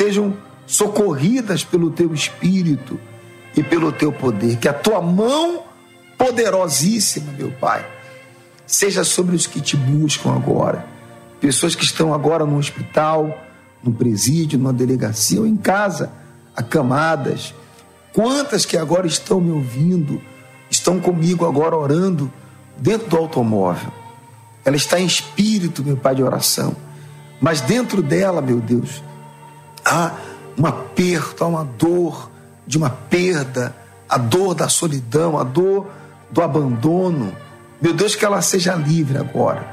sejam socorridas pelo teu espírito e pelo teu poder. Que a tua mão poderosíssima, meu Pai, seja sobre os que te buscam agora. Pessoas que estão agora no hospital, no presídio, numa delegacia ou em casa, acamadas. Quantas que agora estão me ouvindo, estão comigo agora orando dentro do automóvel. Ela está em espírito, meu Pai, de oração. Mas dentro dela, meu Deus, há um aperto, há uma dor de uma perda, a dor da solidão, a dor do abandono. Meu Deus, que ela seja livre agora,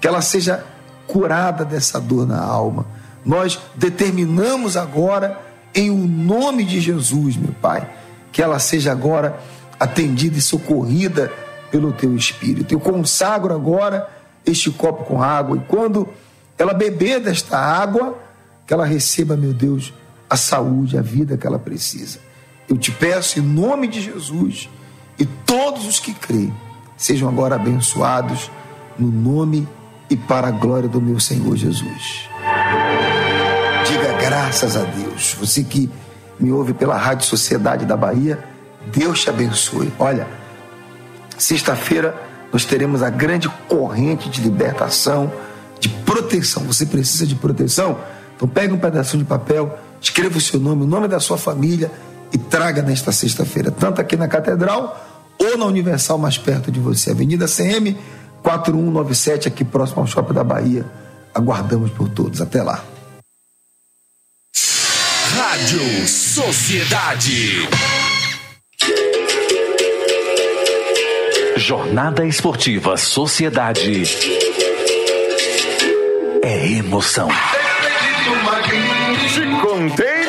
que ela seja curada dessa dor na alma. Nós determinamos agora, em o nome de Jesus, meu Pai, que ela seja agora atendida e socorrida pelo Teu Espírito. Eu consagro agora este copo com água e quando ela beber desta água, que ela receba, meu Deus, a saúde, a vida que ela precisa. Eu te peço em nome de Jesus e todos os que creem sejam agora abençoados no nome e para a glória do meu Senhor Jesus. Diga graças a Deus. Você que me ouve pela Rádio Sociedade da Bahia, Deus te abençoe. Olha, sexta-feira nós teremos a grande corrente de libertação, de proteção. Você precisa de proteção? Então pegue um pedacinho de papel, escreva o seu nome, o nome da sua família e traga nesta sexta-feira, tanto aqui na Catedral ou na Universal mais perto de você. Avenida CM 4197, aqui próximo ao Shopping da Bahia. Aguardamos por todos. Até lá. Rádio Sociedade. Jornada Esportiva Sociedade. É emoção. Te contei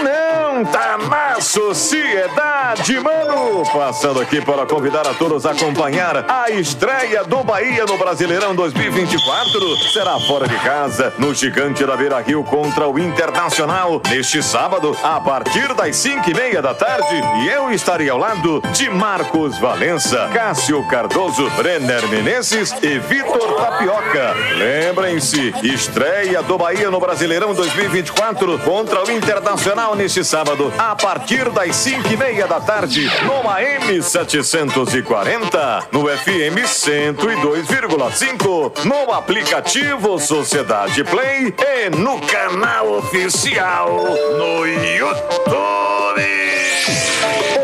tá na sociedade, mano. Passando aqui para convidar a todos a acompanhar a estreia do Bahia no Brasileirão 2024. Será fora de casa, no Gigante da Beira Rio contra o Internacional, neste sábado, a partir das 5 e meia da tarde. E eu estarei ao lado de Marcos Valença, Cássio Cardoso, Brenner Menezes e Vitor Tapioca. Lembrem-se, estreia do Bahia no Brasileirão 2024 contra o Internacional neste sábado, a partir das 5 e meia da tarde, numa M740, no FM 102,5, no aplicativo Sociedade Play e no canal oficial no YouTube.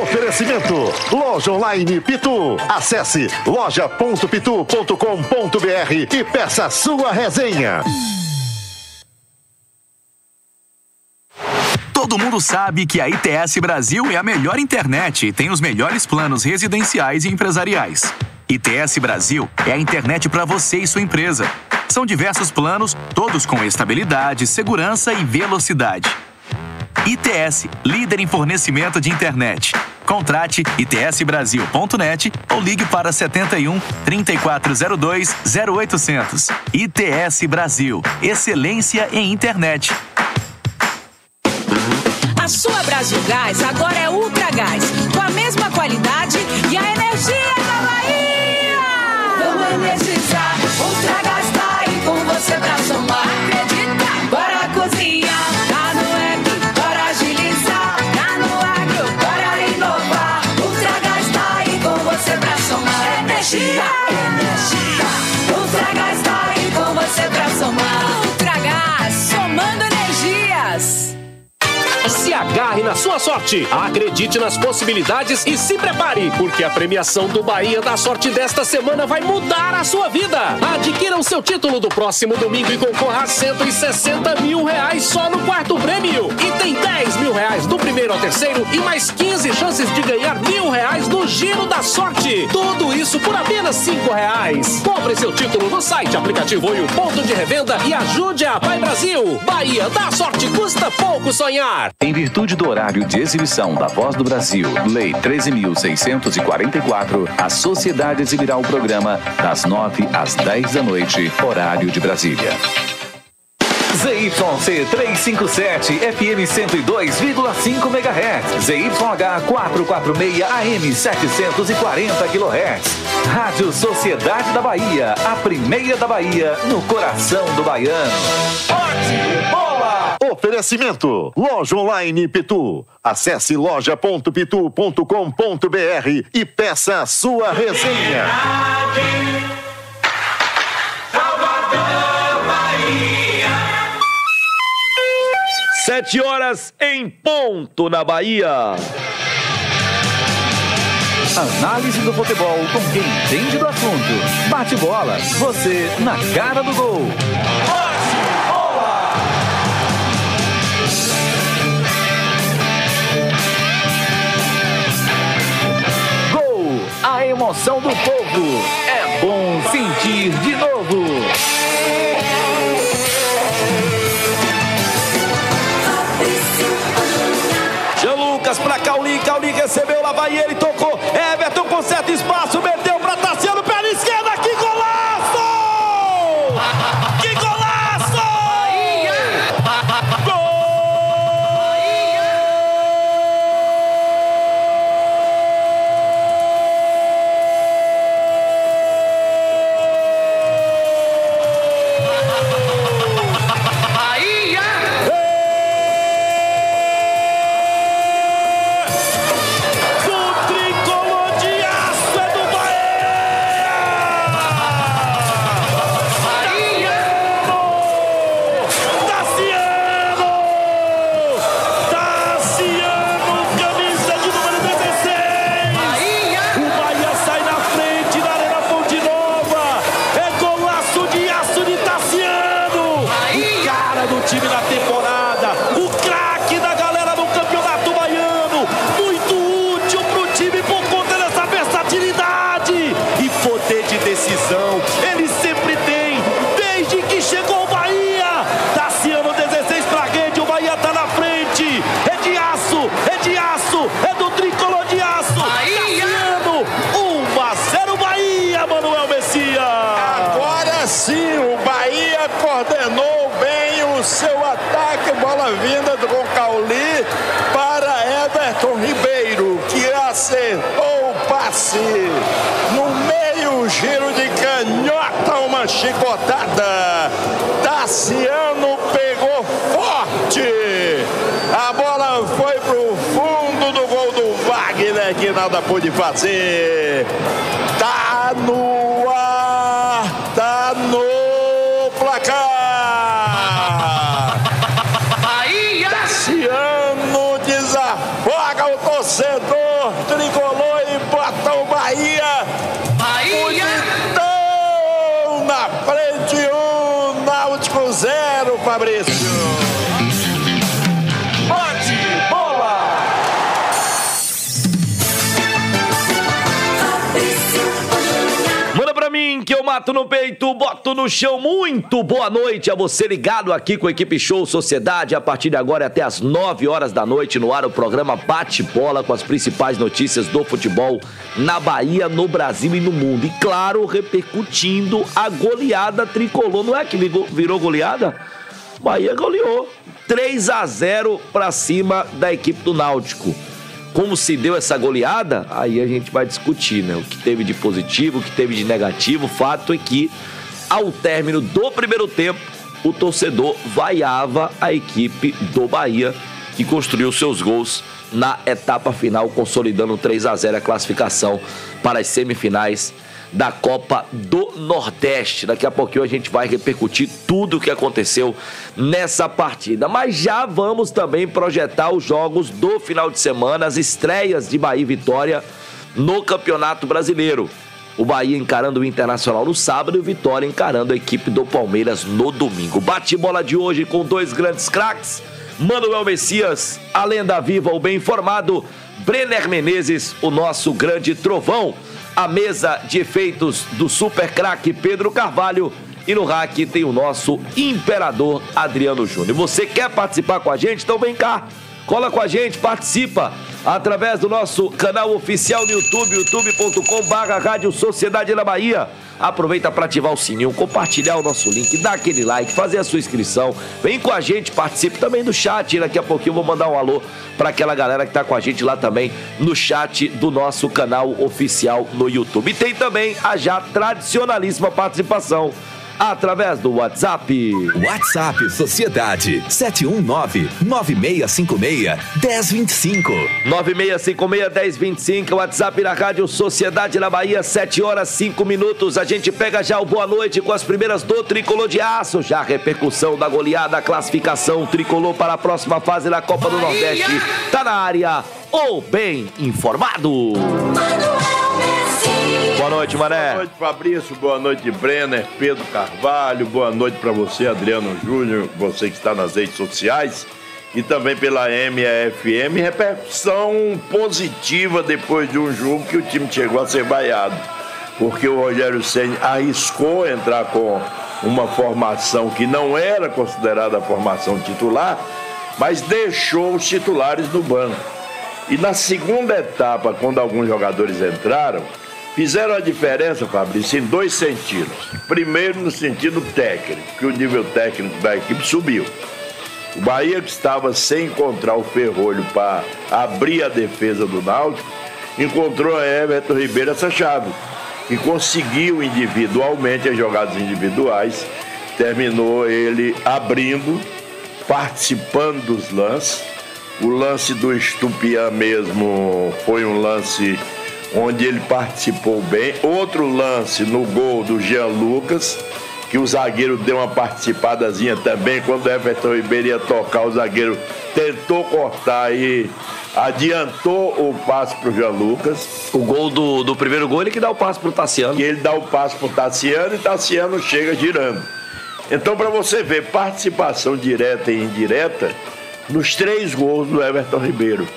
Oferecimento Loja Online Pitu. Acesse loja.pitu.com.br e peça sua resenha. Todo mundo sabe que a ITS Brasil é a melhor internet e tem os melhores planos residenciais e empresariais. ITS Brasil é a internet para você e sua empresa. São diversos planos, todos com estabilidade, segurança e velocidade. ITS, líder em fornecimento de internet. Contrate itsbrasil.net ou ligue para 71 3402 0800. ITS Brasil, excelência em internet. Sua Brasil Gás agora é Ultra Gás, com a mesma qualidade e a energia da Bahia. Vamos energizar, Ultra Gás tá aí com você pra somar. Acredita, bora cozinhar, tá no app, bora agilizar, tá no agro, bora inovar. Ultra Gás tá aí com você pra somar. Energia, energia, Ultra Gás Na sua sorte, acredite nas possibilidades e se prepare, porque a premiação do Bahia da Sorte desta semana vai mudar a sua vida. Adquira o seu título do próximo domingo e concorra a 160 mil reais só no quarto prêmio. E tem 10 mil reais do primeiro ao terceiro e mais 15 chances de ganhar mil reais no Giro da Sorte. Tudo isso por apenas 5 reais. Compre seu título no site, aplicativo ou um ponto de revenda e ajude a Pai Brasil. Bahia da Sorte custa pouco sonhar. Em virtude do horário de exibição da Voz do Brasil, Lei 13.644, a sociedade exibirá o programa das 9 às 10 da noite, horário de Brasília. ZYC 357 FM 102,5 MHz. ZYH 446 AM 740 kHz. Rádio Sociedade da Bahia, a primeira da Bahia, no coração do baiano. Forte, bola! Oferecimento. Loja Online Pitu. Acesse loja.pitu.com.br e peça a sua resenha. Sete horas em ponto na Bahia. Análise do futebol com quem entende do assunto. Bate bola. Você na cara do gol. Gol. A emoção do povo. É bom sentir de novo. Cauli, Cauli recebeu, lá vai ele, tocou. Everton com certo espaço, acertou o passe. No meio, giro de canhota, uma chicotada. Tassiano pegou forte. A bola foi pro fundo do gol do Wagner, que nada pôde fazer. Tá no mato no peito, boto no chão. Muito boa noite a você ligado aqui com a equipe Show Sociedade. A partir de agora até as 9 horas da noite no ar o programa Bate Bola com as principais notícias do futebol na Bahia, no Brasil e no mundo. E claro, repercutindo a goleada tricolor. Não é que virou- goleada? Bahia goleou 3 a 0 pra cima da equipe do Náutico. Como se deu essa goleada? Aí a gente vai discutir, né? O que teve de positivo, o que teve de negativo. O fato é que, ao término do primeiro tempo, o torcedor vaiava a equipe do Bahia, que construiu seus gols na etapa final, consolidando 3 a 0 a classificação para as semifinais da Copa do Nordeste. Daqui a pouquinho a gente vai repercutir tudo o que aconteceu nessa partida. Mas já vamos também projetar os jogos do final de semana, as estreias de Bahia e Vitória no Campeonato Brasileiro. O Bahia encarando o Internacional no sábado e o Vitória encarando a equipe do Palmeiras no domingo. Bate bola de hoje com dois grandes craques. Manuel Messias, a lenda viva, o bem informado. Brenner Menezes, o nosso grande trovão. A mesa de efeitos do super craque Pedro Carvalho. E no rack tem o nosso imperador Adriano Júnior. Você quer participar com a gente? Então vem cá. Cola com a gente, participa através do nosso canal oficial no YouTube, youtube.com/barra Rádio Sociedade da Bahia. Aproveita para ativar o sininho, compartilhar o nosso link, dar aquele like, fazer a sua inscrição. Vem com a gente, participe também do chat. Daqui a pouquinho eu vou mandar um alô para aquela galera que tá com a gente lá também no chat do nosso canal oficial no YouTube. E tem também a já tradicionalíssima participação através do WhatsApp. WhatsApp Sociedade 719-9656-1025. 9656-1025, WhatsApp na Rádio Sociedade na Bahia, 7 horas 5 minutos. A gente pega já o boa noite com as primeiras do Tricolor de Aço. Já a repercussão da goleada, a classificação Tricolor para a próxima fase da Copa do Nordeste. Tá na área, ou bem informado. Boa noite, Mané. Boa noite, Fabrício. Boa noite, Brenner, Pedro Carvalho. Boa noite para você, Adriano Júnior, você que está nas redes sociais e também pela MFM. Repercussão positiva depois de um jogo que o time chegou a ser vaiado. Porque o Rogério Senna arriscou entrar com uma formação que não era considerada a formação titular, mas deixou os titulares no banco. E na segunda etapa, quando alguns jogadores entraram, fizeram a diferença, Fabrício, em dois sentidos. Primeiro, no sentido técnico, que o nível técnico da equipe subiu. O Bahia, que estava sem encontrar o ferrolho para abrir a defesa do Náutico, encontrou a Everton Ribeiro essa chave, que conseguiu individualmente as jogadas individuais, terminou ele abrindo, participando dos lances. O lance do Estupiã mesmo foi um lance onde ele participou bem. Outro lance no gol do Jean Lucas, que o zagueiro deu uma participadazinha também. Quando o Everton Ribeiro ia tocar, o zagueiro tentou cortar e adiantou o passe para o Jean Lucas. O gol do, do primeiro gol, ele que dá o passe para o Tassiano. Que ele dá o passe para o Tassiano e Tassiano chega girando. Então, para você ver, participação direta e indireta nos três gols do Everton Ribeiro.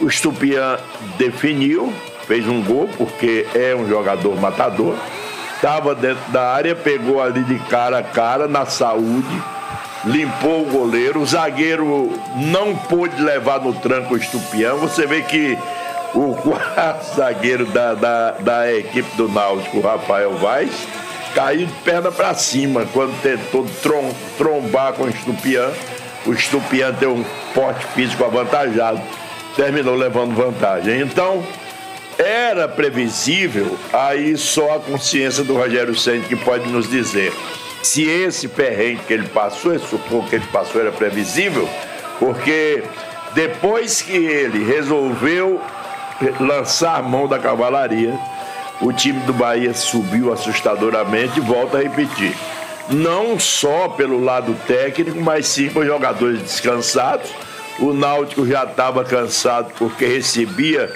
O Estupian definiu, fez um gol, porque é um jogador matador. Estava dentro da área, pegou ali de cara a cara, na saúde, limpou o goleiro. O zagueiro não pôde levar no tranco o Estupian. Você vê que o quarto zagueiro da, da, da equipe do Náutico, o Rafael Vaz, caiu de perna para cima quando tentou trom, trombar com o Estupian. O Estupian tem um porte físico avantajado, terminou levando vantagem. Então, era previsível, aí só a consciência do Rogério Senna que pode nos dizer se esse perrengue que ele passou, esse sufoco que ele passou era previsível, porque depois que ele resolveu lançar a mão da cavalaria, o time do Bahia subiu assustadoramente e volta a repetir. Não só pelo lado técnico, mas sim com jogadores descansados. O Náutico já estava cansado porque recebia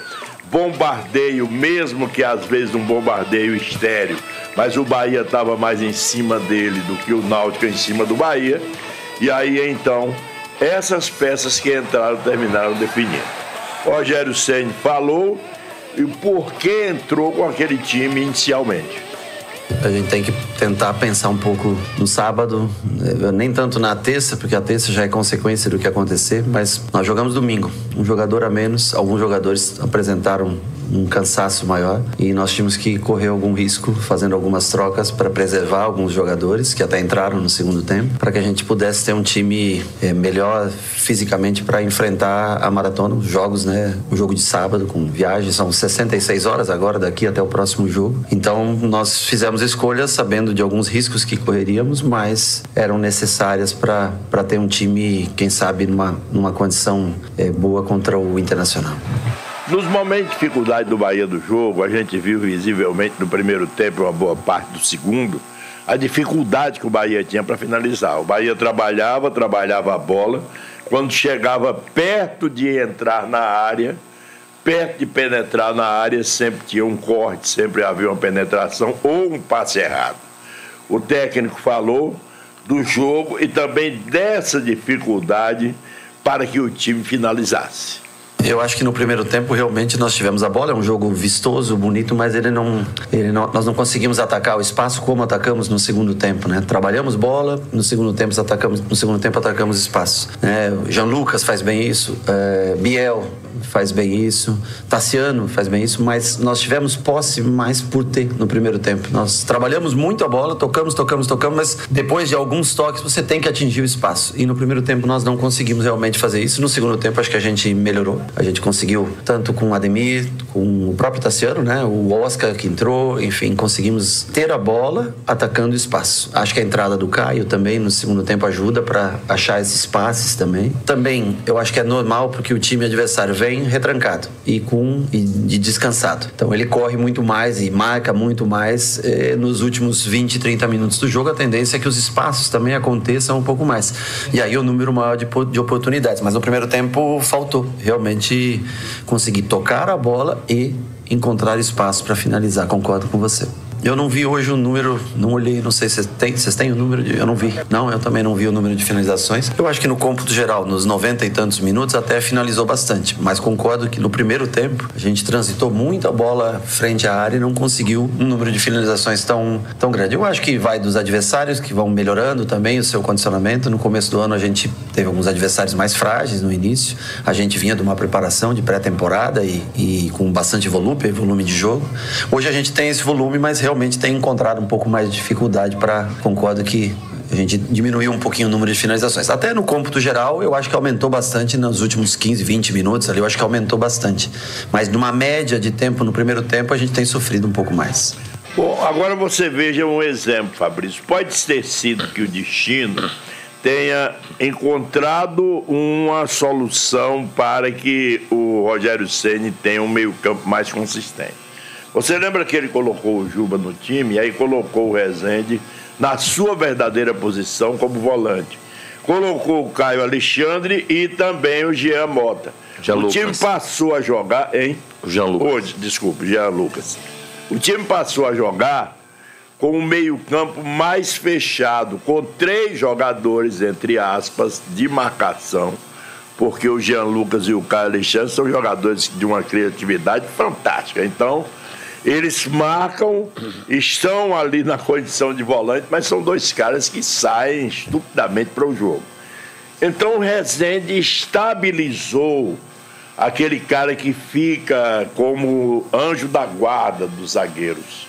bombardeio, mesmo que às vezes um bombardeio estéreo, mas o Bahia estava mais em cima dele do que o Náutico em cima do Bahia. E aí então, essas peças que entraram terminaram definindo. Rogério Senna falou e por que entrou com aquele time inicialmente. A gente tem que tentar pensar um pouco no sábado, nem tanto na terça, porque a terça já é consequência do que acontecer, mas nós jogamos domingo. Um jogador a menos, alguns jogadores apresentaram um cansaço maior e nós tínhamos que correr algum risco fazendo algumas trocas para preservar alguns jogadores que até entraram no segundo tempo, para que a gente pudesse ter um time é, melhor fisicamente para enfrentar a maratona, os jogos, né? O jogo de sábado com viagem são 66 horas agora daqui até o próximo jogo. Então nós fizemos escolhas sabendo de alguns riscos que correríamos, mas eram necessárias para ter um time, quem sabe, numa, numa condição é, boa contra o Internacional. Nos momentos de dificuldade do Bahia do jogo, a gente viu visivelmente no primeiro tempo, uma boa parte do segundo, a dificuldade que o Bahia tinha para finalizar. O Bahia trabalhava, trabalhava a bola. Quando chegava perto de entrar na área, perto de penetrar na área, sempre tinha um corte, sempre havia uma penetração ou um passe errado. O técnico falou do jogo e também dessa dificuldade para que o time finalizasse. Eu acho que no primeiro tempo realmente nós tivemos a bola, é um jogo vistoso, bonito, mas ele não, ele não, nós não conseguimos atacar o espaço como atacamos no segundo tempo, né? Trabalhamos bola, no segundo tempo atacamos, no segundo tempo atacamos espaço. Né? Jean Lucas faz bem isso, é, Biel faz bem isso, Tassiano faz bem isso, mas nós tivemos posse mais por ter no primeiro tempo. Nós trabalhamos muito a bola, tocamos, tocamos, tocamos, mas depois de alguns toques você tem que atingir o espaço. E no primeiro tempo nós não conseguimos realmente fazer isso. No segundo tempo acho que a gente melhorou. A gente conseguiu tanto com o Ademir, com o próprio Tassiano, né? O Oscar que entrou, enfim, conseguimos ter a bola atacando o espaço. Acho que a entrada do Caio também no segundo tempo ajuda para achar esses passes também. Também eu acho que é normal porque o time adversário vem retrancado e com e de descansado. Então ele corre muito mais e marca muito mais eh, nos últimos 20, 30 minutos do jogo. A tendência é que os espaços também aconteçam um pouco mais. E aí o número maior de, de oportunidades. Mas no primeiro tempo faltou realmente conseguir tocar a bola e encontrar espaço para finalizar. Concordo com você. Eu não vi hoje o número, não olhei, não sei se vocês têm, vocês têm o número de. Eu não vi. Não, eu também não vi o número de finalizações. Eu acho que no cômputo geral, nos 90 e tantos minutos, até finalizou bastante. Mas concordo que no primeiro tempo, a gente transitou muito a bola frente à área e não conseguiu um número de finalizações tão, tão grande. Eu acho que vai dos adversários que vão melhorando também o seu condicionamento. No começo do ano, a gente teve alguns adversários mais frágeis no início. A gente vinha de uma preparação de pré-temporada e, e com bastante volume, volume de jogo. Hoje a gente tem esse volume, mas realmente realmente tem encontrado um pouco mais de dificuldade para. Concordo que a gente diminuiu um pouquinho o número de finalizações. Até no cômputo geral, eu acho que aumentou bastante nos últimos 15, 20 minutos ali, eu acho que aumentou bastante. Mas numa média de tempo, no primeiro tempo, a gente tem sofrido um pouco mais. Bom, agora você veja um exemplo, Fabrício. Pode ter sido que o destino tenha encontrado uma solução para que o Rogério Ceni tenha um meio-campo mais consistente. Você lembra que ele colocou o Juba no time e aí colocou o Rezende na sua verdadeira posição como volante. Colocou o Caio Alexandre e também o Jean Mota. Jean o Lucas. time passou a jogar, hein? O Jean Lucas. Hoje, desculpe, Jean Lucas. O time passou a jogar com um meio-campo mais fechado, com três jogadores, entre aspas, de marcação, porque o Jean Lucas e o Caio Alexandre são jogadores de uma criatividade fantástica. Então, eles marcam, estão ali na condição de volante, mas são dois caras que saem estupidamente para o jogo. Então o Rezende estabilizou aquele cara que fica como anjo da guarda dos zagueiros,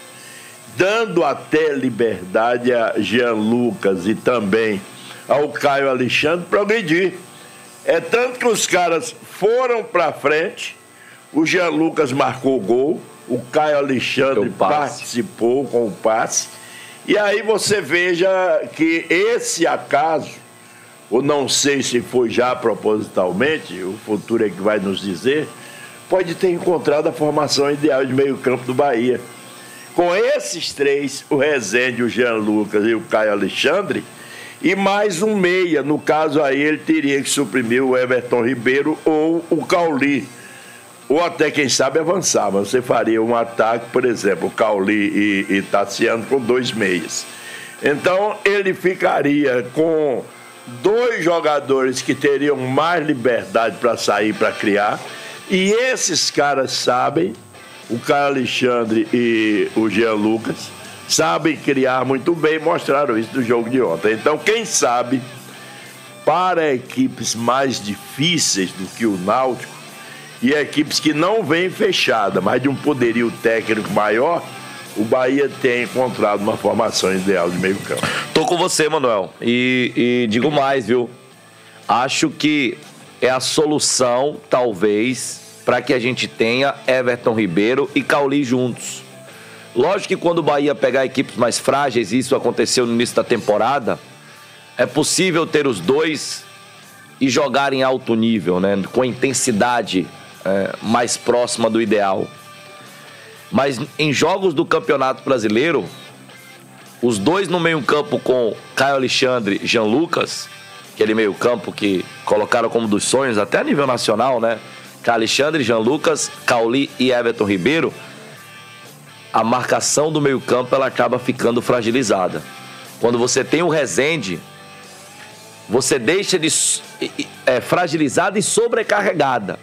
dando até liberdade a Jean Lucas e também ao Caio Alexandre progredir. É tanto que os caras foram para frente, o Jean Lucas marcou o gol, o Caio Alexandre participou com o passe. E aí você veja que esse acaso, ou não sei se foi já propositalmente, o futuro é que vai nos dizer, pode ter encontrado a formação ideal de meio-campo do Bahia. Com esses três, o Rezende, o Jean Lucas e o Caio Alexandre, e mais um meia. No caso aí, ele teria que suprimir o Everton Ribeiro ou o Cauli ou até, quem sabe, avançar. Mas você faria um ataque, por exemplo, Cauli e, e Tassiano com dois meias. Então, ele ficaria com dois jogadores que teriam mais liberdade para sair, para criar. E esses caras sabem, o Caio Alexandre e o Jean Lucas, sabem criar muito bem, mostraram isso no jogo de ontem. Então, quem sabe, para equipes mais difíceis do que o Náutico, e equipes que não vêm fechada, mas de um poderio técnico maior, o Bahia tem encontrado uma formação ideal de meio campo. Tô com você, Manuel. E, e digo mais, viu? Acho que é a solução, talvez, para que a gente tenha Everton Ribeiro e Cauli juntos. Lógico que quando o Bahia pegar equipes mais frágeis, isso aconteceu no início da temporada, é possível ter os dois e jogar em alto nível, né? Com intensidade é, mais próxima do ideal. Mas em jogos do Campeonato Brasileiro, os dois no meio-campo com Caio Alexandre e Jean Lucas, aquele meio-campo que colocaram como dos sonhos até a nível nacional, né? Caio Alexandre, Jean Lucas, Cauli e Everton Ribeiro, a marcação do meio-campo ela acaba ficando fragilizada. Quando você tem o Rezende, você deixa de é, fragilizada e sobrecarregada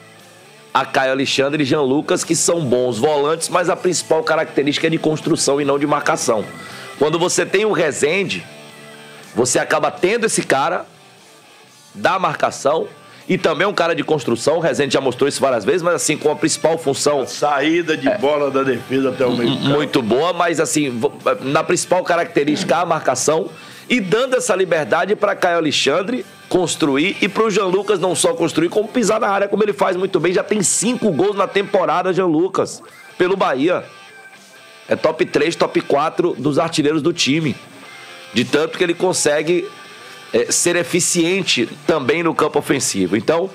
a Caio Alexandre e Jean Lucas, que são bons volantes, mas a principal característica é de construção e não de marcação. Quando você tem o Rezende, você acaba tendo esse cara da marcação e também um cara de construção. O Rezende já mostrou isso várias vezes, mas assim, com a principal função. A saída de é, bola da defesa até o meio. Muito boa, mas assim, na principal característica, a marcação. E dando essa liberdade para Caio Alexandre construir e pro Jean Lucas não só construir, como pisar na área, como ele faz muito bem. Já tem cinco gols na temporada, Jean Lucas, pelo Bahia. É top 3, top 4 dos artilheiros do time. De tanto que ele consegue é, ser eficiente também no campo ofensivo. Então,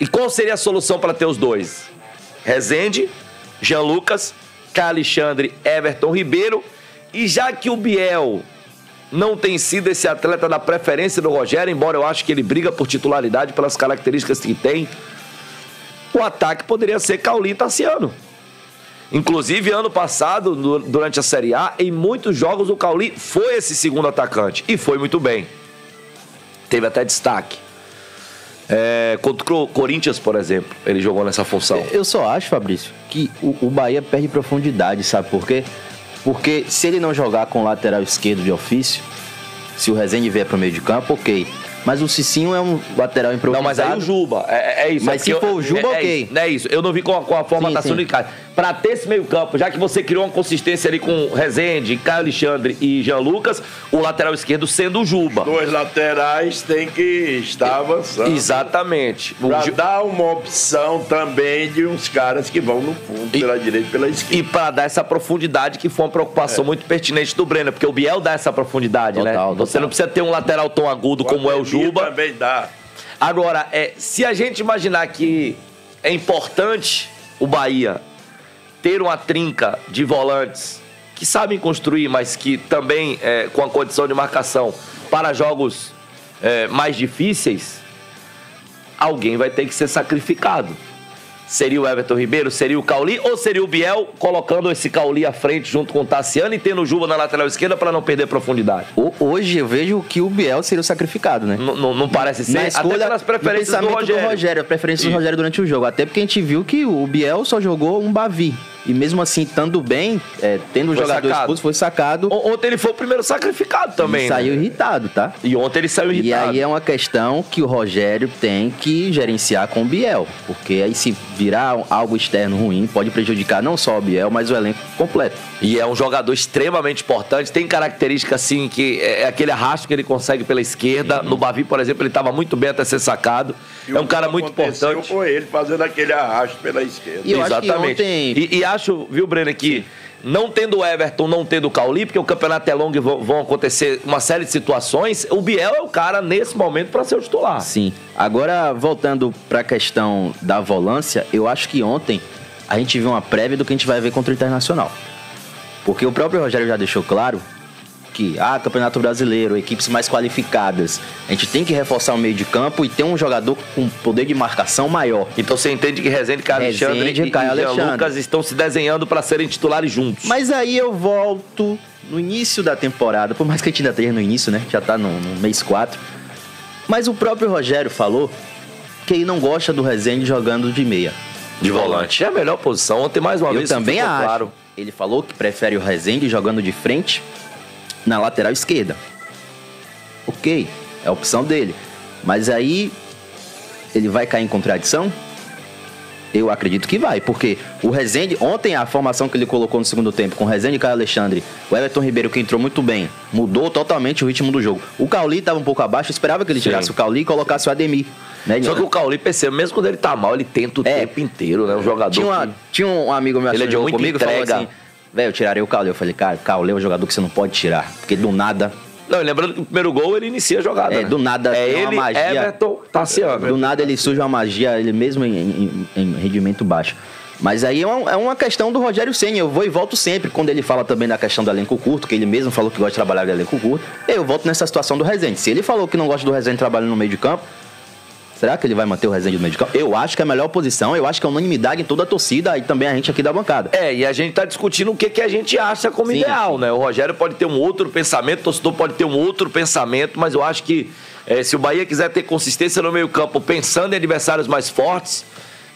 e qual seria a solução para ter os dois? Rezende, Jean Lucas, Alexandre, Everton Ribeiro. E já que o Biel não tem sido esse atleta da preferência do Rogério, embora eu acho que ele briga por titularidade pelas características que tem, o ataque poderia ser Cauli Tassiano. Inclusive, ano passado, durante a Série A, em muitos jogos o Cauli foi esse segundo atacante e foi muito bem. Teve até destaque. É, contra o Corinthians, por exemplo, ele jogou nessa função. Eu só acho, Fabrício, que o Bahia perde profundidade, sabe por quê? Porque se ele não jogar com o lateral esquerdo de ofício, se o Rezende vier pro meio de campo, ok. Mas o Cicinho é um lateral improvisado. Não, mas aí o Juba, é, é isso. Mas é se porque for o Juba, é, é ok. isso, Não é isso. Eu não vi com a, com a formatação sim. do Ricardo. Pra ter esse meio campo, já que você criou uma consistência ali com Rezende, Caio Alexandre e Jean Lucas, o lateral esquerdo sendo o Juba. Dois laterais tem que estar avançando. Exatamente. O Pra Ju- dar uma opção também de uns caras que vão no fundo, pela direita e pela esquerda. E pra dar essa profundidade, que foi uma preocupação muito pertinente do Brenner, porque o Biel dá essa profundidade, né? Total, Você total. não precisa ter um lateral tão agudo como é o Juba. também dá. Agora, é, se a gente imaginar que é importante o Bahia ter uma trinca de volantes que sabem construir, mas que também é, com a condição de marcação para jogos é, mais difíceis, alguém vai ter que ser sacrificado. Seria o Everton Ribeiro, seria o Cauli ou seria o Biel colocando esse Cauli à frente junto com o Tassiano e tendo o Juba na lateral esquerda para não perder profundidade? Ho- Hoje eu vejo que o Biel seria o sacrificado, né? Não, não- parece ser, Na até escolha, pelas preferências do Rogério. do Rogério, a preferência do. Rogério durante o jogo. Até porque a gente viu que o Biel só jogou um Bavi. E mesmo assim, estando bem, é, tendo o Foi jogador sacado. expulso, foi sacado O- Ontem ele foi o primeiro sacrificado também. e saiu né? irritado, tá? E ontem ele saiu E irritado. aí é uma questão que o Rogério tem que gerenciar com o Biel. Porque aí se virar algo externo ruim, pode prejudicar não só o Biel, mas o elenco completo. E é um jogador extremamente importante. Tem característica assim que é aquele arrasto que ele consegue pela esquerda. No Bavi, por exemplo, ele estava muito bem até ser sacado. E é um o cara que muito aconteceu importante. com ele fazendo aquele arrasto pela esquerda. E Exatamente. ontem- E, e acho, viu, Breno, que não tendo o Everton, não tendo o Cauli, porque o campeonato é longo e vão, acontecer uma série de situações, o Biel é o cara nesse momento para ser o titular. Sim. Agora, voltando para a questão da volância, eu acho que ontem a gente viu uma prévia do que a gente vai ver contra o Internacional. Porque o próprio Rogério já deixou claro que, ah, Campeonato Brasileiro, equipes mais qualificadas, a gente tem que reforçar o meio de campo e ter um jogador com poder de marcação maior. Então você entende que Rezende, Caio Alexandre e e, Caio e Alexandre. Lucas estão se desenhando para serem titulares juntos. Mas aí eu volto no início da temporada, por mais que a gente ainda esteja no início, né? Já tá no, no mês 4. Mas o próprio Rogério falou que ele não gosta do Rezende jogando de meia. de volante. É a melhor posição. Ontem, mais uma Eu vez, também acho. claro. Ele falou que prefere o Rezende jogando de frente na lateral esquerda. Ok, é a opção dele. Mas aí ele vai cair em contradição? Eu acredito que vai, porque o Rezende, ontem a formação que ele colocou no segundo tempo, com o Rezende e Caio Alexandre, o Everton Ribeiro que entrou muito bem, mudou totalmente o ritmo do jogo. O Cauli estava um pouco abaixo, eu esperava que ele Sim. tirasse o Cauli e colocasse o Ademir. Né? Só que o Cauli percebe, mesmo quando ele tá mal, ele tenta o É. tempo inteiro, né? Um jogador. Tinha, uma- que- tinha um amigo meu Ele que é de muita comigo e falou entrega. assim: velho, eu tirarei o Caule. Eu falei, cara, Caule é um jogador que você não pode tirar. Porque do nada, Não, lembrando que o primeiro gol ele inicia a jogada. É, né? do nada É tem uma ele, magia. Everton, Tassiano. do nada ele surge uma magia, ele mesmo em, em- em rendimento baixo. Mas aí é uma, é uma questão do Rogério Senna. Eu vou e volto sempre. Quando ele fala também da questão do elenco curto, que ele mesmo falou que gosta de trabalhar com elenco curto, eu volto nessa situação do Rezende. Se ele falou que não gosta do Rezende trabalhando no meio de campo, será que ele vai manter o Rezende no meio de campo? Eu acho que é a melhor posição, eu acho que é unanimidade em toda a torcida e também a gente aqui da bancada. É, e a gente tá discutindo o que, que a gente acha como Sim, ideal, sim. né? O Rogério pode ter um outro pensamento, o torcedor pode ter um outro pensamento, mas eu acho que é, se o Bahia quiser ter consistência no meio-campo, pensando em adversários mais fortes,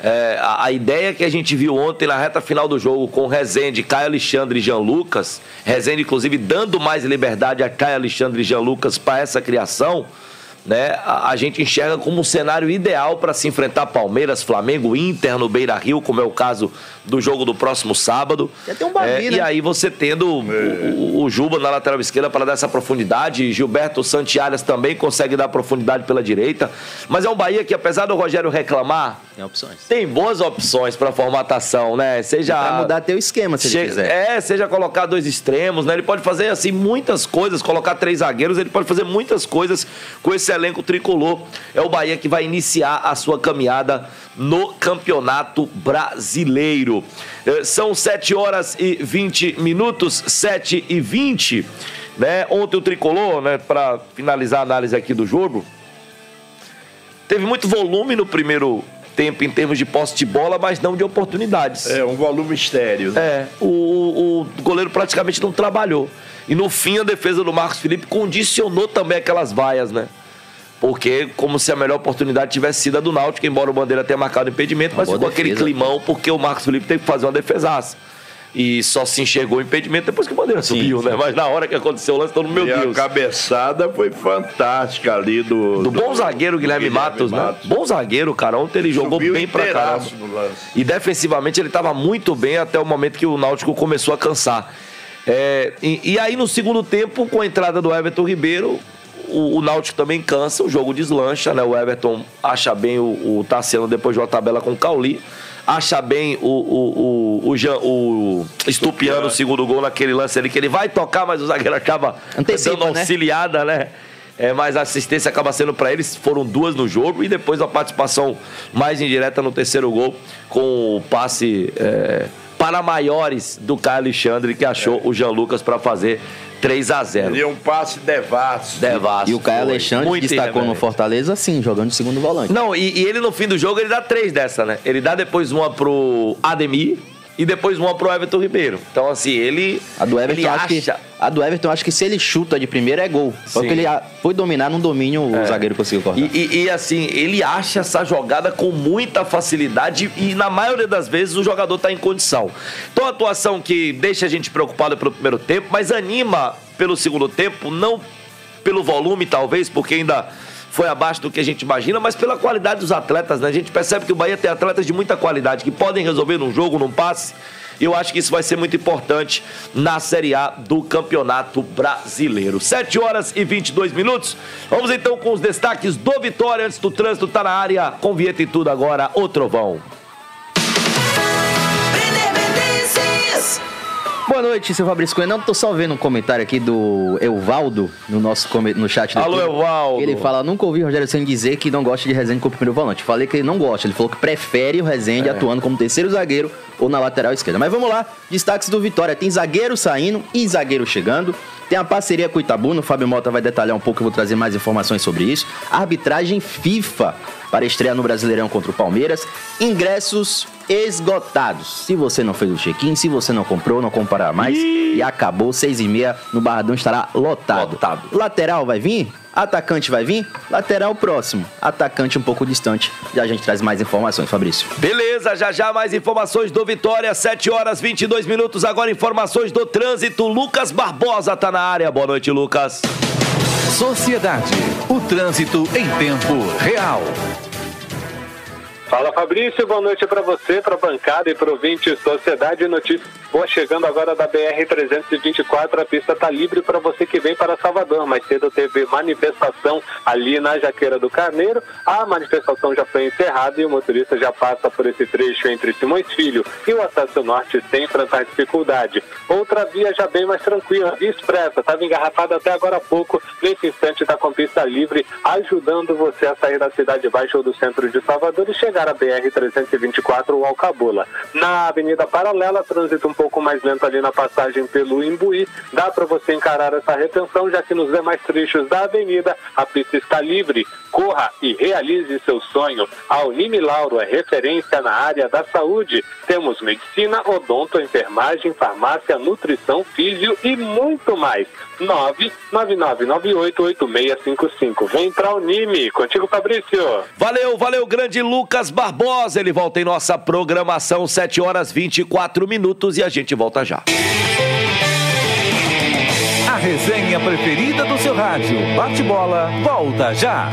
é, a, a ideia que a gente viu ontem na reta final do jogo com Rezende, Caio Alexandre e Jean Lucas, Rezende, inclusive, dando mais liberdade a Caio Alexandre e Jean Lucas para essa criação, né, a, a gente enxerga como um cenário ideal para se enfrentar Palmeiras, Flamengo, Inter no Beira Rio, como é o caso do jogo do próximo sábado. ter um É, né? E aí você tendo o, o- o Juba na lateral esquerda para dar essa profundidade, Gilberto Santiaras também consegue dar profundidade pela direita. Mas é um Bahia que, apesar do Rogério reclamar, Tem opções. tem boas opções para formatação, né? Seja Pra mudar teu esquema, se ele Chega- quiser. É, seja colocar dois extremos, né? Ele pode fazer assim muitas coisas, colocar três zagueiros, ele pode fazer muitas coisas com esse elenco tricolor. É o Bahia que vai iniciar a sua caminhada no Campeonato Brasileiro. Eh, São 7 horas e 20 minutos, 7 e 20. Né? Ontem o tricolor, né, para finalizar a análise aqui do jogo, teve muito volume no primeiro tempo em termos de posse de bola, mas não de oportunidades. É, um volume estéreo. né? É, o, o- o goleiro praticamente não trabalhou. E no fim a defesa do Marcos Felipe condicionou também aquelas vaias, né? Porque como se a melhor oportunidade tivesse sido a do Náutico, embora o Bandeira tenha marcado impedimento, mas boa ficou aquele defesa. climão porque o Marcos Felipe teve que fazer uma defesaça. E só se enxergou o impedimento depois que o Bandeira subiu, né? Mas na hora que aconteceu o lance, todo mundo, meu e a Deus. cabeçada foi fantástica ali do. Do bom zagueiro Guilherme, Matos, né? Bom zagueiro, cara. Ontem ele jogou Subiu bem pra caramba. E defensivamente ele estava muito bem até o momento que o Náutico começou a cansar. É, e, e aí no segundo tempo, com a entrada do Everton Ribeiro, o, o Náutico também cansa, o jogo deslancha, né? O Everton acha bem o, o Tassiano depois de uma tabela com o Cauli. Acha bem o, o, o, o, Jean- o Estupiano, o segundo gol naquele lance ali, que ele vai tocar, mas o zagueiro acaba Antecipa, dando né? auxiliada, né? É, mas a assistência acaba sendo para eles. Foram duas no jogo e depois a participação mais indireta no terceiro gol com o passe é, para maiores do Caio Alexandre que achou o Jean Lucas para fazer 3 a 0 Seria um passe devasso. Devasso. E o Caio. Alexandre Muito destacou no. Fortaleza, assim, jogando de segundo volante. Não, e, e ele no fim do jogo ele dá três dessa, né? Ele dá depois uma pro Ademir e depois uma pro Everton Ribeiro. Então, assim, ele. A do Everton, acho que, acha. a do Everton, acho que se ele chuta de primeira é gol. Só Sim. que ele foi dominar num domínio, o zagueiro conseguiu cortar. E, e- e, assim, ele acha essa jogada com muita facilidade e na maioria das vezes o jogador está em condição. Então, a atuação que deixa a gente preocupado pelo primeiro tempo, mas anima pelo segundo tempo, não pelo volume, talvez, porque ainda foi abaixo do que a gente imagina, mas pela qualidade dos atletas, né? A gente percebe que o Bahia tem atletas de muita qualidade que podem resolver num jogo, num passe. E eu acho que isso vai ser muito importante na Série A do Campeonato Brasileiro. 7 horas e 22 minutos. Vamos então com os destaques do Vitória antes do trânsito tá na área. Com vinheta e tudo agora, o Trovão. Boa noite, seu Fabrício Coelho. Não, tô só vendo um comentário aqui do Evaldo no nosso no chat do Alô, YouTube. Evaldo. Ele fala: nunca ouvi o Rogério Senna dizer que não gosta de Rezende como primeiro volante. Falei que ele não gosta. Ele falou que prefere o Rezende atuando como terceiro zagueiro ou na lateral esquerda. Mas vamos lá, destaques do Vitória. Tem zagueiro saindo e zagueiro chegando. Tem a parceria com o Itabuna. O Fábio Mota vai detalhar um pouco, eu vou trazer mais informações sobre isso. Arbitragem FIFA para estrear no Brasileirão contra o Palmeiras. Ingressos esgotados. Se você não fez o check-in, se você não comprou, não comprará mais. E acabou, seis e meia no Barradão estará lotado. Lotado. Lateral vai vir? Atacante vai vir? Lateral próximo. Atacante um pouco distante. Já a gente traz mais informações, Fabrício. Beleza, já já mais informações do Vitória, 7 horas 22 minutos. Agora informações do trânsito. Lucas Barbosa tá na área. Boa noite, Lucas. Sociedade. O trânsito em tempo real. Fala Fabrício, boa noite para você, para a bancada e para o ouvinte Sociedade Notícias. Boa, chegando agora da BR-324, a pista está livre para você que vem para Salvador. Mais cedo teve manifestação ali na Jaqueira do Carneiro. A manifestação já foi encerrada e o motorista já passa por esse trecho entre Simões Filho e o acesso norte sem enfrentar dificuldade. Outra via já bem mais tranquila, via expressa, estava engarrafada até agora há pouco. Nesse instante está com pista livre, ajudando você a sair da cidade baixa ou do centro de Salvador e chegar a BR-324 ou Alcabula. Na Avenida Paralela, trânsito um pouco mais lento ali na passagem pelo Imbuí. Dá para você encarar essa retenção, já que nos demais trechos da avenida a pista está livre. Corra e realize seu sonho. A Unime Lauro é referência na área da saúde. Temos medicina, odonto, enfermagem, farmácia, nutrição, físio e muito mais. 999988655. Vem pra Unime. Contigo, Fabrício. Valeu, valeu, grande Lucas Barbosa. Ele volta em nossa programação, 7 horas 24 minutos e a gente volta já. A resenha preferida do seu rádio. Bate-bola, volta já.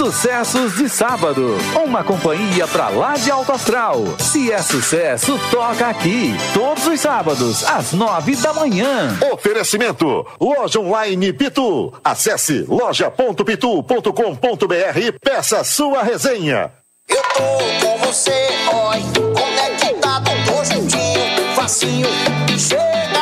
Sucessos de sábado. Uma companhia pra lá de alto astral. Se é sucesso, toca aqui. Todos os sábados, às nove da manhã. Oferecimento: Loja Online Pitu. Acesse loja.pitu.com.br e peça sua resenha. Eu tô com você, oi, conectado, tô juntinho, facinho, chega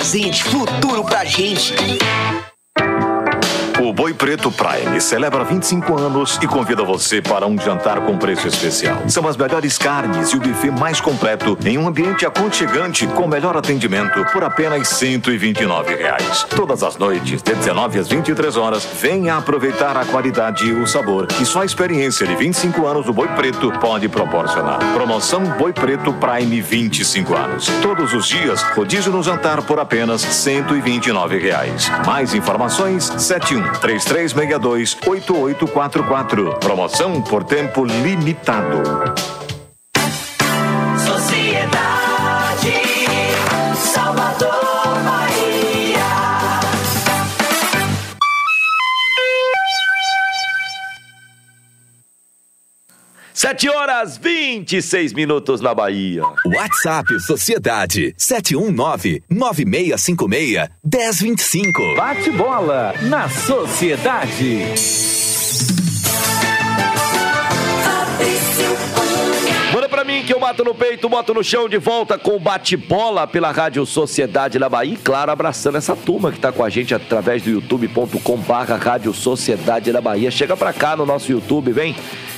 presente, futuro pra gente. O Boi Preto Prime celebra 25 anos e convida você para um jantar com preço especial. São as melhores carnes e o buffet mais completo em um ambiente aconchegante com melhor atendimento por apenas 129 reais. Todas as noites, de 19 às 23 horas, venha aproveitar a qualidade e o sabor que só a experiência de 25 anos do Boi Preto pode proporcionar. Promoção Boi Preto Prime 25 anos. Todos os dias, rodízio no jantar por apenas 129 reais. Mais informações, 71 3362 8844. Promoção por tempo limitado. 7 horas 26 minutos na Bahia. WhatsApp Sociedade 719-9656-1025. Bate bola na Sociedade. Pra mim que eu mato no peito, boto no chão de volta com bate-bola pela Rádio Sociedade da Bahia. E claro, abraçando essa turma que tá com a gente através do youtube.com barra Rádio Sociedade da Bahia. Chega pra cá no nosso YouTube, vem.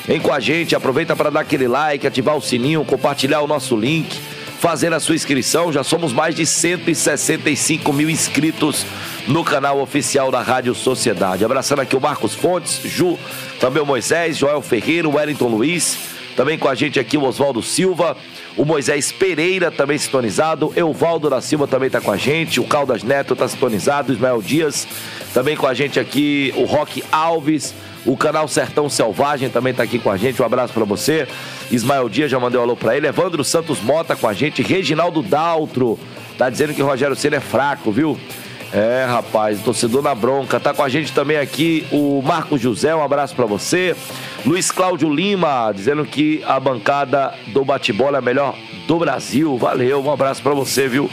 Vem com a gente, aproveita para dar aquele like, ativar o sininho, compartilhar o nosso link, fazer a sua inscrição. Já somos mais de 165 mil inscritos no canal oficial da Rádio Sociedade. Abraçando aqui o Marcos Fontes, Ju, também o Moisés, Joel Ferreira, Wellington Luiz. Também com a gente aqui o Oswaldo Silva, o Moisés Pereira também sintonizado, Euvaldo da Silva também está com a gente, o Caldas Neto está sintonizado, Ismael Dias também com a gente aqui, o Roque Alves, o canal Sertão Selvagem também está aqui com a gente. Um abraço para você. Ismael Dias já mandei um alô para ele. Evandro Santos Mota com a gente. Reginaldo Daltro tá dizendo que Rogério Ceni é fraco, viu? É, rapaz, torcedor na bronca. Tá com a gente também aqui o Marcos José, um abraço para você. Luiz Cláudio Lima, dizendo que a bancada do bate-bola é a melhor do Brasil. Valeu, um abraço para você, viu?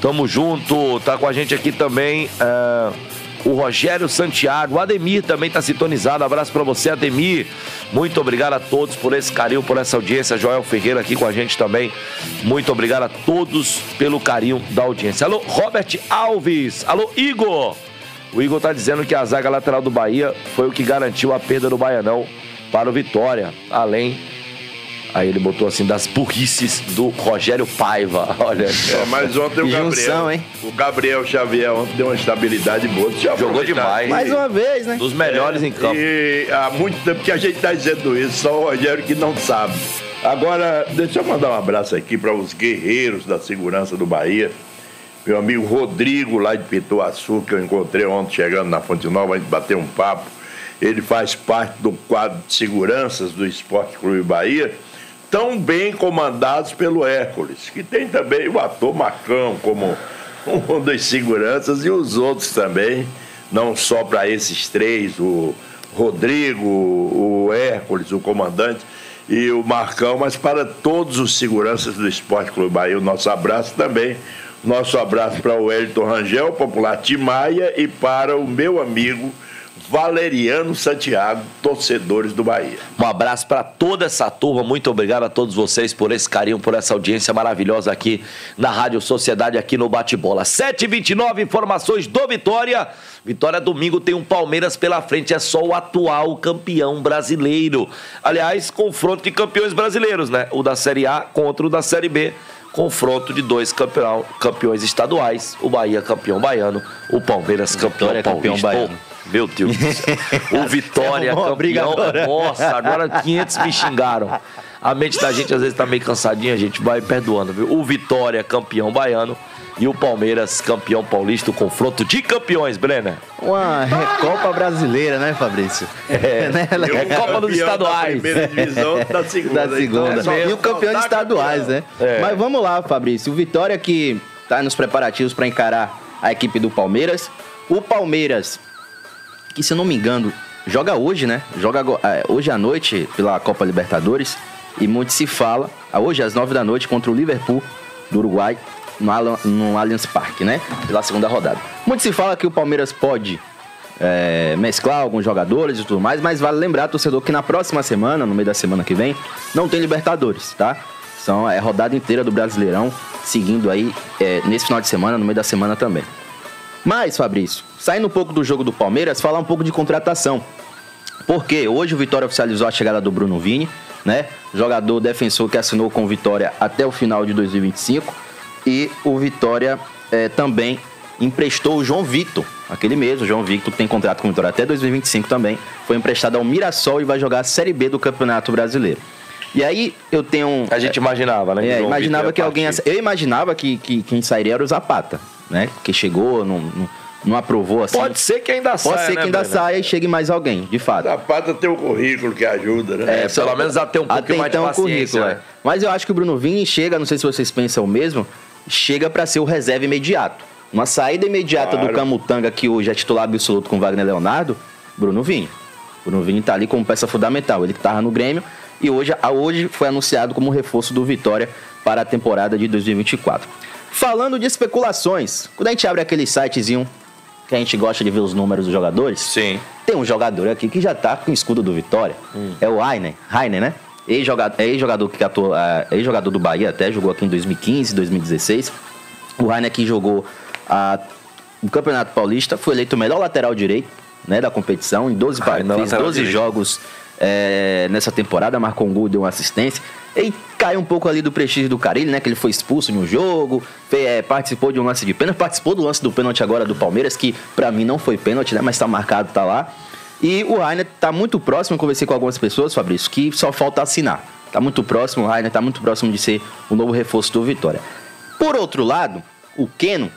Tamo junto. Tá com a gente aqui também. é, o Rogério Santiago, o Ademir também está sintonizado. Abraço para você, Ademir. Muito obrigado a todos por esse carinho, por essa audiência. Joel Ferreira aqui com a gente também. Muito obrigado a todos pelo carinho da audiência. Alô, Robert Alves. Alô, Igor. O Igor tá dizendo que a zaga lateral do Bahia foi o que garantiu a perda do Baianão para o Vitória. Além Aí ele botou assim, das burrices do Rogério Paiva. Olha. É, mas ontem o Gabriel, o Gabriel Xavier ontem deu uma estabilidade boa. Jogou demais. Mais uma vez, né? Dos melhores em campo. E há muito tempo que a gente está dizendo isso, só o Rogério que não sabe. Agora, deixa eu mandar um abraço aqui para os guerreiros da segurança do Bahia. Meu amigo Rodrigo, lá de Pituaçu, que eu encontrei ontem chegando na Fonte Nova, a gente bateu um papo. Ele faz parte do quadro de seguranças do Esporte Clube Bahia, tão bem comandados pelo Hércules, que tem também o ator Macão como um dos seguranças e os outros também, não só para esses três, o Rodrigo, o Hércules, o comandante e o Marcão, mas para todos os seguranças do Esporte Clube Bahia, o nosso abraço também. Nosso abraço para o Wellington Rangel, popular Timaia, e para o meu amigo Valeriano Santiago, torcedores do Bahia. Um abraço para toda essa turma. Muito obrigado a todos vocês por esse carinho, por essa audiência maravilhosa aqui na Rádio Sociedade, aqui no Bate-Bola. 7h29, informações do Vitória. Vitória domingo tem um Palmeiras pela frente, é só o atual campeão brasileiro. Aliás, confronto de campeões brasileiros, né? O da Série A contra o da Série B. Confronto de dois campeão, campeões estaduais. O Bahia campeão baiano, o Palmeiras campeão Vitória, campeão paulista. baiano. Meu Deus do céu. O Vitória briga campeão. agora. Nossa, agora 500 me xingaram. A mente da gente às vezes tá meio cansadinha, a gente vai perdoando, viu? O Vitória, campeão baiano. E o Palmeiras, campeão paulista, o confronto de campeões, Brenner. Uma Recopa brasileira, né, Fabrício? É, né? E campeão dos estaduais. Da primeira divisão, da segunda. Da segunda. Então, é e o campeão de faltar estaduais, né? É. Mas vamos lá, Fabrício. O Vitória que tá nos preparativos para encarar a equipe do Palmeiras. O Palmeiras, que se não me engano, joga hoje, né? Joga é, hoje à noite pela Copa Libertadores. E muito se fala, ah, hoje às nove da noite, contra o Liverpool do Uruguai, no, no Allianz Parque, né? Pela segunda rodada. Muito se fala que o Palmeiras pode é, mesclar alguns jogadores e tudo mais, mas vale lembrar, torcedor, que na próxima semana, no meio da semana que vem, não tem Libertadores, tá? São é rodada inteira do Brasileirão, seguindo aí é, nesse final de semana, no meio da semana também. Mas, Fabrício, saindo um pouco do jogo do Palmeiras, falar um pouco de contratação. Porque hoje o Vitória oficializou a chegada do Bruno Vini, né? Jogador defensor que assinou com o Vitória até o final de 2025. E o Vitória eh, também emprestou o João Victor, aquele mesmo, o João Victor que tem contrato com o Vitória até 2025 também. Foi emprestado ao Mirassol e vai jogar a Série B do Campeonato Brasileiro. E aí eu tenho. um- A gente imaginava, né? é, imaginava Vitor que alguém. Eu imaginava que, que quem sairia era o Zapata, né? Que chegou, não, não, não aprovou assim. Pode ser que ainda Pode saia, ser que né, ainda Breno? saia e chegue mais alguém, de fato. Zapata tem o currículo que ajuda, né? É, pelo menos até um pouquinho mais de paciência, currículo, né? é. Mas eu acho que o Bruno Vini chega, não sei se vocês pensam o mesmo, chega pra ser o reserva imediato. Uma saída imediata Claro. do Camutanga, que hoje é titular absoluto com Wagner Leonardo, Bruno Vini. Bruno Vini tá ali como peça fundamental. Ele que tava no Grêmio e hoje, a- hoje foi anunciado como reforço do Vitória para a temporada de 2024. Falando de especulações, quando a gente abre aquele sitezinho que a gente gosta de ver os números dos jogadores, Sim. tem um jogador aqui que já tá com o escudo do Vitória. É o Rainer, Rainer, né? Ex-jogador, é ex-jogador que atua, é, ex-jogador do Bahia até, jogou aqui em 2015, 2016. O Rainer que jogou a, o Campeonato Paulista, foi eleito o melhor lateral direito né, da competição, em 12, pa- Rainer, fez lateral 12 direito. jogos é, nessa temporada, marcou um gol, deu uma assistência. E caiu um pouco ali do prestígio do Carilli, né? Que ele foi expulso em um jogo, é, participou de um lance de pênalti, participou do lance do pênalti agora do Palmeiras, que pra mim não foi pênalti, né? Mas tá marcado, tá lá. E o Rainer tá muito próximo, eu conversei com algumas pessoas, Fabrício, que só falta assinar. Tá muito próximo, o Rainer tá muito próximo de ser o novo reforço do Vitória. Por outro lado, o Keno,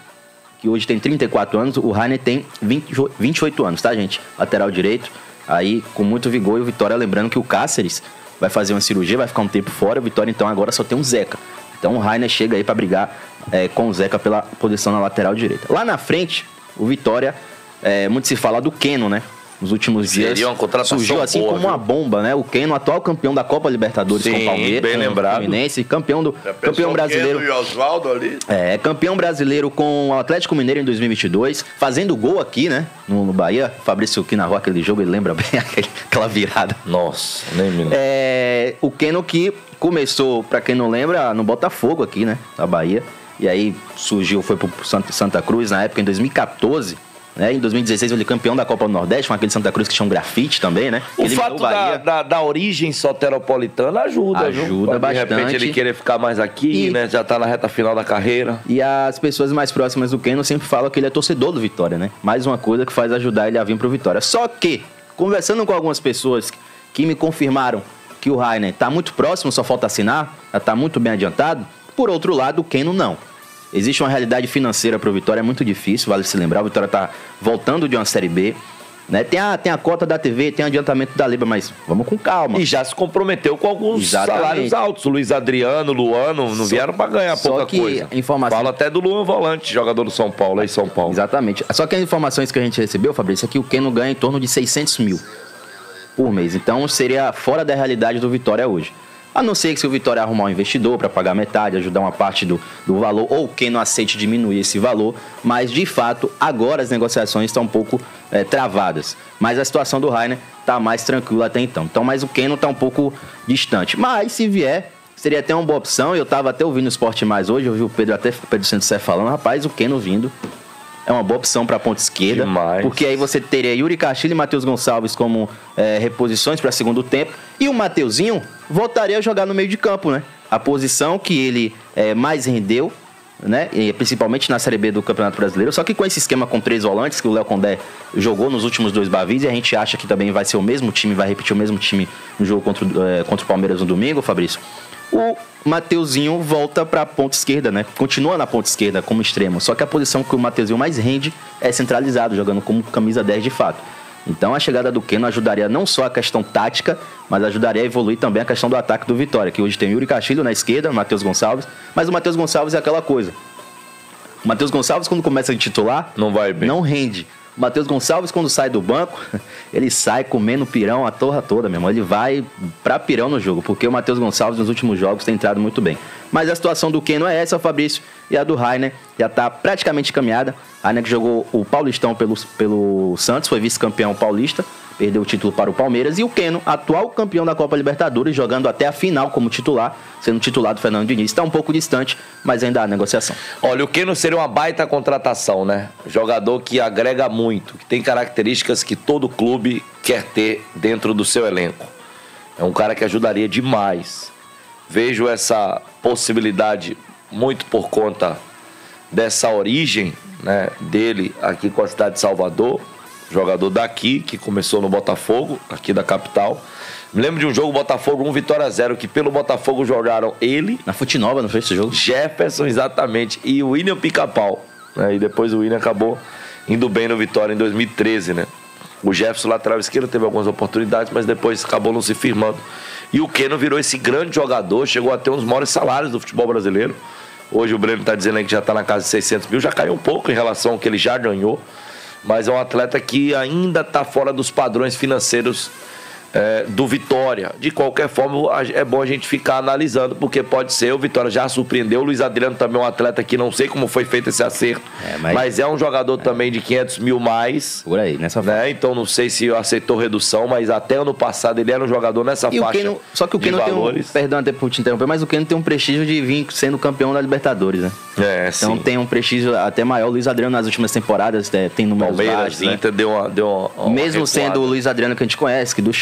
que hoje tem 34 anos, o Rainer tem 20, 28 anos, tá, gente? Lateral direito, aí com muito vigor. E o Vitória, lembrando que o Cáceres vai fazer uma cirurgia, vai ficar um tempo fora. O Vitória, então, agora só tem um Zeca. Então o Rainer chega aí pra brigar é, com o Zeca pela posição na lateral direita. Lá na frente, o Vitória, é, muito se fala do Keno, né? Nos últimos Seria dias uma contratação surgiu assim boa, como viu? uma bomba, né? O Keno, atual campeão da Copa Libertadores com Sim, o Palmeiras, bem com o lembrado. Fluminense, campeão do campeão brasileiro. Keno e Oswaldo ali? É, campeão brasileiro com o Atlético Mineiro em 2022, fazendo gol aqui, né? No, no Bahia. Fabrício que narrou aquele jogo, ele lembra bem aquele- aquela virada. Nossa, nem me lembro. É, o Keno que começou, pra quem não lembra, no Botafogo aqui, né? Na Bahia. E aí surgiu, foi pro Santa Cruz na época, em 2014. Né? Em 2016 ele campeão da Copa do Nordeste, com aquele Santa Cruz que tinha um grafite também, né? O Eliminou fato da, da, da origem soteropolitana ajuda, viu? Ajuda Pra, De repente bastante. ele querer ficar mais aqui, E- né? Já tá na reta final da carreira. E as pessoas mais próximas do Keno sempre falam que ele é torcedor do Vitória, né? Mais uma coisa que faz ajudar ele a vir pro Vitória. Só que, conversando com algumas pessoas que me confirmaram que o Rainer tá muito próximo, só falta assinar, já tá muito bem adiantado. Por outro lado, o Keno não. Existe uma realidade financeira pro Vitória, é muito difícil, vale se lembrar. O Vitória tá voltando de uma Série B. Né? Tem, a, tem a cota da TV, tem o adiantamento da Libra, mas vamos com calma. E já se comprometeu com alguns Exatamente. salários altos. O Luiz Adriano, Luano, não Só- vieram pra ganhar só pouca que coisa. informação- Fala até do Luan Volante, jogador do São Paulo, aí São Paulo. Exatamente. Só que as informações que a gente recebeu, Fabrício, é que o Keno ganha em torno de 600 mil por mês. Então seria fora da realidade do Vitória hoje. A não ser que se o Vitória arrumar um investidor para pagar metade, ajudar uma parte do, do valor, ou quem não aceite diminuir esse valor, mas de fato agora as negociações estão um pouco eh, travadas. Mas a situação do Rainer está mais tranquila até então. Então, mas o Keno está um pouco distante. Mas se vier, seria até uma boa opção. Eu estava até ouvindo o Esporte Mais hoje, eu vi o Pedro até o Pedro Santos falando, rapaz, o Keno vindo é uma boa opção para a ponta esquerda. Demais. Porque aí você teria Yuri Castilho e Matheus Gonçalves como é, reposições para segundo tempo. E o Mateuzinho voltaria a jogar no meio de campo, né? A posição que ele é, mais rendeu né? E principalmente na Série B do Campeonato Brasileiro. Só que com esse esquema com três volantes que o Léo Condé jogou nos últimos dois Bavis, e a gente acha que também vai ser o mesmo time, vai repetir o mesmo time no jogo contra, eh, contra o Palmeiras no domingo, Fabrício. O Mateuzinho volta para a ponta esquerda, né? Continua na ponta esquerda como extremo. Só que a posição que o Mateuzinho mais rende é centralizado, jogando como camisa 10 de fato. Então a chegada do Keno ajudaria não só a questão tática, mas ajudaria a evoluir também a questão do ataque do Vitória, que hoje tem Yuri Castilho na esquerda, Matheus Gonçalves, mas o Matheus Gonçalves é aquela coisa. O Matheus Gonçalves, quando começa a titular, não vai bem. Não rende. O Matheus Gonçalves, quando sai do banco, ele sai comendo pirão a torra toda, meu irmão. Ele vai pra pirão no jogo, porque o Matheus Gonçalves nos últimos jogos tem entrado muito bem. Mas a situação do Keno é essa, Fabrício, e a do Rainer já tá praticamente caminhada. Rainer que jogou o Paulistão pelo, pelo Santos, foi vice-campeão paulista, perdeu o título para o Palmeiras. E o Keno, atual campeão da Copa Libertadores, jogando até a final como titular, sendo titular do Fernando Diniz. Está um pouco distante, mas ainda há negociação. Olha, o Keno seria uma baita contratação, né? Jogador que agrega muito, que tem características que todo clube quer ter dentro do seu elenco. É um cara que ajudaria demais. Vejo essa possibilidade muito por conta dessa origem né, dele aqui com a cidade de Salvador. Jogador daqui, que começou no Botafogo, aqui da capital. Me lembro de um jogo Botafogo 1 Vitória 0, que pelo Botafogo jogaram ele. Na Fute Nova, não foi esse jogo? Jefferson, exatamente. E o William Pica-Pau. Né? E depois o William acabou indo bem no Vitória em 2013, né? O Jefferson, lateral esquerdo, teve algumas oportunidades, mas depois acabou não se firmando. E o Keno virou esse grande jogador, chegou a ter um dos maiores salários do futebol brasileiro. Hoje o Breno está dizendo aí que já está na casa de 600 mil, já caiu um pouco em relação ao que ele já ganhou. Mas é um atleta que ainda está fora dos padrões financeiros é, do Vitória. De qualquer forma, é bom a gente ficar analisando, porque pode ser, o Vitória já surpreendeu. O Luiz Adriano também é um atleta que não sei como foi feito esse acerto, mas... mas- é um jogador também de 500 mil mais. Por aí, nessa né? Então não sei se aceitou redução, mas até ano passado ele era um jogador nessa E o faixa. Keno, só que o Keno tem um, valores. perdão até por te interromper, mas o Keno tem um prestígio de vir sendo campeão da Libertadores, né? É, Então sim. tem um prestígio até maior. O Luiz Adriano nas últimas temporadas é, tem números Palmeiras, baixos, né? Inter deu uma, deu uma, uma Mesmo recuada. sendo o Luiz Adriano que a gente conhece, que do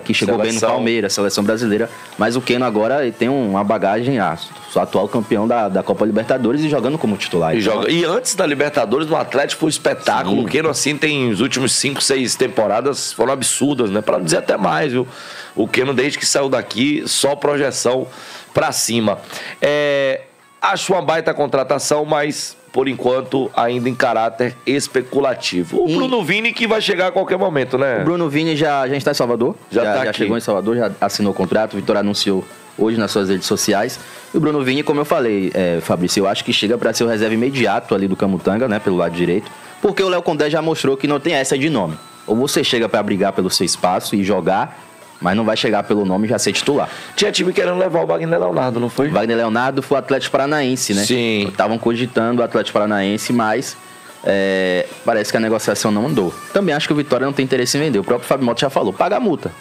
Que chegou bem no Seleção. Palmeiras, seleção brasileira, mas o Keno agora tem uma bagagem, ah, sou atual campeão da, da Copa Libertadores e jogando como titular. E, Então, joga- e antes da Libertadores, no Atlético foi um espetáculo. Sim. O Keno, assim, tem os últimos 5, 6 temporadas foram absurdas, né? Não dizer até mais, viu? O Keno, desde que saiu daqui, só projeção pra cima. É, acho uma baita contratação, mas por enquanto ainda em caráter especulativo. O Bruno Vini que vai chegar a qualquer momento, né? O Bruno Vini já, já está em Salvador. Já tá aqui. chegou em Salvador, já assinou o contrato. O Vitória anunciou hoje nas suas redes sociais. E o Bruno Vini, como eu falei, é, Fabrício, eu acho que chega para ser o reserva imediato ali do Camutanga, né, pelo lado direito. Porque o Léo Condé já mostrou que não tem essa de nome. Ou você chega para brigar pelo seu espaço e jogar, mas não vai chegar pelo nome e já ser titular. Tinha time querendo levar o Wagner Leonardo, não foi? Wagner Leonardo foi o Atlético Paranaense, né? Sim. Estavam cogitando o Atlético Paranaense, mas é, parece que a negociação não andou. Também acho que o Vitória não tem interesse em vender. O próprio Fábio Mota já falou, paga a multa.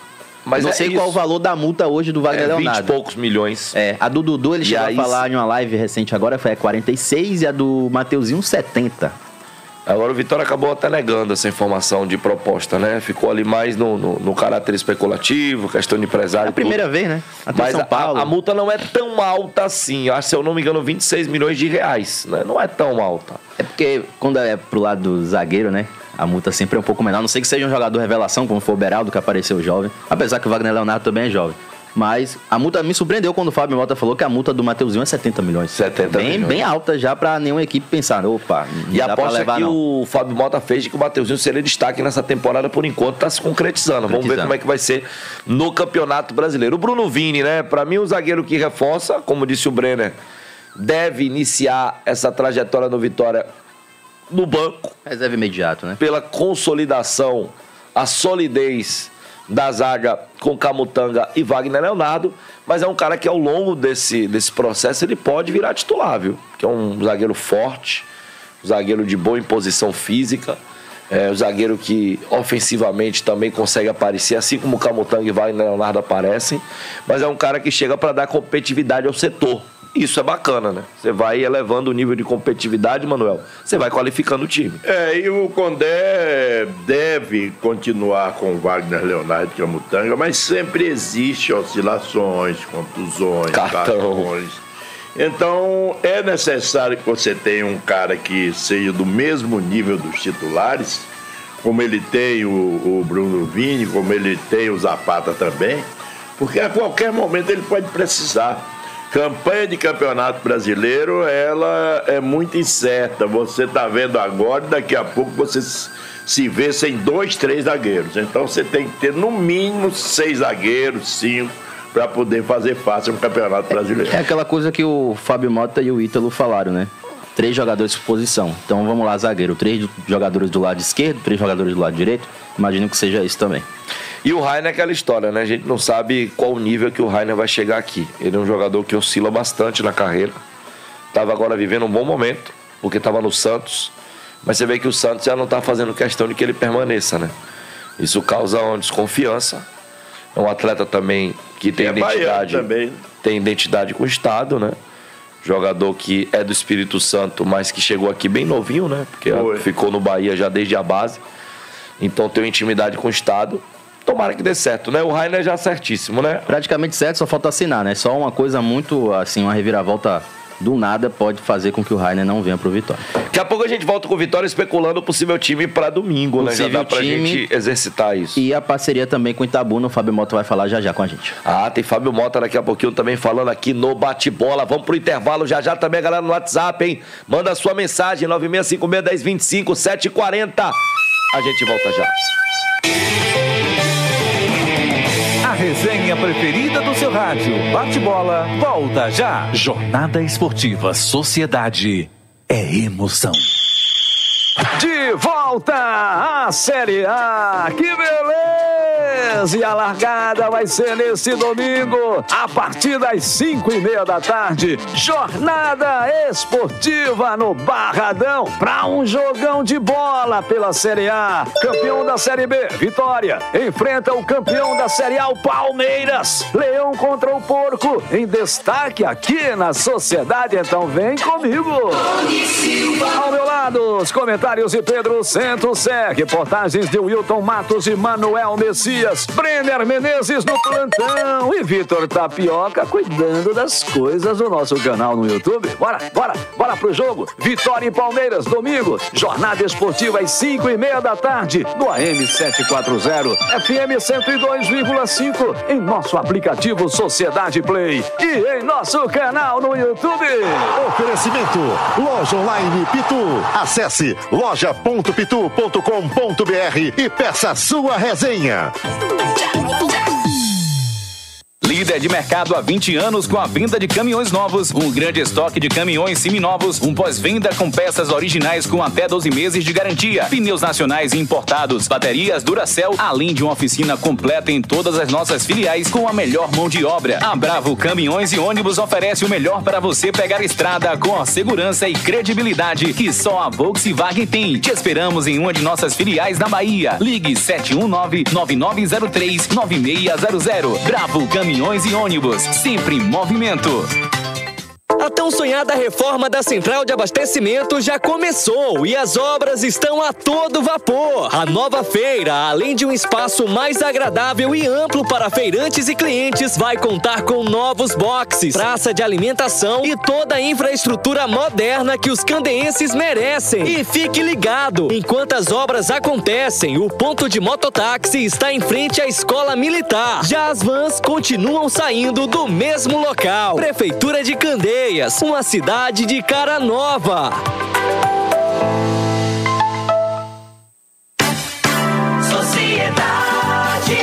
Mas não é sei isso. qual o valor da multa hoje do Wagner É 20 e Leonardo. poucos milhões. É, a do Dudu ele chegou a falar em uma live recente agora, foi a 46 e a do Mateuzinho 70. Agora o Vitória acabou até negando essa informação de proposta, né? Ficou ali mais no, no, no caráter especulativo, questão de empresário. É a primeira tudo. vez, né? Até Mas São a- Paulo. A, a multa não é tão alta assim. Eu Acho, se eu não me engano, 26 milhões de reais. Né? Não é tão alta. É porque quando é pro lado do zagueiro, né? A multa sempre é um pouco menor. A não sei que seja um jogador revelação, como foi o Beraldo, que apareceu jovem. Apesar que o Wagner Leonardo também é jovem. Mas a multa me surpreendeu quando o Fábio Mota falou que a multa do Mateuzinho é 70 milhões. 70 bem, milhões. Bem alta já pra nenhuma equipe pensar. Opa, não E a aposta levar que não. o Fábio Mota fez de que o Mateuzinho seria destaque nessa temporada, por enquanto, está se concretizando. Vamos ver como é que vai ser no Campeonato Brasileiro. O Bruno Vini, né? Para mim, o zagueiro que reforça, como disse o Brenner, deve iniciar essa trajetória no Vitória no banco. Reserva imediato, né? Pela consolidação, a solidez da zaga com Camutanga e Wagner Leonardo, mas é um cara que ao longo desse, desse processo ele pode virar titular, viu? Que é um zagueiro forte, um zagueiro de boa imposição física, é um zagueiro que ofensivamente também consegue aparecer, assim como Camutanga e Wagner Leonardo aparecem, mas é um cara que chega para dar competitividade ao setor. Isso é bacana, né? Você vai elevando o nível de competitividade, Manuel. Você vai qualificando o time. É, e o Condé deve continuar com o Wagner Leonardo Camutanga, mas sempre existe oscilações, contusões, Cartão. cartões. Então é necessário que você tenha um cara que seja do mesmo nível dos titulares, como ele tem o, o Bruno Vini, como ele tem o Zapata também, porque a qualquer momento ele pode precisar. Campanha de campeonato brasileiro, ela é muito incerta. Você está vendo agora daqui a pouco você se vê sem dois, três zagueiros. Então você tem que ter no mínimo seis zagueiros, cinco, para poder fazer fácil um campeonato brasileiro. É aquela coisa que o Fábio Mota e o Ítalo falaram, né? Três jogadores por posição. Então vamos lá, zagueiro. Três jogadores do lado esquerdo, três jogadores do lado direito. Imagino que seja isso também. E o Rainer é aquela história, né? A gente não sabe qual nível que o Rainer vai chegar aqui. Ele é um jogador que oscila bastante na carreira. Estava agora vivendo um bom momento, porque estava no Santos. Mas você vê que o Santos já não está fazendo questão de que ele permaneça, né? Isso causa uma desconfiança. É um atleta também que tem é identidade. também. Tem identidade com o Estado, né? Jogador que é do Espírito Santo, mas que chegou aqui bem novinho, né? Porque Foi. ficou no Bahia já desde a base. Então tem uma intimidade com o Estado. Tomara que dê certo, né? O Rainer já certíssimo, né? Praticamente certo, só falta assinar, né? Só uma coisa muito, assim, uma reviravolta do nada pode fazer com que o Rainer não venha pro Vitória. Daqui a pouco a gente volta com o Vitória especulando o possível time para domingo, né? Já Possível dá pra time. gente exercitar isso. E a parceria também com o Itabuna, o Fábio Mota vai falar já já com a gente. Ah, tem Fábio Mota daqui a pouquinho também falando aqui no bate-bola. Vamos pro intervalo já já também, galera, no WhatsApp, hein? Manda sua mensagem, 9656-1025, 740. A gente volta já. Resenha preferida do seu rádio. Bate-bola, volta já. Jornada Esportiva Sociedade é emoção. De volta à Série A, que beleza! E a largada vai ser nesse domingo, a partir das 5 e meia da tarde. Jornada esportiva no Barradão, para um jogão de bola pela Série A. Campeão da Série B, Vitória, enfrenta o campeão da Série A, o Palmeiras. Leão contra o Porco, em destaque aqui na Sociedade. Então vem comigo. Ao meu lado, os comentários de Pedro Santos Sé, reportagens de Wilton Matos e Manuel Messias, Brenner Menezes no plantão e Vitor Tapioca cuidando das coisas do nosso canal no YouTube. Bora, bora, bora pro jogo. Vitória e Palmeiras, domingo, jornada esportiva às 5 e meia da tarde, no AM 740, FM 102,5, em nosso aplicativo Sociedade Play e em nosso canal no YouTube. Oferecimento Loja Online Pitu. Acesse loja.pitu.com.br e peça sua resenha. oh Líder de mercado há 20 anos com a venda de caminhões novos, um grande estoque de caminhões seminovos, um pós-venda com peças originais com até 12 meses de garantia, pneus nacionais e importados, baterias Duracell, além de uma oficina completa em todas as nossas filiais com a melhor mão de obra. A Bravo Caminhões e Ônibus oferece o melhor para você pegar estrada com a segurança e credibilidade que só a Volkswagen tem. Te esperamos em uma de nossas filiais na Bahia. Ligue 719-9903-9600. Bravo Caminhões e Ônibus, sempre em movimento. A tão sonhada reforma da central de abastecimento já começou e as obras estão a todo vapor. A nova feira, além de um espaço mais agradável e amplo para feirantes e clientes, vai contar com novos boxes, praça de alimentação e toda a infraestrutura moderna que os candeenses merecem. E fique ligado, enquanto as obras acontecem, o ponto de mototáxi está em frente à escola militar. Já as vans continuam saindo do mesmo local. Prefeitura de Candeias, uma cidade de cara nova. Sociedade,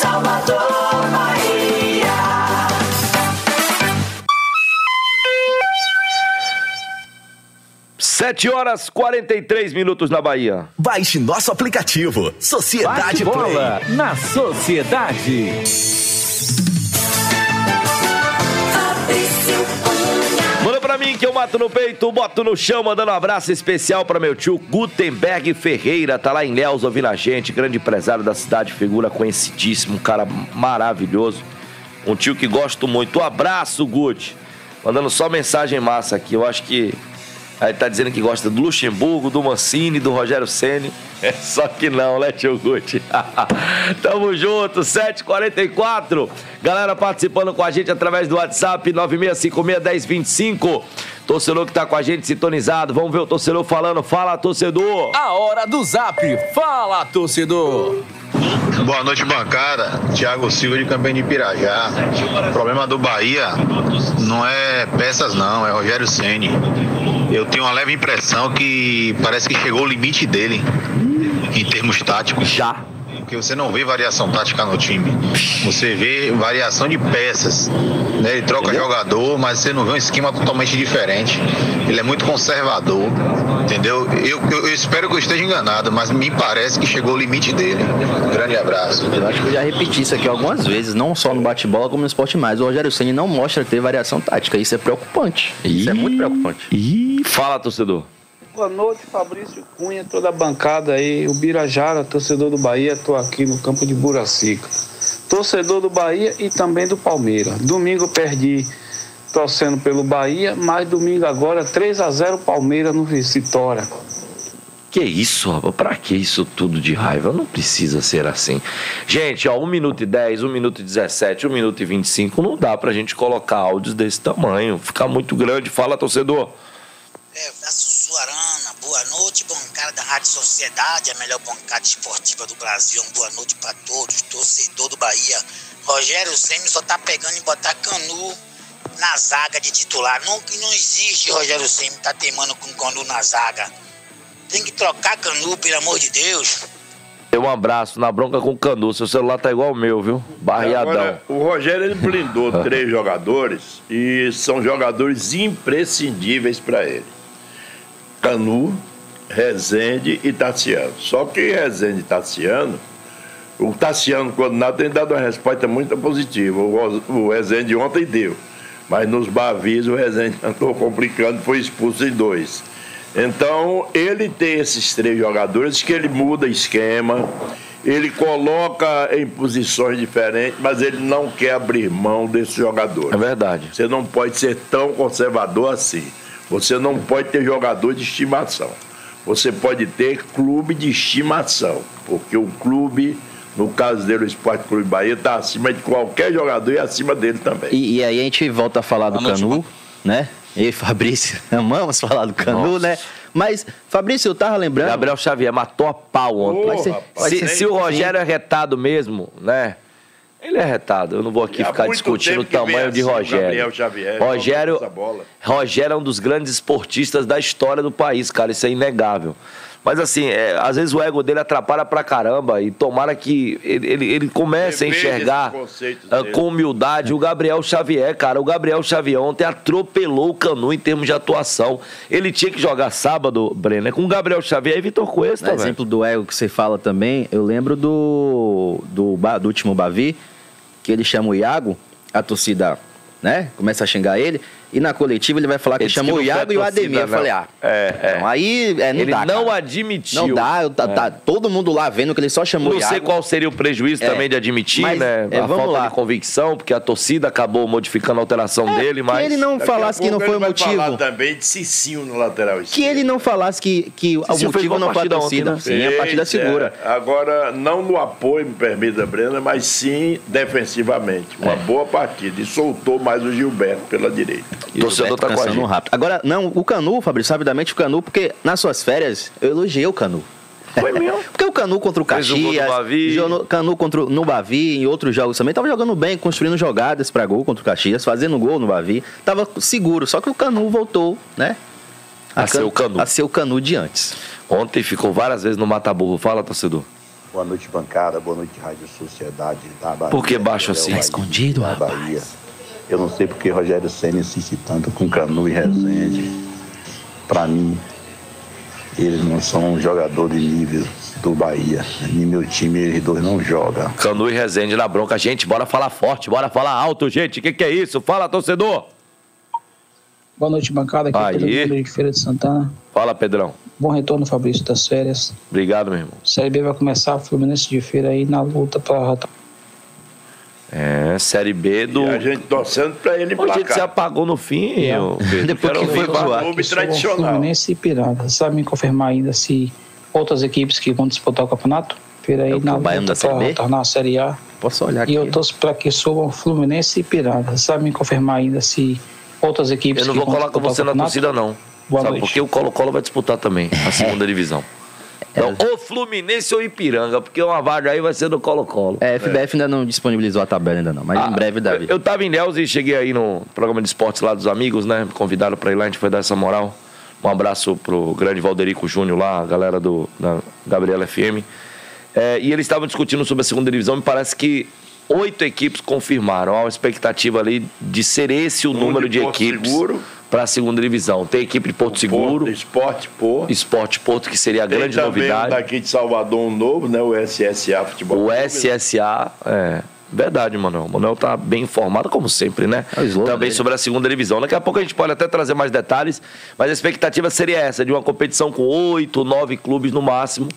Salvador, Bahia. Sete horas 43 minutos na Bahia. Baixe nosso aplicativo Sociedade Bate-bola Play. na Sociedade. Pra mim que eu mato no peito, boto no chão, mandando um abraço especial pra meu tio Gutenberg Ferreira, tá lá em Léus ouvindo a gente, grande empresário da cidade, figura conhecidíssimo, um cara maravilhoso. Um tio que gosto muito. Um abraço, Gut. Mandando só mensagem massa aqui. Eu acho que Aí tá dizendo que gosta do Luxemburgo, do Mancini, do Rogério Ceni. É só que não, né, tio Guti? Tamo junto, 7h44. Galera participando com a gente através do WhatsApp 96561025. Torcedor que tá com a gente sintonizado. Vamos ver o torcedor falando. Fala, torcedor. A hora do zap. Fala, torcedor. Boa noite, bancada. Thiago Silva de Campanha de Pirajá. O problema do Bahia não é peças, não, é Rogério Ceni. Eu tenho uma leve impressão que parece que chegou o limite dele em termos táticos. Já. Porque você não vê variação tática no time. Você vê variação de peças. Né? Ele troca jogador, mas você não vê um esquema totalmente diferente. Ele é muito conservador. Entendeu? Eu, eu- eu espero que eu esteja enganado, mas me parece que chegou o limite dele. Grande abraço. Eu acho que eu já repeti isso aqui algumas vezes, não só no bate-bola como no esporte mais. O Rogério Ceni não mostra ter variação tática. Isso é preocupante. Isso é muito preocupante. Ih, fala, torcedor. Boa noite, Fabrício Cunha, toda a bancada aí. O Birajara, torcedor do Bahia, estou aqui no campo de Buracica. Torcedor do Bahia e também do Palmeiras. Domingo eu perdi torcendo pelo Bahia, mas domingo agora 3 a 0 Palmeiras no Vitória. Que isso, rapaz? Pra que isso tudo de raiva? Não precisa ser assim. Gente, ó, 1 minuto e 10, 1 minuto e 17, 1 minuto e 25, não dá pra gente colocar áudios desse tamanho. Fica muito grande. Fala, torcedor. Suarana, boa noite, bancada da Rádio Sociedade, a melhor bancada esportiva do Brasil. Uma boa noite para todos, torcedor do Bahia. Rogério Ceni só tá pegando e botar Canu na zaga de titular. Não, não existe Rogério Ceni tá teimando com Canu na zaga. Tem que trocar Canu, pelo amor de Deus. Um abraço na bronca com o Canu. Seu celular tá igual o meu, viu? Barriadão. Agora, o Rogério ele blindou três jogadores e são jogadores imprescindíveis para ele. Canu, Rezende e Tassiano. Só que Rezende e Tassiano, o Tassiano, quando nada, tem dado uma resposta muito positiva. O, o Rezende ontem deu. Mas nos Bavis o Rezende andou complicando, foi expulso em dois. Então, ele tem esses três jogadores que ele muda esquema, ele coloca em posições diferentes, mas ele não quer abrir mão desses jogadores. É verdade. Você não pode ser tão conservador assim. Você não pode ter jogador de estimação. Você pode ter clube de estimação, porque o clube, no caso dele, o Esporte Clube Bahia, está acima de qualquer jogador e acima dele também. E, e aí a gente volta a falar do Canu, né? E Fabrício, amamos falar do Canu, né? Mas, Fabrício, eu tava lembrando. Gabriel Xavier matou a pau ontem. Ser- vai se, se o. Rogério é retado mesmo, né? Ele é retado. Eu não vou aqui E ficar discutindo o tamanho de assim o Rogério. Gabriel Xavier, Rogério. Rogério é um dos grandes esportistas da história do país, cara. Isso é inegável. Mas assim, é, às vezes o ego dele atrapalha pra caramba e tomara que ele, ele, ele comece a enxergar dele. com humildade o Gabriel Xavier, cara. O Gabriel Xavier ontem atropelou o Canu em termos de atuação. Ele tinha que jogar sábado, Brenner, com o Gabriel Xavier e Vitor Cuesta, No velho. exemplo do ego que você fala também, eu lembro do, do, do último Bavi, que ele chama o Iago, a torcida, né? Começa a xingar ele, e na coletiva ele vai falar que Ele chamou o que não foi Iago e o Ademir. Eu não. falei, ah, É, é. então, aí é, não Ele dá. não cara. admitiu. Não dá, eu- tá, É. tá todo mundo lá vendo que ele só chamou Não o Iago. sei qual seria o prejuízo É, também de admitir, mas, né? é, a vamos falta lá. de convicção, porque a torcida acabou modificando a alteração dele, mas. ele não falasse que não foi o ele motivo. falar também de Cicinho no lateral esquerdo. Que ele não falasse que, que o motivo não foi a torcida. ontem, Sim, a partida segura. Agora, não no apoio, me permita, Brena, mas sim defensivamente. Uma boa partida. E soltou mais o Gilberto pela direita. E o Roberto cansando rápido. Agora, não, o Canu, Fabrício, rapidamente o Canu, porque nas suas férias eu elogiei o Canu. Foi mesmo? Porque o Canu contra o um Caxias, jogou- Canu contra o- no Bavi, em outros jogos também, tava jogando bem, construindo jogadas pra gol contra o Caxias, fazendo gol no Bavi, tava seguro, só que o Canu voltou, né? A ser o Canu. A ser o Canu de antes. Ontem ficou várias vezes no Mata-Burro. Fala, torcedor. Boa noite, bancada. Boa noite, Rádio Sociedade da Bahia. Por que baixo assim? Bahia, Tá escondido, da Bahia. Eu não sei porque Rogério Senna insiste tanto com Canu e Rezende. Pra mim, eles não são jogadores de nível do Bahia. E meu time, eles dois não jogam. Canu e Rezende na bronca. Gente, bora falar forte, bora falar alto, gente. O que, que é isso? Fala, torcedor. Boa noite, bancada. Aqui é Aí. Pedro Nunes de Feira de Santana. Fala, Pedrão. Bom retorno, Fabrício, das férias. Obrigado, meu irmão. Série B vai começar, Fluminense de Feira aí na luta pela rota. É. É, Série B do. E a gente torcendo pra ele Ô, gente, você emplacar. apagou no fim, ô, Pedro. Depois Quero que ver foi zoar. Clube tradicional. Fluminense e Piranga. Sabe me confirmar ainda se outras equipes que vão disputar o campeonato? Pera aí, É na Baiano da luta pra Série B? tornar a Série A. Posso olhar E aqui. eu torço para que subam Fluminense e Piranga. Sabe me confirmar ainda se outras equipes Eu não vou disputar você na torcida, não. Boa Sabe noite. porque o Colo-Colo vai disputar também a segunda divisão. Então, É. ou Fluminense ou Ipiranga, porque uma vaga aí vai ser do Colo-Colo. É, FBF ainda não disponibilizou a tabela ainda não, mas Ah, em breve deve. Eu tava em Ilhéus e cheguei aí no programa de esportes lá dos amigos, né? Me convidaram pra ir lá, a gente foi dar essa moral. Um abraço pro grande Valderico Júnior lá, a galera do, da Gabriela FM. É, e eles estavam discutindo sobre a segunda divisão. Me parece que oito equipes confirmaram. Há uma expectativa ali de ser esse o Um número de, de equipes Seguro. Para a segunda divisão. Tem a equipe de Porto Seguro, Esporte Porto. Esporte Porto, que seria a Tem grande também novidade. daqui de Salvador, um novo, né? O SSA Futebol. O Clube. SSA, é. Verdade, Manuel. O Manuel tá bem informado, como sempre, né? É Também dele. sobre a segunda divisão. Daqui a pouco a gente pode até trazer mais detalhes, mas a expectativa seria essa, de uma competição com oito, nove clubes no máximo,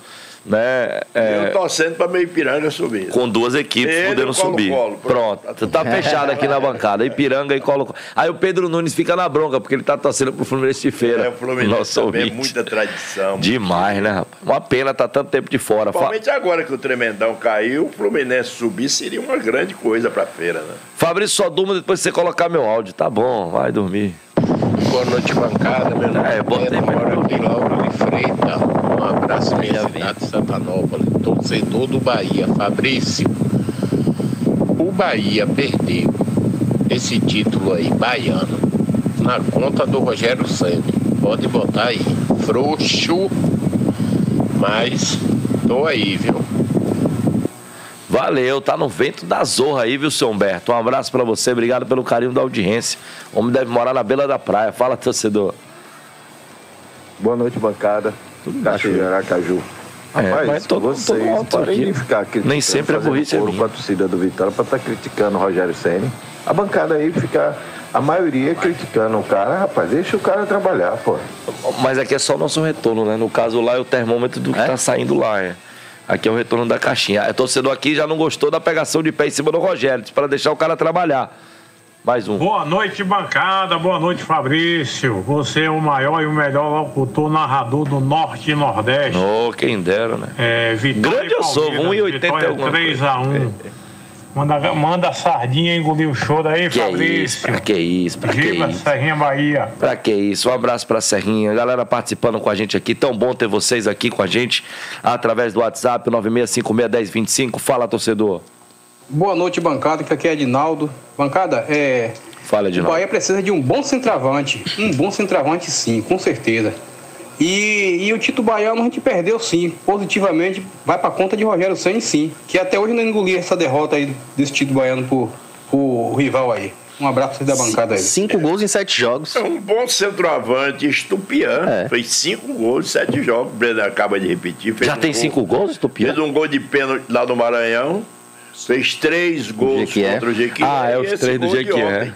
né? É, Eu torcendo pra meio Piranga subir. com duas equipes Ele podendo o Colo-Colo, subir. pronto. Pronto, tá fechado aqui na bancada. Ipiranga e Colo Aí o Pedro Nunes fica na bronca, porque ele tá torcendo pro Fluminense de feira. É, o Fluminense Nosso também é ouvinte. muita tradição. Demais, né, rapaz? Uma pena tá tanto tempo de fora. Principalmente agora que o Tremendão caiu, o Fluminense subir seria uma grande coisa pra feira, né? Fabrício, só durma depois que você colocar meu áudio. Tá bom, vai dormir. Boa noite, bancada. Meu nome É, botei Beto, mesmo. moro de Lauro de Freitas. Um abraço, minha cidade de Santanópolis. Torcedor do Bahia, Fabrício. O Bahia perdeu esse título aí, baiano, na conta do Rogério Senna. Pode botar aí. Frouxo, mas tô aí, viu? Valeu, tá no vento da zorra aí, viu, seu Humberto? Um abraço pra você, obrigado pelo carinho da audiência. O homem deve morar na beira da praia. Fala, torcedor. Boa noite, bancada. Tudo Cachoeira, Aracaju. É, Rapaz, mas todo- vocês todo parem aqui. de ficar criticando, Nem sempre a fazendo burrice é minha. com a torcida do Vitória pra estar criticando o Rogério Senni. A bancada aí fica, a maioria criticando o cara. Rapaz, deixa o cara trabalhar, pô. Mas aqui é só o nosso retorno, né? No caso lá é o termômetro do que tá saindo lá, é. Aqui é o retorno da caixinha. É torcedor aqui já não gostou da pegação de pé em cima do Rogério, para deixar o cara trabalhar. Mais um. Boa noite, bancada. Boa noite, Fabrício. Você é o maior e o melhor locutor narrador do Norte e Nordeste. Ô, quem dera, né? É, Vitória Grande eu sou, Palmeiras, 1,80 Vitória alguma 3x1. Manda, manda a sardinha engolir o choro aí, Que é isso, Fabrício. pra que isso, pra que isso. Serrinha Bahia. Pra que isso? Um abraço pra Serrinha. Galera participando com a gente aqui. Tão bom ter vocês aqui com a gente através do WhatsApp 96561025. Fala, torcedor. Boa noite, bancada, que aqui é Edinaldo. Bancada, é. Fala, O Edinaldo. Bahia precisa de um bom centroavante. Um bom centroavante, sim, com certeza. E, e o título baiano a gente perdeu, sim. Positivamente, vai pra conta de Rogério Senna, sim. Que até hoje não engoliu essa derrota aí desse título baiano pro, pro rival aí. Um abraço pra vocês da bancada aí. Cinco gols em sete jogos. É um bom centroavante, Estupian. É. Fez cinco gols, sete jogos. O Breno acaba de repetir. Fez Já um tem gol- cinco gols, Estupian? Fez um gol de pênalti lá no Maranhão. Fez três gols contra o Jequié. Ah, é os três do Jequié. ontem.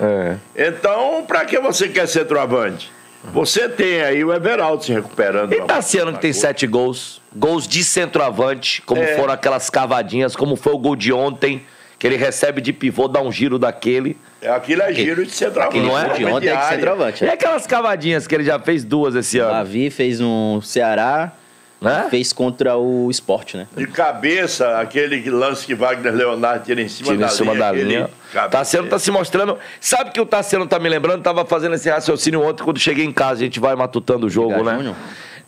É. Então, pra que você quer centroavante? Você tem aí o Everaldo se recuperando. E Tassiano que tem sete gols. Gols de centroavante, como É. foram aquelas cavadinhas, como foi o gol de ontem, que ele recebe de pivô, dá um giro daquele. Aquilo é giro de centroavante. Não é? de ontem é de centroavante. E aquelas cavadinhas que ele já fez duas esse ano? Davi fez no Ceará, Né? fez contra o Sport, né? De cabeça, aquele lance que Wagner Leonardo tira em cima Tira da em cima linha. da linha. Tassiano tá se mostrando. Sabe que o Tassiano tá me lembrando? Tava fazendo esse raciocínio ontem quando cheguei em casa. A gente vai matutando o jogo, Edgar né? Júnior?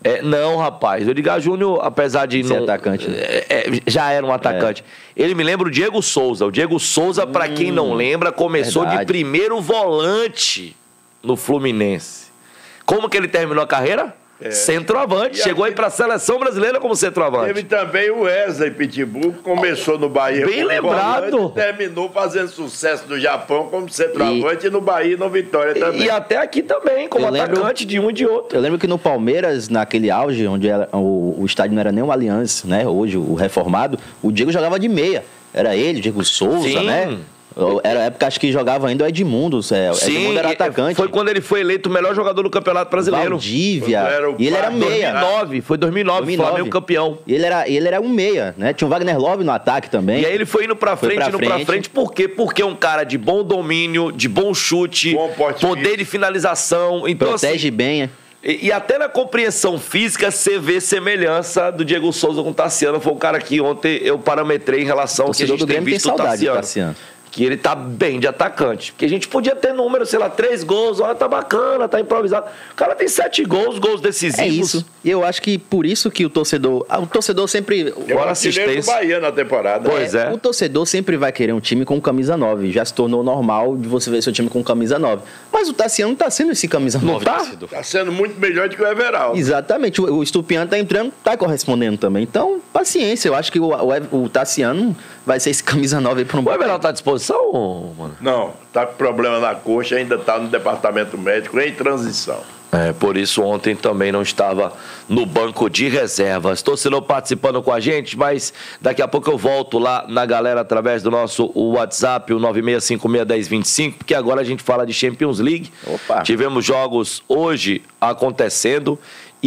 É, não, rapaz. O Edgar Júnior, apesar de. Ser não, atacante, né? é, é, já era um atacante. Ele me lembra o Diego Souza. O Diego Souza, pra quem não lembra, começou de verdade. primeiro volante no Fluminense. Como que ele terminou a carreira? É. Centroavante. E Chegou aí pra seleção brasileira como centroavante. Teve também o Wesley Pitbull, que começou no Bahia Bem como lembrado. volante, terminou fazendo sucesso no Japão como centroavante e, no Bahia e no Vitória também. E até aqui também, como Eu lembro- atacante de um e de outro. Eu lembro que no Palmeiras, naquele auge, onde era- o, o estádio não era nem o Allianz, né? Hoje, o reformado, o Diego jogava de meia. Era ele, Diego Souza, Sim. né? Era a época, acho que jogava ainda o Edmundo. É, o Edmundo era atacante. Foi quando ele foi eleito o melhor jogador do Campeonato Brasileiro. Valdívia. Era o E ele era meia. 2009, foi 2009, Flamengo campeão. E ele era, ele era um meia, né? Tinha o Wagner Love no ataque também. E aí ele foi indo pra frente, pra indo pra frente. frente. Por quê? Porque é um cara de bom domínio, de bom chute, poder de finalização. Então, Protege bem, é. E, e até na compreensão física você vê semelhança do Diego Souza com o Tassiano. Foi o cara que ontem eu parametrei em relação ao que a gente do tem visto saudade do Tassiano. Tassiano. Que ele tá bem de atacante. Porque a gente podia ter número, sei lá, três gols, olha, tá bacana, tá improvisado. O cara tem sete gols, gols decisivos. É isso. E eu acho que por isso que o torcedor. ah, O torcedor sempre. É o artilheiro do Bahia na temporada. É, O torcedor sempre vai querer um time com camisa 9. Já se tornou normal de você ver seu time com camisa 9. Mas o Tassiano não tá sendo esse camisa 9. torcedor. Tá sendo muito melhor do que o Everaldo. Exatamente. O, o Estupiano tá entrando, tá correspondendo também. Então, paciência. Eu acho que o, o, o Tassiano vai ser esse camisa 9 aí por um bom O Everaldo tá à disposição, mano? Não, tá com problema na coxa, ainda tá no departamento médico em transição. É, por isso ontem também não estava no banco de reservas. Torcedor participando com a gente, mas daqui a pouco eu volto lá na galera através do nosso WhatsApp, o 96561025, porque agora a gente fala de Champions League. Tivemos jogos hoje acontecendo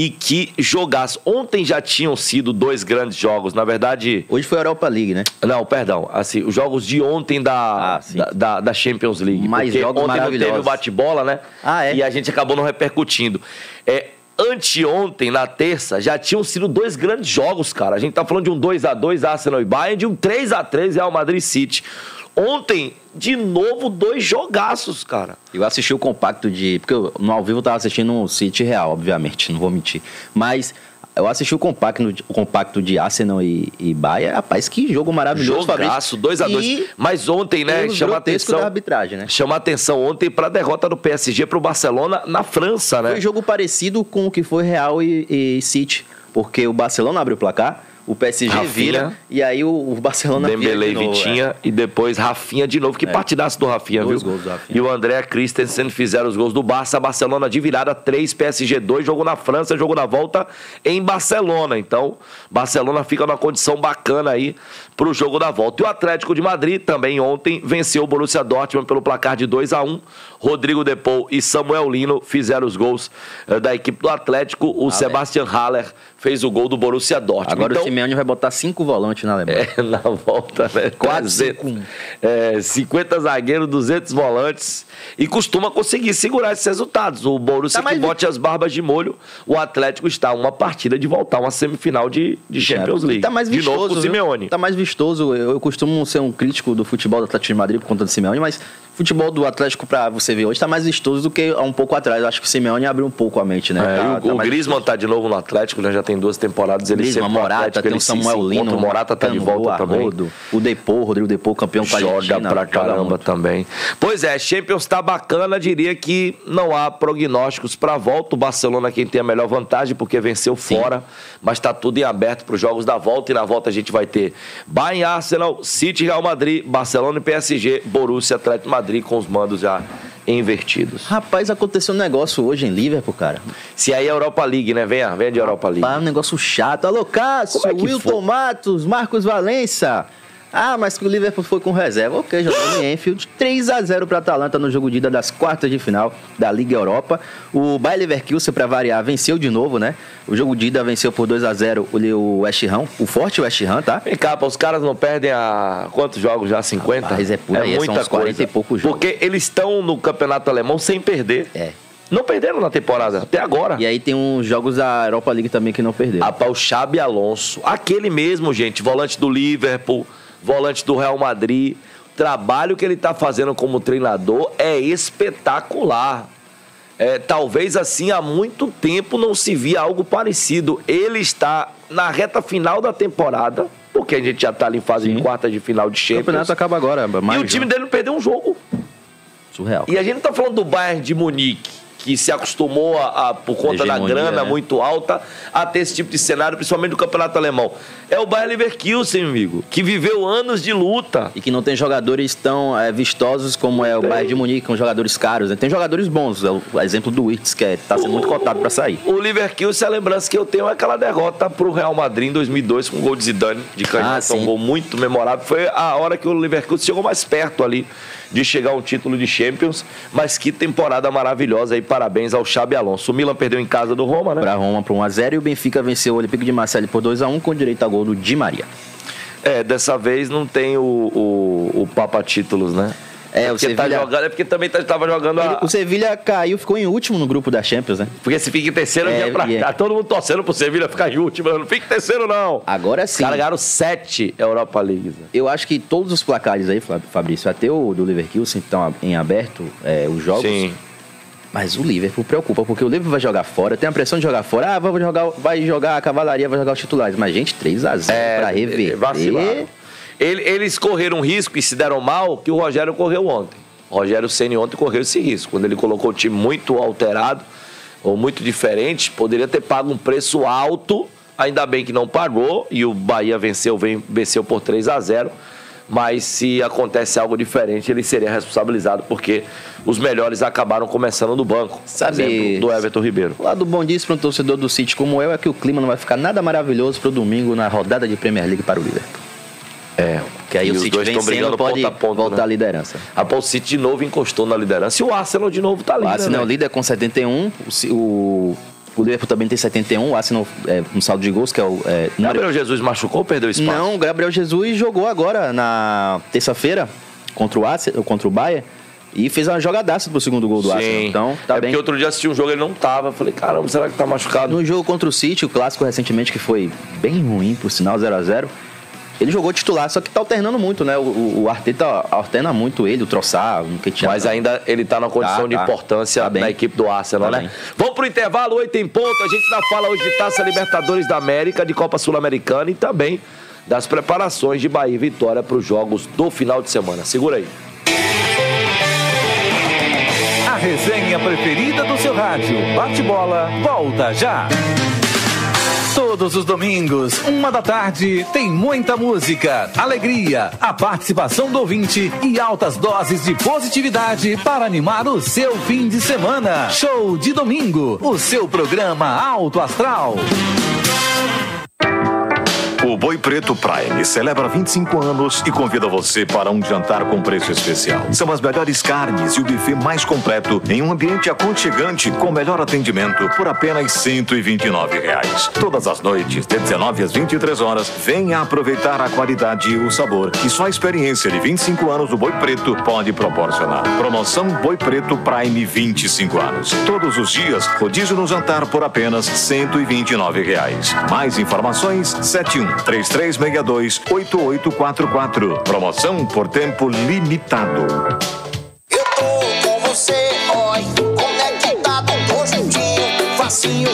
e que jogaço. Ontem já tinham sido dois grandes jogos, na verdade. Hoje foi a Europa League, né? Não, perdão. Assim, os jogos de ontem da, da, da- da Champions League. Mais jogos ontem não teve o bate-bola, né? Ah, é? E a gente acabou não repercutindo. É, anteontem, na terça, já tinham sido dois grandes jogos, cara. A gente tá falando de um 2x2 Arsenal e Bayern, de um 3x3 Real Madrid City. Ontem, de novo, dois jogaços, cara. Eu assisti o compacto de. Porque eu, no ao vivo eu tava assistindo o City Real, obviamente, não vou mentir. Mas eu assisti o compacto, o compacto de Arsenal e, e Bayern. Rapaz, que jogo maravilhoso, Jogaço, 2x2. E Mas ontem, né, chama atenção. da arbitragem, né? Chama atenção ontem pra derrota do PSG pro Barcelona na França, né? Foi jogo parecido com o que foi Real e, e City. Porque o Barcelona abriu o placar, o PSG Rafinha. vira e aí o, o Barcelona vira Dembele de e novo, Vitinha é. e depois Rafinha de novo. Que É. partidaço do Rafinha, Dois viu? gols do Rafinha. E o André Christensen fizeram os gols do Barça. Barcelona de virada 3, PSG 2. Jogo na França, jogo na volta em Barcelona. Então, Barcelona fica numa condição bacana aí pro jogo da volta. E o Atlético de Madrid também ontem venceu o Borussia Dortmund pelo placar de 2 a 1 Rodrigo Depou e Samuel Lino fizeram os gols eh, da equipe do Atlético. O Sebastian Haller fez o gol do Borussia Dortmund. Agora então, o Simeone vai botar cinco volantes na Alemanha. é, na volta, né? 400, é, 50 zagueiros, 200 volantes. E costuma conseguir segurar esses resultados. O Borussia que bote as barbas de molho, o Atlético está uma partida de voltar uma semifinal de, de Champions League. Tá mais de vistoso, novo com o viu? Simeone. Tá mais vistoso. Eu, eu costumo ser um crítico do futebol do Atlético de Madrid por conta do Simeone, mas futebol do Atlético, pra você ver hoje, tá mais vistoso do que há um pouco atrás. Eu acho que o Simeone abriu um pouco a mente, né? É, Tá- o tá o Griezmann tá de novo no Atlético, né? Já tem duas temporadas. Ele sempre no Morata, Atlético, tem o ele se Samuel. Lino, O Morata tá de volta também. O Depô, Rodrigo Depô, campeão Joga Argentina, pra caramba também. Pois é, Champions tá bacana, diria que não há prognósticos pra volta. O Barcelona é quem tem a melhor vantagem porque venceu fora, mas tá tudo em aberto pros jogos da volta e na volta a gente vai ter Bayern, Arsenal, City, Real Madrid, Barcelona e PSG, Borussia, Atlético Madrid com os mandos já invertidos. Rapaz, aconteceu um negócio hoje em Liverpool, cara. Se aí é Europa League, né? Venha, venha de Europa League. Rapaz, um negócio chato. Alô, Cássio, é Wilton foi? Matos, Marcos Valença. Ah, mas que o Liverpool foi com reserva. Ok, jogou em Enfield. 3 a 0 para Atalanta no jogo de ida das quartas de final da Liga Europa. O Bayer Leverkusen, para variar, venceu de novo, né? O jogo de ida venceu por 2 a 0 o o West Ham. O forte West Ham, tá? Vem cá, os caras não perdem a quantos jogos já? 50? Rapaz, é por aí, são uns 40 e poucos jogos. Porque eles estão no campeonato alemão sem perder. É. Não perderam na temporada, até agora. E aí tem uns jogos da Europa League também que não perderam. Rapaz, o Xabi Alonso, aquele mesmo, gente, volante do Liverpool, volante do Real Madrid. O trabalho que ele tá fazendo como treinador é espetacular. É, talvez assim há muito tempo não se via algo parecido. Ele está na reta final da temporada, porque a gente já tá ali em fase de quarta de final de O Champions. campeonato acaba agora. E o time dele não perdeu um jogo. Surreal. E a gente não tá falando do Bayern de Munique, que se acostumou a, a- por conta da grana né? muito alta a ter esse tipo de cenário, principalmente no campeonato alemão. É o Bayer Leverkusen, amigo, que viveu anos de luta. E que não tem jogadores tão é, vistosos como é o Bayern de Munique, com jogadores caros. Né? Tem jogadores bons, é o exemplo do Wirtz, que está sendo muito cotado para sair. O Leverkusen, a lembrança que eu tenho é aquela derrota pro Real Madrid em 2002 com o gol de Zidane, de canhota, Ah, um gol muito memorável. Foi a hora que o Leverkusen chegou mais perto ali de chegar a um título de Champions, mas que temporada maravilhosa aí, parabéns ao Xabi Alonso. O Milan perdeu em casa do Roma, né? Para Roma por 1x0 e o Benfica venceu o Olympique de Marseille por 2x1 com direito a gol do Di Maria. É, dessa vez não tem o, o, o Papa Títulos, né? É, o porque tá Sevilha- jogando, é porque também estava jogando a, O Sevilha caiu, ficou em último no grupo da Champions, né? Porque se fica em terceiro, É, é, pra e é. cá. Todo mundo torcendo pro Sevilha ficar em último. Não fica em terceiro, não. Agora sim. Ganharam sete Europa Leagues. né? Eu acho que todos os placares aí, Fabrício, até o do Leverkusen estão em aberto, é, os jogos. Sim. Mas o Liverpool preocupa, porque o Liverpool vai jogar fora, tem a pressão de jogar fora. Ah, vai jogar, vai jogar a cavalaria, vai jogar os titulares. Mas, gente, 3x0 É, pra rever. vacilaram. Ele- Eles correram um risco e se deram mal que o Rogério correu ontem. O Rogério Ceni ontem correu esse risco. Quando ele colocou o time muito alterado ou muito diferente, poderia ter pago um preço alto. Ainda bem que não pagou e o Bahia venceu, venceu por 3 a 0 Mas se acontece algo diferente, ele seria responsabilizado, porque os melhores acabaram começando no banco. Sabe- Exemplo do Everton Ribeiro. O lado bom disso para um torcedor do City como eu é que o clima não vai ficar nada maravilhoso pro domingo na rodada de Premier League para o Liverpool. É. Que aí E o os City vencendo pode ponta a ponta, voltar né? à liderança. A o City de novo encostou na liderança e o Arsenal de novo tá ali. O Arsenal né, líder com 71, o, o, o Liverpool também tem 71, o Arsenal é, um saldo de gols que é o é, número- Gabriel Jesus machucou ou perdeu espaço? Não, o Gabriel Jesus jogou agora na terça-feira contra o Arsenal, contra o Bayern e fez uma jogadaça pro segundo gol do Arsenal. Então, tá é bem. porque outro dia assisti um jogo ele não tava. Falei, caramba, será que tá machucado? No jogo contra o City, o clássico recentemente que foi bem ruim, por sinal 0 a 0 ele jogou titular, só que tá alternando muito, né? O, o- o Arteta alterna muito ele, o Troçar, o que tinha. Mas ainda ele tá na condição Tá, de tá. importância Tá bem. da equipe do Arsenal, Tá né? bem. Vamos pro intervalo, 8 em ponto. A gente ainda fala hoje de Taça Libertadores da América, de Copa Sul-Americana e também das preparações de Bahia e Vitória para os jogos do final de semana. Segura aí. A resenha preferida do seu rádio. Bate-bola, volta já. Todos os domingos, uma da tarde, tem muita música, alegria, a participação do ouvinte e altas doses de positividade para animar o seu fim de semana. Show de domingo, o seu programa Alto Astral. O Boi Preto Prime celebra 25 anos e convida você para um jantar com preço especial. São as melhores carnes e o buffet mais completo em um ambiente aconchegante com melhor atendimento por apenas 129 reais. Todas as noites, de 19 às 23 horas, venha aproveitar a qualidade e o sabor que só a experiência de 25 anos do Boi Preto pode proporcionar. Promoção Boi Preto Prime 25 anos. Todos os dias, rodízio no jantar por apenas 129 reais. Mais informações, 71 3362 8844. Promoção por tempo limitado. Eu tô com você, oi, conectado, tô juntinho, facinho,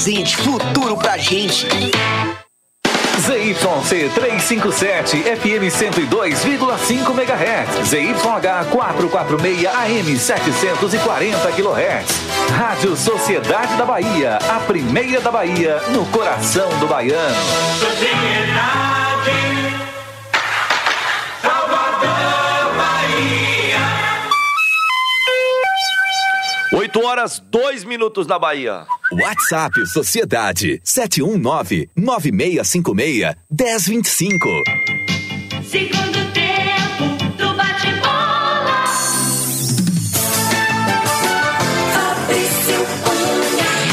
presente, futuro pra gente. ZYC 357 FM 102,5 MHz. ZYH 446 AM 740 kHz. Rádio Sociedade da Bahia, a primeira da Bahia, no coração do baiano. Oito horas, dois minutos na Bahia. WhatsApp Sociedade 719-9656-1025. Segundo tempo do bate-bola.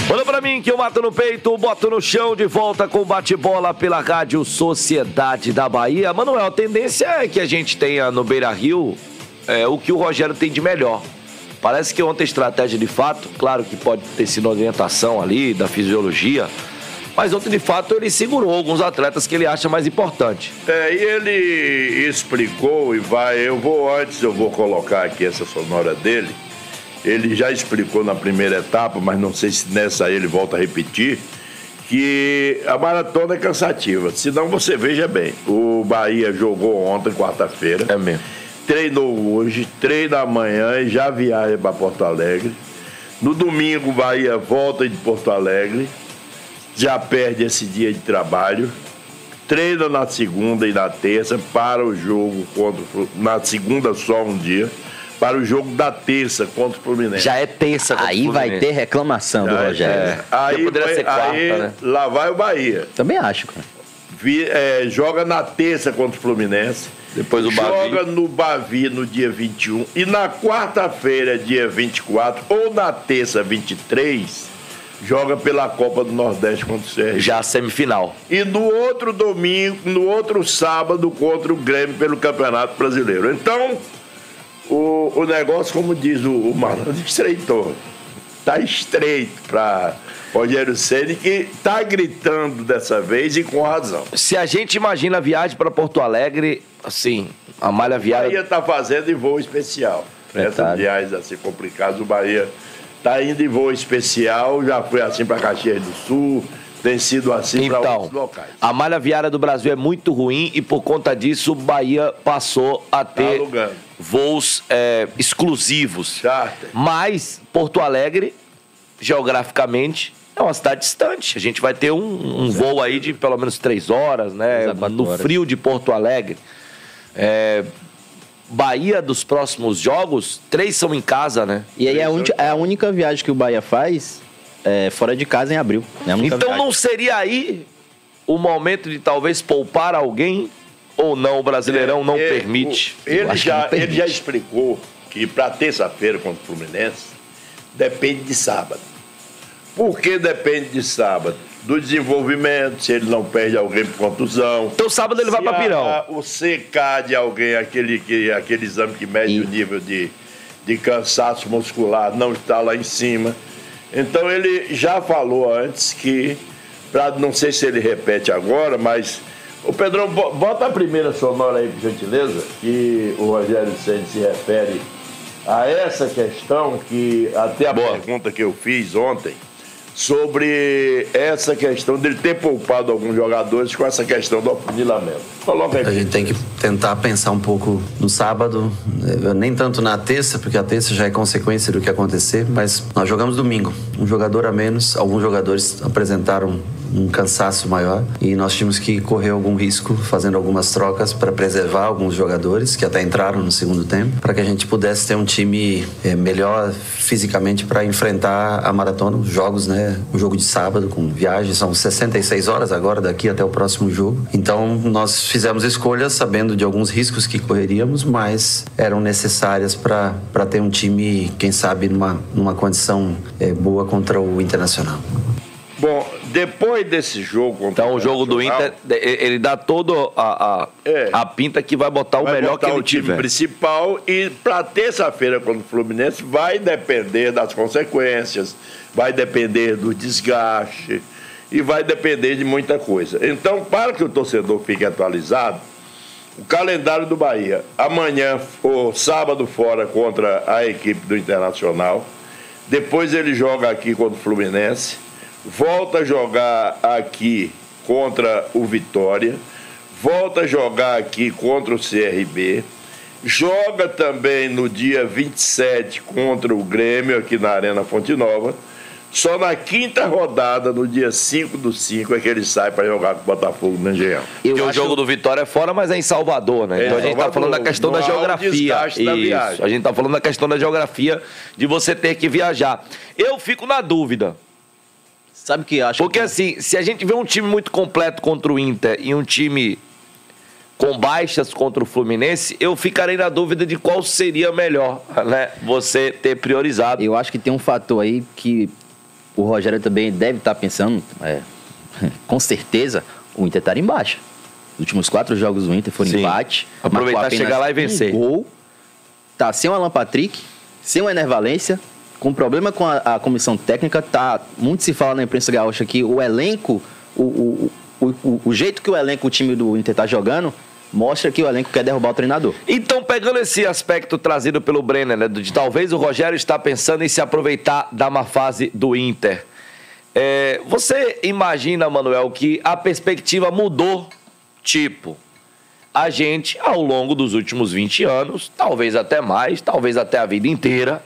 Manda pra mim que eu mato no peito, boto no chão, de volta com o bate-bola pela Rádio Sociedade da Bahia. Manuel, a tendência é que a gente tenha no Beira Rio é, o que o Rogério tem de melhor. Parece que ontem a estratégia de fato, claro que pode ter sido orientação ali da fisiologia, Mas ontem, de fato, ele segurou alguns atletas que ele acha mais importante. É, e ele explicou e vai, eu vou antes, eu vou colocar aqui essa sonora dele. Ele já explicou na primeira etapa, mas não sei se nessa aí ele volta a repetir, que a maratona é cansativa. Senão você veja bem, o Bahia jogou ontem, quarta-feira. É mesmo. Treinou hoje, treina amanhã e já viaja para Porto Alegre. No domingo, Bahia volta de Porto Alegre, já perde esse dia de trabalho. Treina na segunda e na terça para o jogo contra o na segunda só um dia para o jogo da terça contra o Fluminense. Já é terça Aí vai ter reclamação do é. Rogério. Aí, poderia vai- ser quarta, aí né? lá vai o Bahia. Também acho, cara. Vi- é, joga na terça contra o Fluminense. Depois o Bavi. Joga no Bavi no dia 21. E na quarta-feira, dia 24, ou na terça, 23, joga pela Copa do Nordeste contra o CR. Já a semifinal. E no outro domingo, no outro sábado, contra o Grêmio pelo Campeonato Brasileiro. Então, o, o negócio, como diz o, o malandro, estreitou. Tá estreito para Rogério Ceni que tá gritando dessa vez e com razão. Se a gente imagina a viagem para Porto Alegre, assim, a malha O viária. Bahia tá fazendo em voo especial. Essas viagens assim complicadas, o Bahia tá indo em voo especial, já foi assim para Caxias do Sul, tem sido assim para Então, outros locais. a malha viária do Brasil é muito ruim e por conta disso o Bahia passou a Tá ter alugando. voos é, exclusivos. Charter. Mas Porto Alegre, geograficamente, é uma cidade distante. A gente vai ter um, um voo aí de pelo menos três horas, né? No frio de Porto Alegre. É, Bahia dos próximos jogos, três são em casa, né? E aí é a, única- é a única viagem que o Bahia faz é, fora de casa em abril. É única Então viagem. não seria aí o momento de talvez poupar alguém ou não? O Brasileirão não É, permite. o- Ele já, não permite. ele já explicou que para terça-feira contra o Fluminense depende de sábado. Por que depende de sábado? Do desenvolvimento, se ele não perde alguém por contusão. Então sábado ele vai pra Pirão. O CK de alguém, aquele, que, aquele exame que mede o nível de, de cansaço muscular, não está lá em cima. Então ele já falou antes que, pra, não sei se ele repete agora, mas. Ô Pedrão, bo- bota a primeira sonora aí, por gentileza, que o Rogério Ceni se refere a essa questão que até a pergunta que eu fiz ontem sobre essa questão dele ter poupado alguns jogadores com essa questão do afunilamento. Coloca aí. A gente tem que tentar pensar um pouco no sábado, eh, nem tanto na terça, porque a terça já é consequência do que acontecer, mas nós jogamos domingo. Um jogador a menos, alguns jogadores apresentaram um cansaço maior e nós tínhamos que correr algum risco fazendo algumas trocas para preservar alguns jogadores que até entraram no segundo tempo, para que a gente pudesse ter um time eh, melhor fisicamente para enfrentar a maratona, os jogos, né? O jogo de sábado com viagem são 66 horas agora daqui até o próximo jogo. Então nós fizemos escolhas sabendo de alguns riscos que correríamos, mas eram necessárias para ter um time, quem sabe, numa, numa condição eh, boa contra o Internacional. Bom, depois desse jogo Então o jogo do Inter, ele dá todo a, a, a pinta que vai botar o vai melhor botar que ele o time tiver. principal e para terça-feira contra o Fluminense vai depender das consequências, vai depender do desgaste e vai depender de muita coisa. Então, para que o torcedor fique atualizado, o calendário do Bahia, amanhã ou sábado fora contra a equipe do Internacional, depois ele joga aqui contra o Fluminense, volta a jogar aqui contra o Vitória, volta a jogar aqui contra o CRB, joga também no dia 27 contra o Grêmio aqui na Arena Fonte Nova. Só na quinta rodada, no dia 5 do 5, é que ele sai para jogar com o Botafogo no Engenhão. Porque o jogo do Vitória é fora, mas é em Salvador, né? É, então a gente tá Salvador, falando da questão da geografia. da Isso. viagem. A gente tá falando da questão da geografia de você ter que viajar. Eu fico na dúvida. Sabe que acho Porque assim, se a gente vê um time muito completo contra o Inter e um time com baixas contra o Fluminense, eu ficarei na dúvida de qual seria melhor, né? Você ter priorizado. Eu acho que tem um fator aí que o Rogério também deve estar pensando, é, com certeza, o Inter está em baixa. Os últimos quatro jogos do Inter foram Sim. empate. Aproveitar, chegar lá e vencer. Um gol, tá sem o Alan Patrick, sem o Ener Valência, com problema com a, a comissão técnica, tá muito se fala na imprensa gaúcha que o elenco o, o, o, o- jeito que o elenco, o time do Inter tá jogando, mostra que o elenco quer derrubar o treinador. Então, pegando esse aspecto trazido pelo Brenner, né, de talvez o Rogério está pensando em se aproveitar da má fase do Inter. É, você imagina, Manuel, que a perspectiva mudou? Tipo, a gente, ao longo dos últimos 20 anos, talvez até mais, talvez até a vida inteira,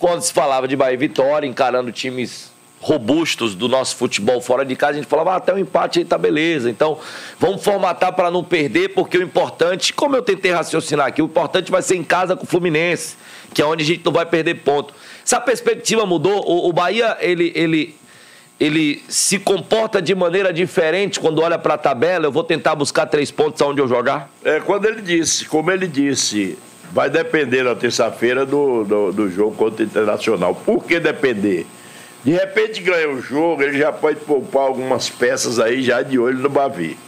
quando se falava de Bahia e Vitória, encarando times robustos do nosso futebol fora de casa, a gente falava, ah, até o empate aí tá beleza. Então, vamos formatar para não perder, porque o importante, como eu tentei raciocinar aqui, o importante vai ser em casa com o Fluminense, que é onde a gente não vai perder ponto. Essa perspectiva mudou. O, o Bahia, ele, ele, ele se comporta de maneira diferente quando olha para a tabela. Eu vou tentar buscar três pontos aonde eu jogar. É, quando ele disse, como ele disse, vai depender na terça-feira do, do, do jogo contra o Internacional. Por que depender? De repente ganha o jogo, ele já pode poupar algumas peças aí já de olho no Bavi.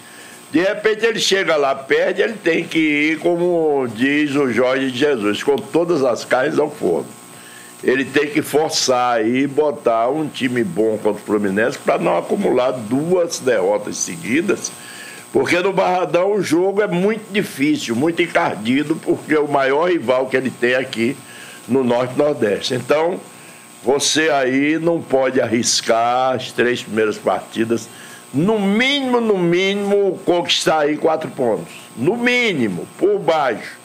De repente ele chega lá, perde, ele tem que ir, como diz o Jorge Jesus, com todas as carnes ao forno. Ele tem que forçar e botar um time bom contra o Fluminense para não acumular duas derrotas seguidas. Porque no Barradão o jogo é muito difícil, muito encardido, porque é o maior rival que ele tem aqui no Norte Nordeste. Então, você aí não pode arriscar as três primeiras partidas. No mínimo, no mínimo, conquistar aí quatro pontos. No mínimo, por baixo.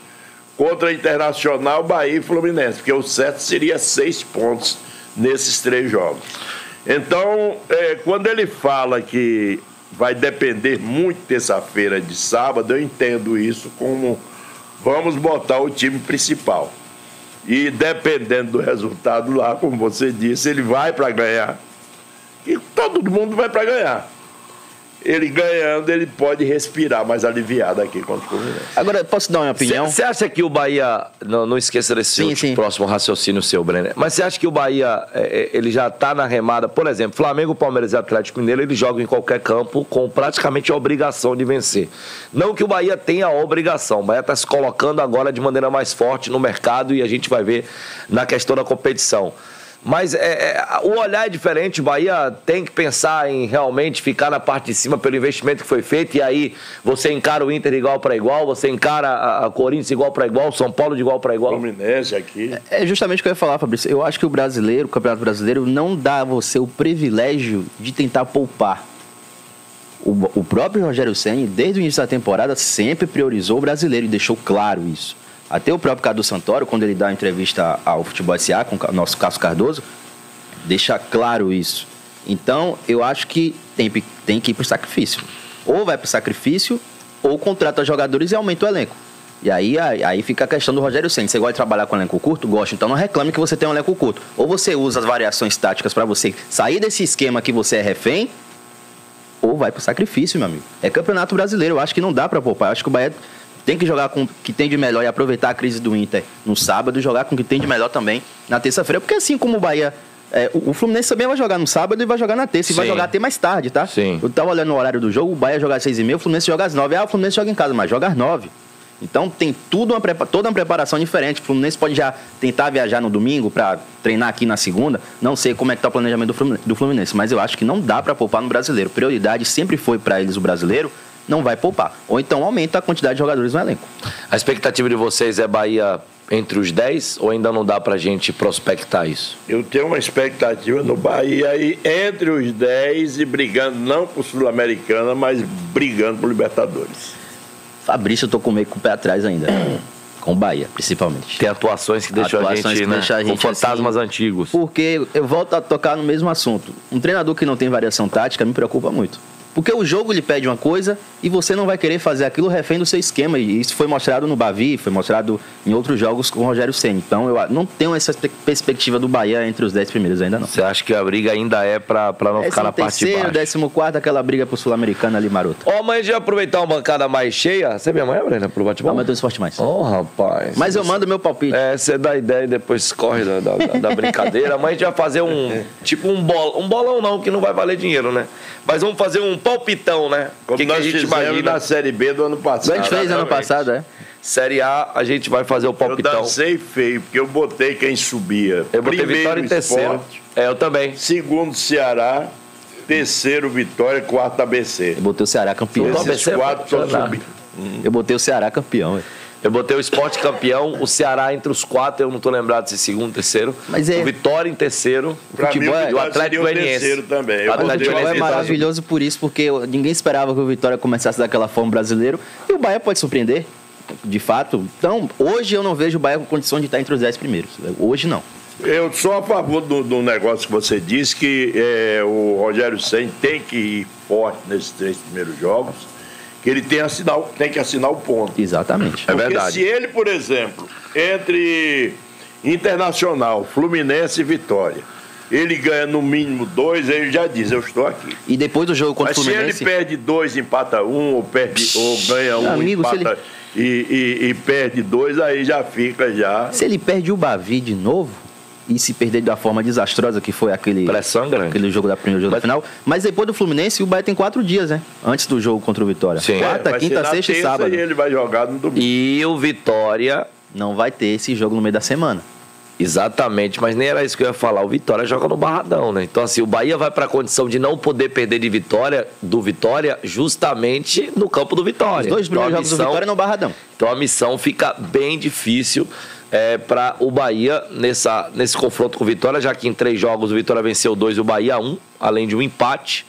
Contra a Internacional, Bahia e Fluminense. Porque o certo seria seis pontos nesses três jogos. Então, é, quando ele fala que vai depender muito terça-feira de sábado, eu entendo isso como vamos botar o time principal. E dependendo do resultado lá, como você disse, ele vai para ganhar. E todo mundo vai para ganhar. Ele ganhando, ele pode respirar mais aliviado aqui contra o Fluminense. Agora, posso dar uma opinião? Você acha que o Bahia. Não, não esqueça desse Sim, sim. próximo raciocínio seu, Brenner. Mas você acha que o Bahia é, é, ele já está na remada? Por exemplo, Flamengo, Palmeiras e Atlético Mineiro, eles jogam em qualquer campo com praticamente a obrigação de vencer. Não que o Bahia tenha a obrigação. O Bahia está se colocando agora de maneira mais forte no mercado e a gente vai ver na questão da competição. Mas é, é, o olhar é diferente. O Bahia tem que pensar em realmente ficar na parte de cima pelo investimento que foi feito. E aí você encara o Inter igual para igual, você encara a, a Corinthians igual para igual, São Paulo de igual para igual. Fluminense aqui. É justamente o que eu ia falar, Fabrício. Eu acho que o brasileiro, o Campeonato Brasileiro, não dá a você o privilégio de tentar poupar. O, o próprio Rogério Senni, desde o início da temporada, sempre priorizou o brasileiro e deixou claro isso. Até o próprio Cadu Santoro, quando ele dá uma entrevista ao Futebol S.A. com o nosso Cássio Cardoso, deixa claro isso. Então, eu acho que tem, tem que ir para o sacrifício. Ou vai para o sacrifício, ou contrata jogadores e aumenta o elenco. E aí, aí, aí fica a questão do Rogério Senna. Você gosta de trabalhar com elenco curto? Gosta. Então não reclame que você tem um elenco curto. Ou você usa as variações táticas para você sair desse esquema que você é refém, ou vai pro sacrifício, meu amigo. É campeonato brasileiro. Eu acho que não dá para poupar. Eu acho que o Bahia tem que jogar com o que tem de melhor e aproveitar a crise do Inter no sábado e jogar com o que tem de melhor também na terça-feira. Porque assim como o Bahia. é, o Fluminense também vai jogar no sábado e vai jogar na terça. E vai jogar até mais tarde, tá? Sim. Eu tava olhando o horário do jogo, o Bahia joga às seis e meia, o Fluminense joga às nove. Ah, o Fluminense joga em casa, mas joga às nove. Então tem tudo uma toda uma preparação diferente. O Fluminense pode já tentar viajar no domingo para treinar aqui na segunda. Não sei como é que tá o planejamento do Fluminense, mas eu acho que não dá para poupar no brasileiro. Prioridade sempre foi para eles o brasileiro, não vai poupar. Ou então aumenta a quantidade de jogadores no elenco. A expectativa de vocês é Bahia entre os 10 ou ainda não dá pra gente prospectar isso? Eu tenho uma expectativa no Bahia aí entre os 10 e brigando não por Sul-Americana, mas brigando por Libertadores. Fabrício, eu tô com meio com o pé atrás ainda. com o Bahia, principalmente. Tem atuações que deixam a Atuações gente, que né, deixam a com gente fantasmas assim, antigos. Porque eu volto a tocar no mesmo assunto. Um treinador que não tem variação tática me preocupa muito. Porque o jogo lhe pede uma coisa e você não vai querer fazer aquilo refém do seu esquema. E isso foi mostrado no Bavi, foi mostrado em outros jogos com o Rogério Senna. Então eu não tenho essa pe- perspectiva do Bahia entre os 10 primeiros ainda não. Você acha que a briga ainda é pra, pra não ficar na parte de terceiro, baixo? décimo quarto, aquela briga pro Sul-Americano ali maroto. Ó, a gente vai aproveitar uma bancada mais cheia. Você é minha mãe, Brena, pro bate-bola? Amanhã tem esporte mais. Ó, rapaz. Mas eu mando meu palpite. É, você dá ideia e depois corre da, da- da- brincadeira. Amanhã a gente vai fazer um. Tipo um bolão. Um bolão não, que não vai valer dinheiro, né? Mas vamos fazer um palpitão, né? Como que que nós a gente fizemos imagina? na Série B do ano passado. A gente fez ano passado, é? Série A, a gente vai fazer o Eu palpitão. dancei feio, porque eu botei quem subia. Eu botei Primeiro Vitória em terceiro. Esporte, É, eu também. segundo Ceará, terceiro Vitória, quarto ABC. Eu botei o Ceará campeão. Esses quatro são subindo. Eu botei o Ceará campeão. ué. Eu botei o esporte campeão, o Ceará entre os quatro, eu não tô lembrado se é segundo, terceiro. Mas é- O Vitória em terceiro. Pra mim, o e o Vitória Atlético seria o Goianiense. terceiro também. O Atlético O futebol é tá- maravilhoso por isso, porque ninguém esperava que o Vitória começasse daquela forma brasileiro. E o Bahia pode surpreender, de fato. Então, hoje eu não vejo o Bahia com condição de estar entre os 10 primeiros. Hoje não. Eu sou a favor do, do negócio que você disse, que é, o Rogério Senna tem que ir forte nesses três primeiros jogos, que ele tem, assinar, tem que assinar o ponto. Exatamente. Porque se ele, por exemplo, entre Internacional, Fluminense e Vitória, ele ganha no mínimo dois, ele já diz, eu estou aqui. E depois do jogo contra Mas o se ele Fluminense. perde dois, empata um, ou, perde, ou ganha um, Amigo, empata e, e- e perde dois, aí já fica já. Se ele perde o Bavi de novo, e se perder da forma desastrosa que foi aquele, aquele jogo da primeira jogo da final. Mas depois do Fluminense, o Bahia tem quatro dias, né? Antes do jogo contra o Vitória. Sim. Quarta, É, quinta, sexta e sábado. E ele vai jogar no domingo. E o Vitória. Não vai ter esse jogo no meio da semana. Exatamente, mas nem era isso que eu ia falar. O Vitória joga no Barradão, né? Então, assim, o Bahia vai para a condição de não poder perder de Vitória, do Vitória, justamente no campo do Vitória. Os dois primeiros Então, jogos do Vitória no Barradão. Então a missão fica bem difícil é, para o Bahia nessa, nesse confronto com o Vitória, já que em três jogos o Vitória venceu dois e o Bahia um, além de um empate.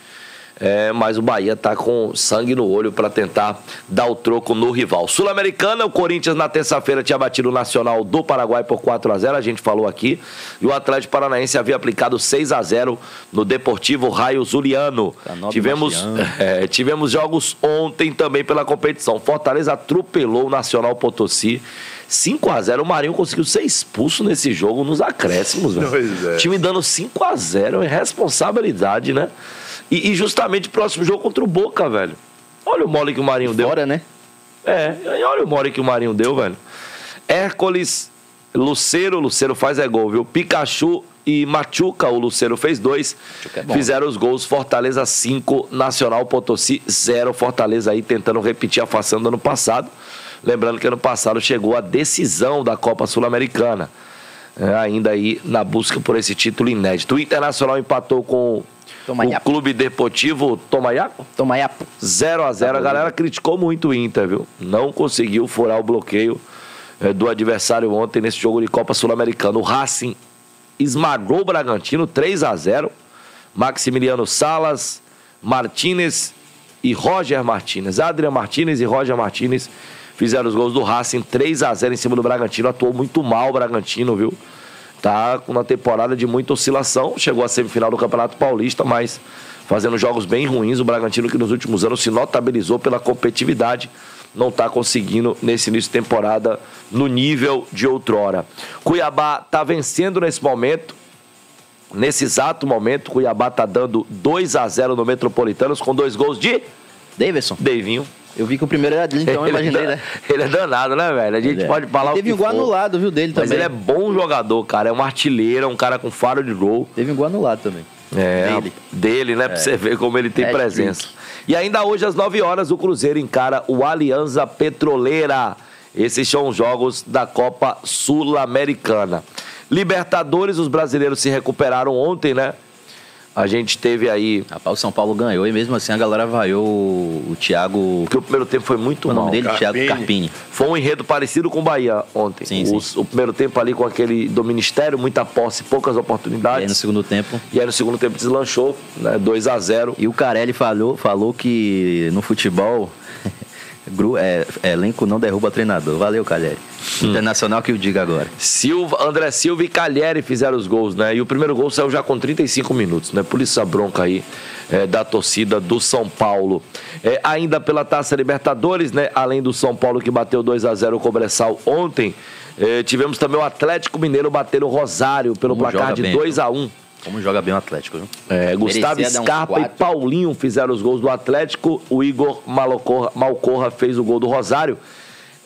É, mas o Bahia tá com sangue no olho para tentar dar o troco no rival. Sul-Americana, o Corinthians na terça-feira tinha batido o Nacional do Paraguai por 4 a 0 a gente falou aqui. E o Atlético Paranaense havia aplicado 6 a 0 no Deportivo Raio Zuliano. Canobi Tivemos, é, tivemos jogos ontem também pela competição. Fortaleza atropelou o Nacional Potosí. 5 a 0 O Marinho conseguiu ser expulso nesse jogo nos acréscimos, velho. Pois é. Time dando 5 a 0 é responsabilidade, né? E, e justamente o próximo jogo contra o Boca, velho. Olha o mole que o Marinho deu. Fora, né? É, olha o mole que o Marinho deu, velho. Hércules, Luceiro, Luceiro faz é gol, viu? Pikachu e Machuca, o Luceiro fez dois. é. Fizeram os gols, Fortaleza 5, Nacional Potosí 0. Fortaleza aí tentando repetir a façanha do ano passado. Lembrando que ano passado chegou a decisão da Copa Sul-Americana. É, ainda aí na busca por esse título inédito. O Internacional empatou com o Clube Deportivo Tomaiapo? Tomaiapo. 0 a 0 A galera criticou muito o Inter, viu? Não conseguiu furar o bloqueio eh, do adversário ontem nesse jogo de Copa Sul-Americana. O Racing esmagou o Bragantino 3 a 0 Maximiliano Salas, Martinez e Roger Martinez. Adrian Martinez e Roger Martinez fizeram os gols do Racing 3 a 0 em cima do Bragantino. Atuou muito mal o Bragantino, viu? Tá com uma temporada de muita oscilação. Chegou à semifinal do Campeonato Paulista, mas fazendo jogos bem ruins. O Bragantino, que nos últimos anos se notabilizou pela competitividade, não está conseguindo nesse início de temporada no nível de outrora. Cuiabá está vencendo nesse momento. Nesse exato momento, Cuiabá está dando 2 a 0 no Metropolitanos com dois gols de Davidson. Davinho. Eu vi que o primeiro era dele, então eu é imaginei, dan- né? Ele é danado, né, velho? A gente é. pode falar E o teve que um gol anulado, viu, dele Mas também. ele é bom jogador, cara. É um artilheiro, é um cara com faro de gol. Teve um gol anulado também. É, Dele. dele, né? Pra É. você ver como ele tem presença. E ainda hoje, às 9 horas, o Cruzeiro encara o Alianza Petroleira. Esses são os jogos da Copa Sul-Americana. Libertadores, os brasileiros se recuperaram ontem, né? A gente teve aí. Rapaz, o São Paulo ganhou e mesmo assim a galera vaiou o, o Thiago. Porque o primeiro tempo foi muito o mal. nome dele, Thiago Carpini. Foi um enredo parecido com o Bahia ontem. Sim, Os- O primeiro tempo ali com aquele do Ministério, muita posse, poucas E oportunidades. aí no segundo tempo. E aí no segundo tempo deslanchou, né? 2 a 0 E o Carelli falou, falou que no futebol. Gru- é, é, elenco não derruba treinador. Valeu, Carelli. Hum. Internacional que o diga agora. Silva, André Silva e Calheri fizeram os gols, né? E o primeiro gol saiu já com 35 minutos, né? Por isso a bronca aí é, da torcida do São Paulo. É, ainda pela Taça Libertadores, né? Além do São Paulo que bateu 2 a 0 com o Bressal ontem, é, tivemos também o Atlético Mineiro batendo o Rosário pelo Como placar de bem, 2 a 1 Como joga bem o Atlético, viu? É, Gustavo Scarpa e. Paulinho fizeram os gols do Atlético. O Igor Malocorra, Malcorra fez o gol do Rosário.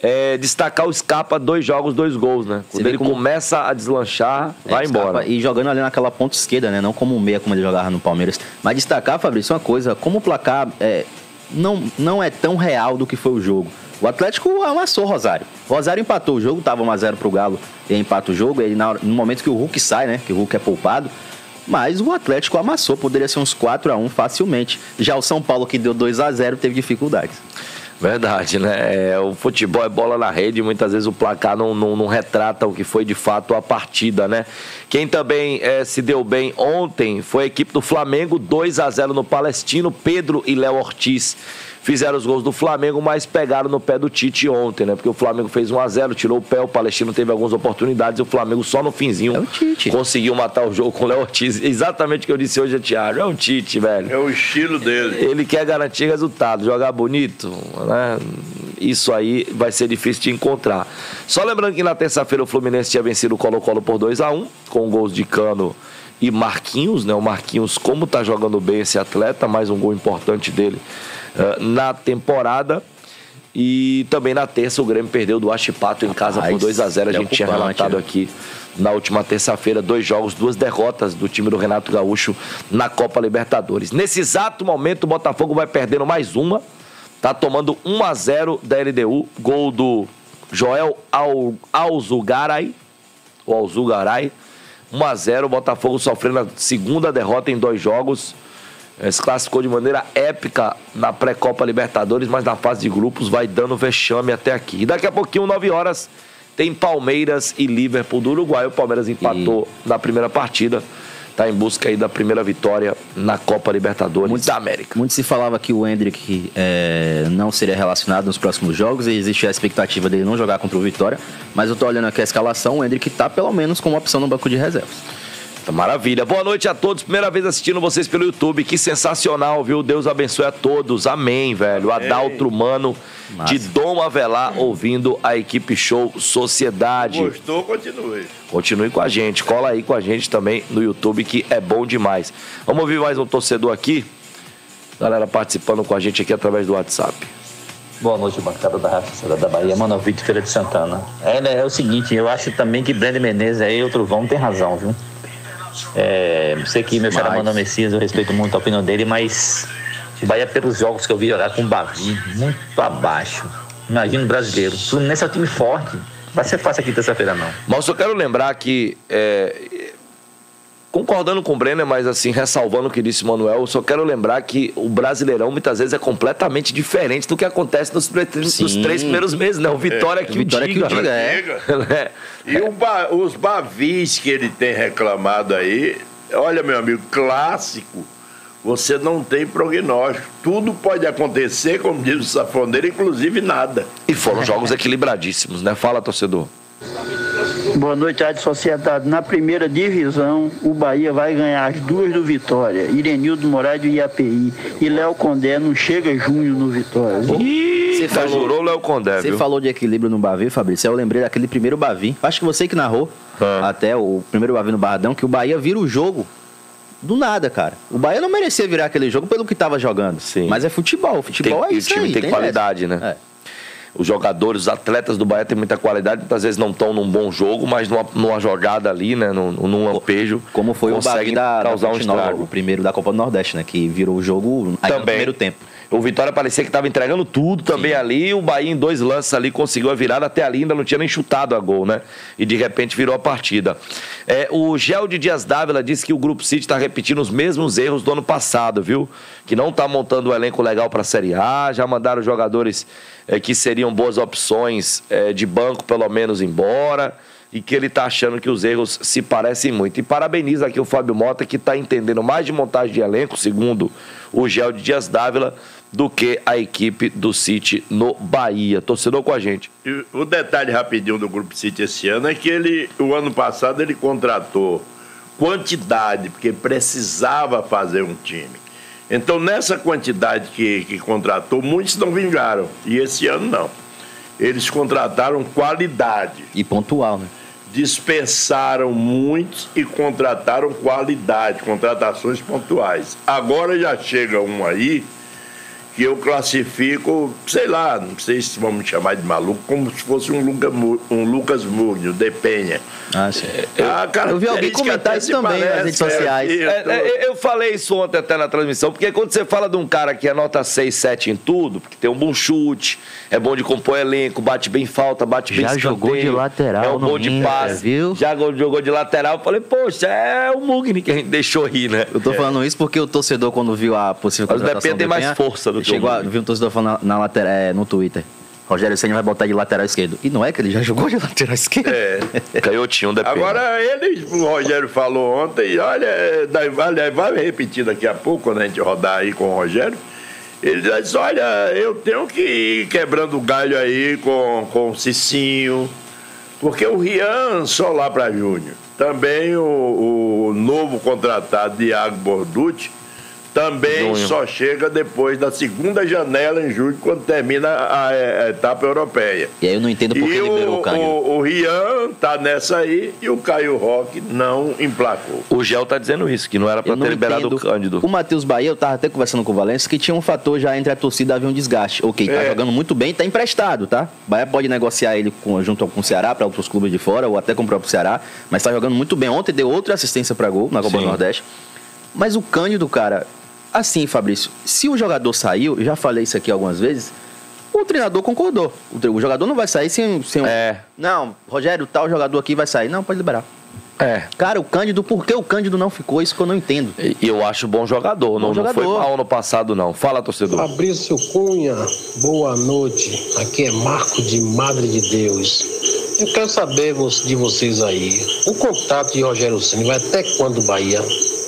É, destacar o Scarpa, dois jogos, dois gols, né? Quando ele como- começa a deslanchar, vai É, embora. Scarpa, E jogando ali naquela ponta esquerda, né? Não como meia, como ele jogava no Palmeiras. Mas destacar, Fabrício, uma coisa, como o placar é, não, não é tão real do que foi o jogo. O Atlético amassou o Rosário. O Rosário empatou o jogo, tava 1x0 pro Galo e empata o jogo. E aí, no momento que o Hulk sai, né? Que o Hulk é poupado, Mas o Atlético amassou, poderia ser uns 4 a 1 facilmente. Já o São Paulo, que deu 2 a 0 teve dificuldades. Verdade, né? É, o futebol é bola na rede, muitas vezes o placar não, não, não retrata o que foi de fato a partida, né? Quem também é, se deu bem ontem foi a equipe do Flamengo, 2 a 0 no Palestino, Pedro e Léo Ortiz fizeram os gols do Flamengo, mas pegaram no pé do Tite ontem, né? Porque o Flamengo fez 1 a 0 tirou o pé, o Palestino teve algumas oportunidades e o Flamengo só no finzinho conseguiu matar o jogo com o Léo Ortiz. Exatamente o que eu disse hoje a Thiago. É um Tite, velho. É o estilo dele. Ele quer garantir resultado, jogar bonito, né? Isso aí vai ser difícil de encontrar. Só lembrando que na terça-feira o Fluminense tinha vencido o Colo-Colo por 2 a 1 com gols de Cano e Marquinhos, né? O Marquinhos, como tá jogando bem esse atleta, mais um gol importante dele eh, na temporada. E também na terça o Grêmio perdeu do Achipato em casa por Rapaz, 2 a 0 A gente tinha relatado né? aqui na última terça-feira dois jogos, duas derrotas do time do Renato Gaúcho na Copa Libertadores. Nesse exato momento o Botafogo vai perdendo mais uma. Tá tomando 1 a 0 da LDU, gol do Joel Al- Alzugaray, o Alzugaray. 1 a 0 o Botafogo sofrendo a segunda derrota em dois jogos. Eh, Se classificou de maneira épica na pré-Copa Libertadores, mas na fase de grupos vai dando vexame até aqui. E daqui a pouquinho, 9 horas, tem Palmeiras e Liverpool do Uruguai. O Palmeiras empatou na primeira partida. Está em busca aí da primeira vitória na Copa Libertadores da América. Muito se falava que o Hendrick é, não seria relacionado nos próximos jogos e existe a expectativa dele não jogar contra o Vitória. Mas eu tô olhando aqui a escalação, o Hendrick tá pelo menos com uma opção no banco de reservas. Tá Maravilha. Boa noite a todos. Primeira vez assistindo vocês pelo YouTube. Que sensacional, viu? Deus abençoe a todos. Amém, velho. Adaltro Mano de Dom Avelar ouvindo a equipe show Sociedade. Gostou, continue. Continue com a gente. Cola aí com a gente também no YouTube, que é bom demais. Vamos ouvir mais um torcedor aqui. Galera participando com a gente aqui através do WhatsApp. Boa noite, bancada da Rádio Sociedade da Bahia, Mano Vitor Feira de Santana. É, né, é o seguinte, eu acho também que Brenda Menezes aí, o Trovão, tem razão, viu? É, sei que meu xará Mano Messias, eu respeito muito a opinião dele, mas o Bahia, pelos jogos que eu vi jogar com o Bavi, muito abaixo. Imagina o brasileiro. O Fluminense é um time forte. Vai ser fácil aqui terça-feira, não. Mas eu só quero lembrar que, é, concordando com o Brenner, mas assim, ressalvando o que disse o Manuel, eu só quero lembrar que o Brasileirão muitas vezes é completamente diferente do que acontece nos, nos três primeiros meses, né? O Vitória É, que Vitória o que diga. o diga, é. E o ba- os bavis que ele tem reclamado aí, olha, meu amigo, clássico. Você não tem prognóstico. Tudo pode acontecer, como diz o safoneiro, inclusive nada. E foram jogos equilibradíssimos, né? Fala, torcedor. Boa noite, Rádio Sociedade. Na primeira divisão, o Bahia vai ganhar as duas do Vitória. Irenildo Moraes do IAPI. E Léo Condé não chega junho no Vitória. Você jurou o Léo Condé, Você falou de equilíbrio no Bavi, Fabrício. Eu lembrei daquele primeiro Bavi. Acho que você que narrou Ah. até o primeiro Bavi no Barradão, que o Bahia vira o jogo do nada, cara. O Bahia não merecia virar aquele jogo pelo que tava jogando. Sim. Mas é futebol. Futebol Tem- é e isso o time aí, tem, qualidade, dessa. né? Os jogadores, os atletas do Bahia têm muita qualidade, muitas vezes não estão num bom jogo, mas numa, numa jogada ali, né? Num, num lampejo. Como foi o conseguem da, da causar um Nova, estrago. o primeiro da Copa do Nordeste, né? Que virou o jogo aí no primeiro tempo. O Vitória parecia que estava entregando tudo também ali. O Bahia, em dois lances ali, conseguiu a virada. Até ali ainda não tinha nem chutado a gol, né? E de repente virou a partida. É, o Gel de Dias Dávila disse que o Grupo City está repetindo os mesmos erros do ano passado, viu? Que não está montando um elenco legal para a Série A. Já mandaram jogadores é, que seriam boas opções é, de banco, pelo menos, embora. E que ele está achando que os erros se parecem muito. E parabeniza aqui o Fábio Mota, que está entendendo mais de montagem de elenco, segundo o Gel de Dias Dávila, do que a equipe do City no Bahia. Torcedor com a gente. E o detalhe rapidinho do Grupo City esse ano é que ele, o ano passado, ele contratou quantidade, porque precisava fazer um time. Então, nessa quantidade que, que contratou, muitos não vingaram. E esse ano não. Eles contrataram qualidade. E pontual, né? Dispensaram muitos e contrataram qualidade, contratações pontuais. Agora já chega um aí que eu classifico, sei lá, não sei se vamos chamar de maluco, como se fosse um, Luca, um Lucas Múrnio, de Penha. Ah, sim. A Eu vi alguém comentar isso também nas redes sociais. é, É, é, eu falei isso ontem até na transmissão, porque quando você fala de um cara que é nota 6, 7 em tudo, porque tem um bom chute, é bom de compor elenco, bate bem falta, bate bem Já jogou de lateral é um no bom de passe, viu? já go- jogou de lateral, eu falei, poxa, é o Mugni que a gente deixou rir, né? Eu tô falando isso porque o torcedor, quando viu a possível Mas o contratação DP tem mais força do chegou a, viu um torcedor falando na, na lateral, é, no Twitter. Rogério Senna vai botar de lateral esquerdo. E não é que ele já jogou de lateral esquerdo. É. Canhotinho DP. Agora ele, o Rogério falou ontem, olha, daí vai, vai repetir daqui a pouco, quando a gente rodar aí com o Rogério. Ele diz, olha, eu tenho que ir quebrando o galho aí com, com o Cicinho, porque o Rian só lá para Júnior. Também o, o novo contratado, Diago Borducci, também Junho. só chega depois da segunda janela em julho, quando termina a, a etapa europeia. E aí eu não entendo por que liberou o, o Cândido. o, o Rian tá nessa aí e o Caio Roque não emplacou. O Gel tá dizendo isso, que não era não ter liberado entendo. o Cândido. O Matheus Bahia, eu tava até conversando com o Valência, que tinha um fator já entre a torcida havia um desgaste. Ok, tá É. jogando muito bem, tá emprestado, tá? O Bahia pode negociar ele com- junto com o Ceará, para outros clubes de fora, ou até com o próprio Ceará, mas tá jogando muito bem. Ontem deu outra assistência para gol na Copa Sim. do Nordeste. Mas o Cândido, cara, assim, Fabrício, se o jogador saiu, já falei isso aqui algumas vezes, o treinador concordou. O, jogador não vai sair sem, sem um. É. Não, Rogério, tal jogador aqui vai sair. Não, pode liberar. É. Cara, o Cândido, por que o Cândido não ficou? Isso que eu não entendo. Eu acho bom jogador, não, não foi jogador. mal no passado, não. Fala, torcedor. Fabrício Cunha, boa noite. Aqui é Marco de Madre de Deus. Eu quero saber de vocês aí. O contato de Rogério Ceni vai até quando, Bahia?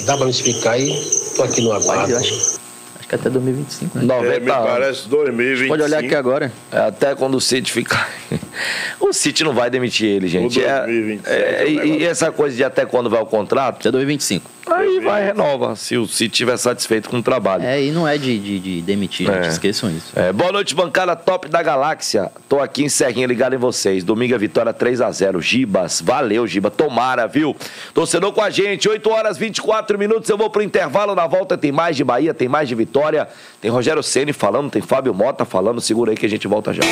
Dá pra me explicar aí? Tô aqui no aguardo. acho- Acho que até 2025, né? 90 É, me anos. parece 2025. Pode olhar aqui agora. É, até quando o City ficar. o City não vai demitir ele, gente. O É- 2027 é, é um e, e essa coisa de até quando vai o contrato, Até 2025. Aí vai renova, se o City estiver satisfeito com o trabalho. É, e não é de, de, de demitir, É. gente. Esqueçam isso. É, boa noite, bancada top da galáxia. Tô aqui em Serrinha ligado em vocês. Domingo é vitória 3 a 0 Gibas, valeu, Giba. Tomara, viu? Torcedor com a gente, 8 horas 24 minutos. Eu vou pro intervalo. Na volta tem mais de Bahia, tem mais de Vitória. Tem Rogério Ceni falando, tem Fábio Mota falando. Segura aí que a gente volta já.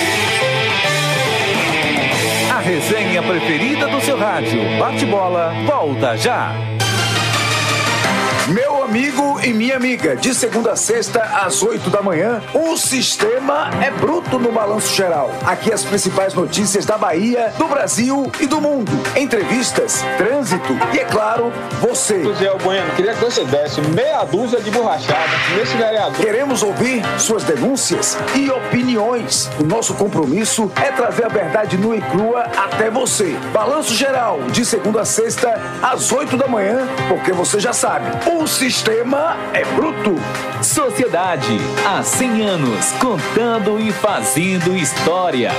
A resenha preferida do seu rádio. Bate-bola, volta já. Meu amigo e minha amiga, de segunda a sexta, às 8 da manhã, o sistema é bruto no balanço geral. Aqui as principais notícias da Bahia, do Brasil e do mundo. Entrevistas, trânsito e, é claro, você. José Bueno, queria que você desse meia dúzia de borrachada nesse vereador. Queremos ouvir suas denúncias e opiniões. O nosso compromisso é trazer a verdade nua e crua até você. Balanço geral, de segunda a sexta, às 8 da manhã, porque você já sabe, o sistema é bruto. Sociedade, há 100 anos, contando e fazendo história.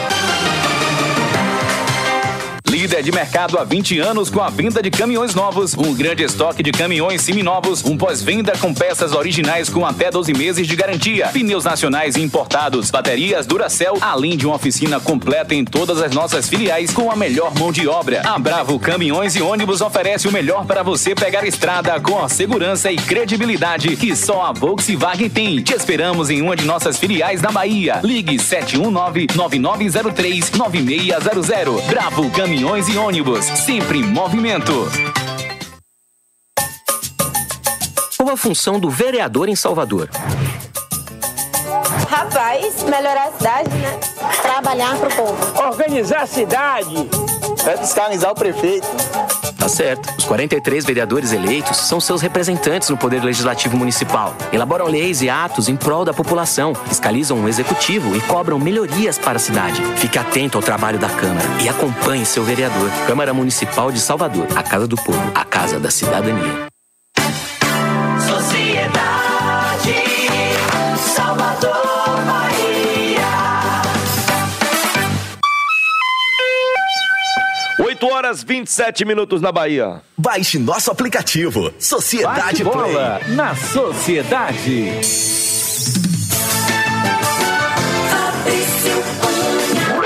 Líder de mercado há 20 anos com a venda de caminhões novos, um grande estoque de caminhões seminovos, um pós-venda com peças originais com até 12 meses de garantia, pneus nacionais e importados, baterias Duracell, além de uma oficina completa em todas as nossas filiais com a melhor mão de obra. A Bravo Caminhões e Ônibus oferece o melhor para você pegar estrada com a segurança e credibilidade que só a Volkswagen tem. Te esperamos em uma de nossas filiais na Bahia. Ligue 719-9903-9600. Bravo Caminhões e Ônibus, sempre em movimento. Qual a função do vereador em Salvador? Rapaz, melhorar a cidade, né? Trabalhar pro povo. Organizar a cidade. Vai fiscalizar o prefeito. Tá certo. Os 43 vereadores eleitos são seus representantes no Poder Legislativo Municipal. Elaboram leis e atos em prol da população, fiscalizam o executivo e cobram melhorias para a cidade. Fique atento ao trabalho da Câmara e acompanhe seu vereador. Câmara Municipal de Salvador, a Casa do Povo, a Casa da Cidadania. 8 horas 27 minutos na Bahia. Baixe nosso aplicativo. Sociedade Bate-bola Play. na Sociedade.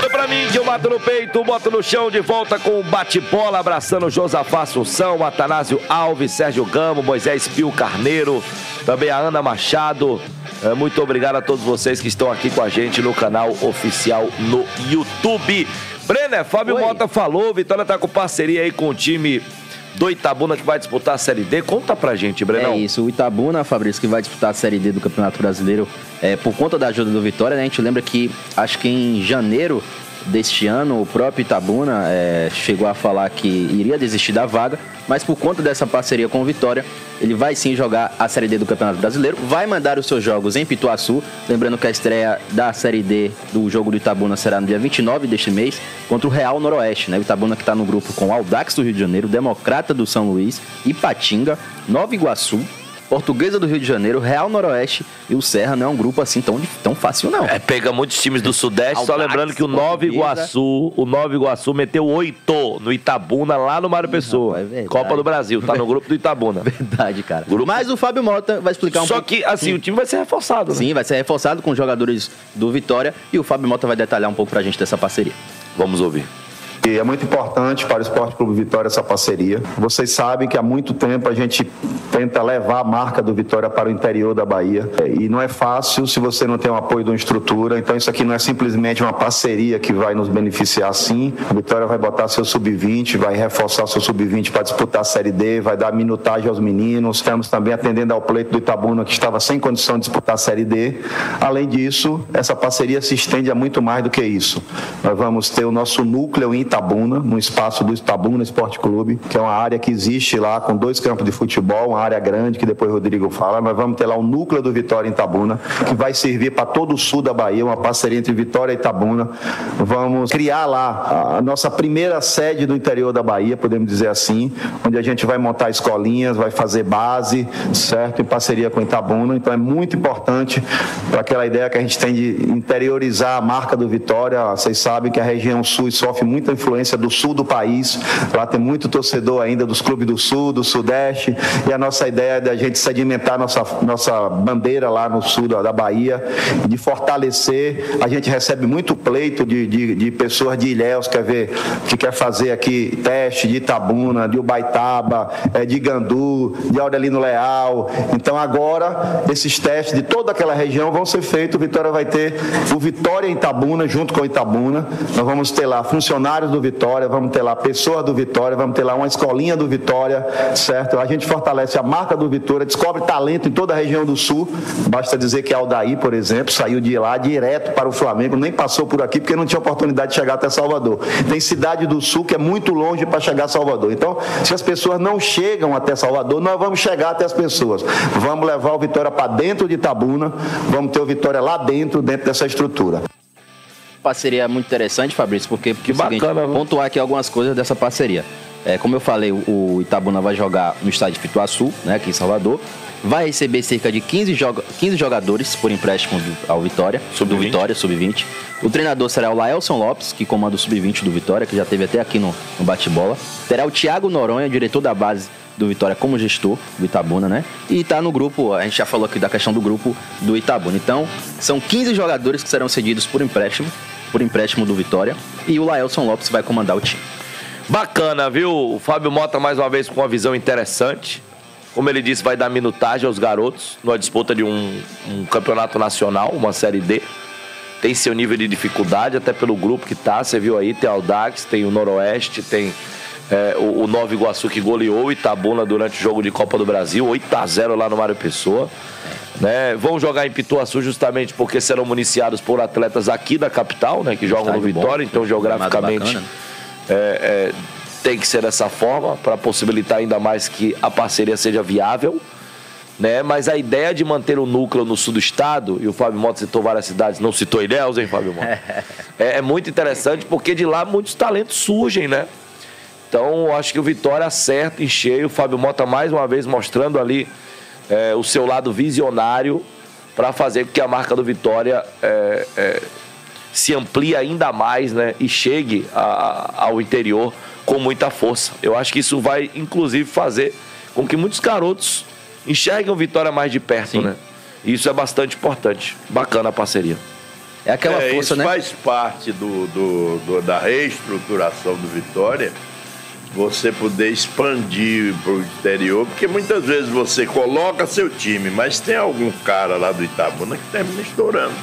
Foi pra mim que eu mato no peito, boto no chão, de volta com o bate-bola, abraçando Josafá Assunção, Atanásio Alves, Sérgio Gamo, Moisés Pio Carneiro, também a Ana Machado, É, muito obrigado a todos vocês que estão aqui com a gente no canal oficial no YouTube. Brenner, Fábio Oi. Mota falou, Vitória tá com parceria aí com o time do Itabuna que vai disputar a Série D. Conta pra gente, Brenão. É isso, o Itabuna, Fabrício, que vai disputar a Série D do Campeonato Brasileiro é, por conta da ajuda do Vitória, né? A gente lembra que acho que em janeiro deste ano o próprio Itabuna é, chegou a falar que iria desistir da vaga, mas por conta dessa parceria com o Vitória, ele vai sim jogar a Série D do Campeonato Brasileiro, vai mandar os seus jogos em Pituaçu, lembrando que a estreia da Série D do jogo do Itabuna será no dia 29 deste mês, contra o Real Noroeste, né? O Itabuna que está no grupo com o Aldax do Rio de Janeiro, Democrata do São Luís, Ipatinga, Nova Iguaçu, Portuguesa do Rio de Janeiro, Real Noroeste e o Serra não é um grupo assim tão, tão fácil, não. É, pega muitos times do Sudeste, só lembrando que o Nova. Iguaçu, o Nova Iguaçu meteu oito no Itabuna, lá no Mário Pessoa. Copa do Brasil, tá no grupo do Itabuna. Verdade, cara. Mas o Fábio Mota vai explicar um Só pouco. que, assim, o time vai ser reforçado, né? Sim, vai ser reforçado com jogadores do Vitória e o Fábio Mota vai detalhar um pouco pra gente dessa parceria. Vamos ouvir. É muito importante para o Esporte Clube Vitória essa parceria. Vocês sabem que há muito tempo a gente tenta levar a marca do Vitória para o interior da Bahia. E não é fácil se você não tem o apoio de uma estrutura. Então isso aqui não é simplesmente uma parceria que vai nos beneficiar sim. O Vitória vai botar seu sub-20, vai reforçar seu sub-20 para disputar a Série D, vai dar minutagem aos meninos. Estamos também atendendo ao pleito do Itabuna, que estava sem condição de disputar a Série D. Além disso, essa parceria se estende a muito mais do que isso. Nós vamos ter o nosso núcleo em Itabuna, no espaço do Itabuna Esporte Clube, que é uma área que existe lá com dois campos de futebol, uma área grande que depois o Rodrigo fala. Nós vamos ter lá o núcleo do Vitória em Itabuna, que vai servir para todo o sul da Bahia, uma parceria entre Vitória e Itabuna. Vamos criar lá a nossa primeira sede do interior da Bahia, podemos dizer assim, onde a gente vai montar escolinhas, vai fazer base, certo? Em parceria com Itabuna. Então é muito importante para aquela ideia que a gente tem de interiorizar a marca do Vitória. Vocês sabem que a região sul sofre muita influência do sul do país. Lá tem muito torcedor ainda dos clubes do sul, do sudeste. E a nossa ideia é da gente sedimentar nossa, nossa bandeira lá no sul da, Bahia, de fortalecer. A gente recebe muito pleito de, de, de pessoas de Ilhéus quer ver, que quer fazer aqui teste de Itabuna, de Ubaitaba, eh, de Gandu, de Aurelino Leal. Então agora esses testes de toda aquela região vão ser feitos. Vitória vai ter o Vitória em Itabuna, junto com Itabuna. Nós vamos ter lá funcionários do Vitória, vamos ter lá pessoas do Vitória, vamos ter lá uma escolinha do Vitória, certo? A gente fortalece a marca do Vitória, descobre talento em toda a região do Sul. Basta dizer que Aldaí, por exemplo, saiu de lá direto para o Flamengo, nem passou por aqui porque não tinha oportunidade de chegar até Salvador. Tem cidade do Sul que é muito longe para chegar a Salvador. Então, se as pessoas não chegam até Salvador, nós vamos chegar até as pessoas. Vamos levar o Vitória para dentro de Itabuna, vamos ter o Vitória lá dentro, dentro dessa estrutura. Parceria muito interessante, Fabrício, porque, porque é o seguinte, pontuar aqui algumas coisas dessa parceria. É, como eu falei, o- Itabuna vai jogar no estádio de Pituaçu, né, aqui em Salvador. Vai receber cerca de 15, joga 15 jogadores por empréstimo do, ao Vitória, do Vitória, sub-20. O treinador será o Laelson Lopes, que comanda o sub-20 do Vitória, que já teve até aqui no, no bate-bola. Terá o Thiago Noronha, diretor da base do Vitória como gestor do Itabuna, né? E tá no grupo, a gente já falou aqui da questão do grupo do Itabuna. Então, são 15 jogadores que serão cedidos por empréstimo, por empréstimo do Vitória, e o Laelson Lopes vai comandar o time. Bacana, viu? O Fábio Mota mais uma vez com uma visão interessante. Como ele disse, vai dar minutagem aos garotos numa disputa de um, um campeonato nacional, uma Série D. Tem seu nível de dificuldade, até pelo grupo que tá. Você viu aí, tem Aldax, tem o Noroeste, tem é, o, o Nova Iguaçu que goleou o Itabuna durante o jogo de Copa do Brasil, 8 a 0 lá no Mário Pessoa. Né? Vão jogar em Pituaçu justamente porque serão municiados por atletas aqui da capital, né? Que jogam no Estádio bom, Vitória, então geograficamente bacana. é, é, tem que ser dessa forma para possibilitar ainda mais que a parceria seja viável. Né? Mas a ideia de manter o núcleo no sul do estado, e o Fábio Mota citou várias cidades, não citou Ilhéus, hein, Fábio Mota? é, é muito interessante porque de lá muitos talentos surgem, né? Então, acho que o Vitória acerta em cheio. O Fábio Mota, mais uma vez, mostrando ali é, o seu lado visionário para fazer com que a marca do Vitória é, é, se amplie ainda mais né, e chegue a- ao interior com muita força. Eu acho que isso vai, inclusive, fazer com que muitos garotos enxerguem o Vitória mais de perto. Né? E isso é bastante importante. Bacana a parceria. É aquela É, força, isso né? faz parte do, do- do- da reestruturação do Vitória, você poder expandir para o exterior, porque muitas vezes você coloca seu time, mas tem algum cara lá do Itabuna que termina estourando.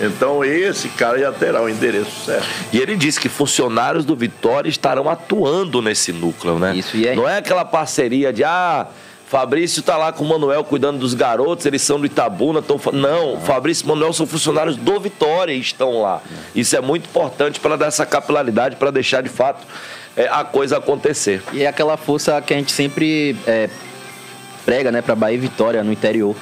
Então esse cara já terá o endereço certo. E ele disse que funcionários do Vitória estarão atuando nesse núcleo, né? Isso e é. Não é aquela parceria de ah, Fabrício tá lá com o Manuel cuidando dos garotos, eles são do Itabuna, estão Não, Fabrício e Manuel são funcionários do Vitória e estão lá. Isso é muito importante para dar essa capilaridade, para deixar de fato é, a coisa acontecer. E é aquela força que a gente sempre é, prega, né, para Bahia e Vitória no interior.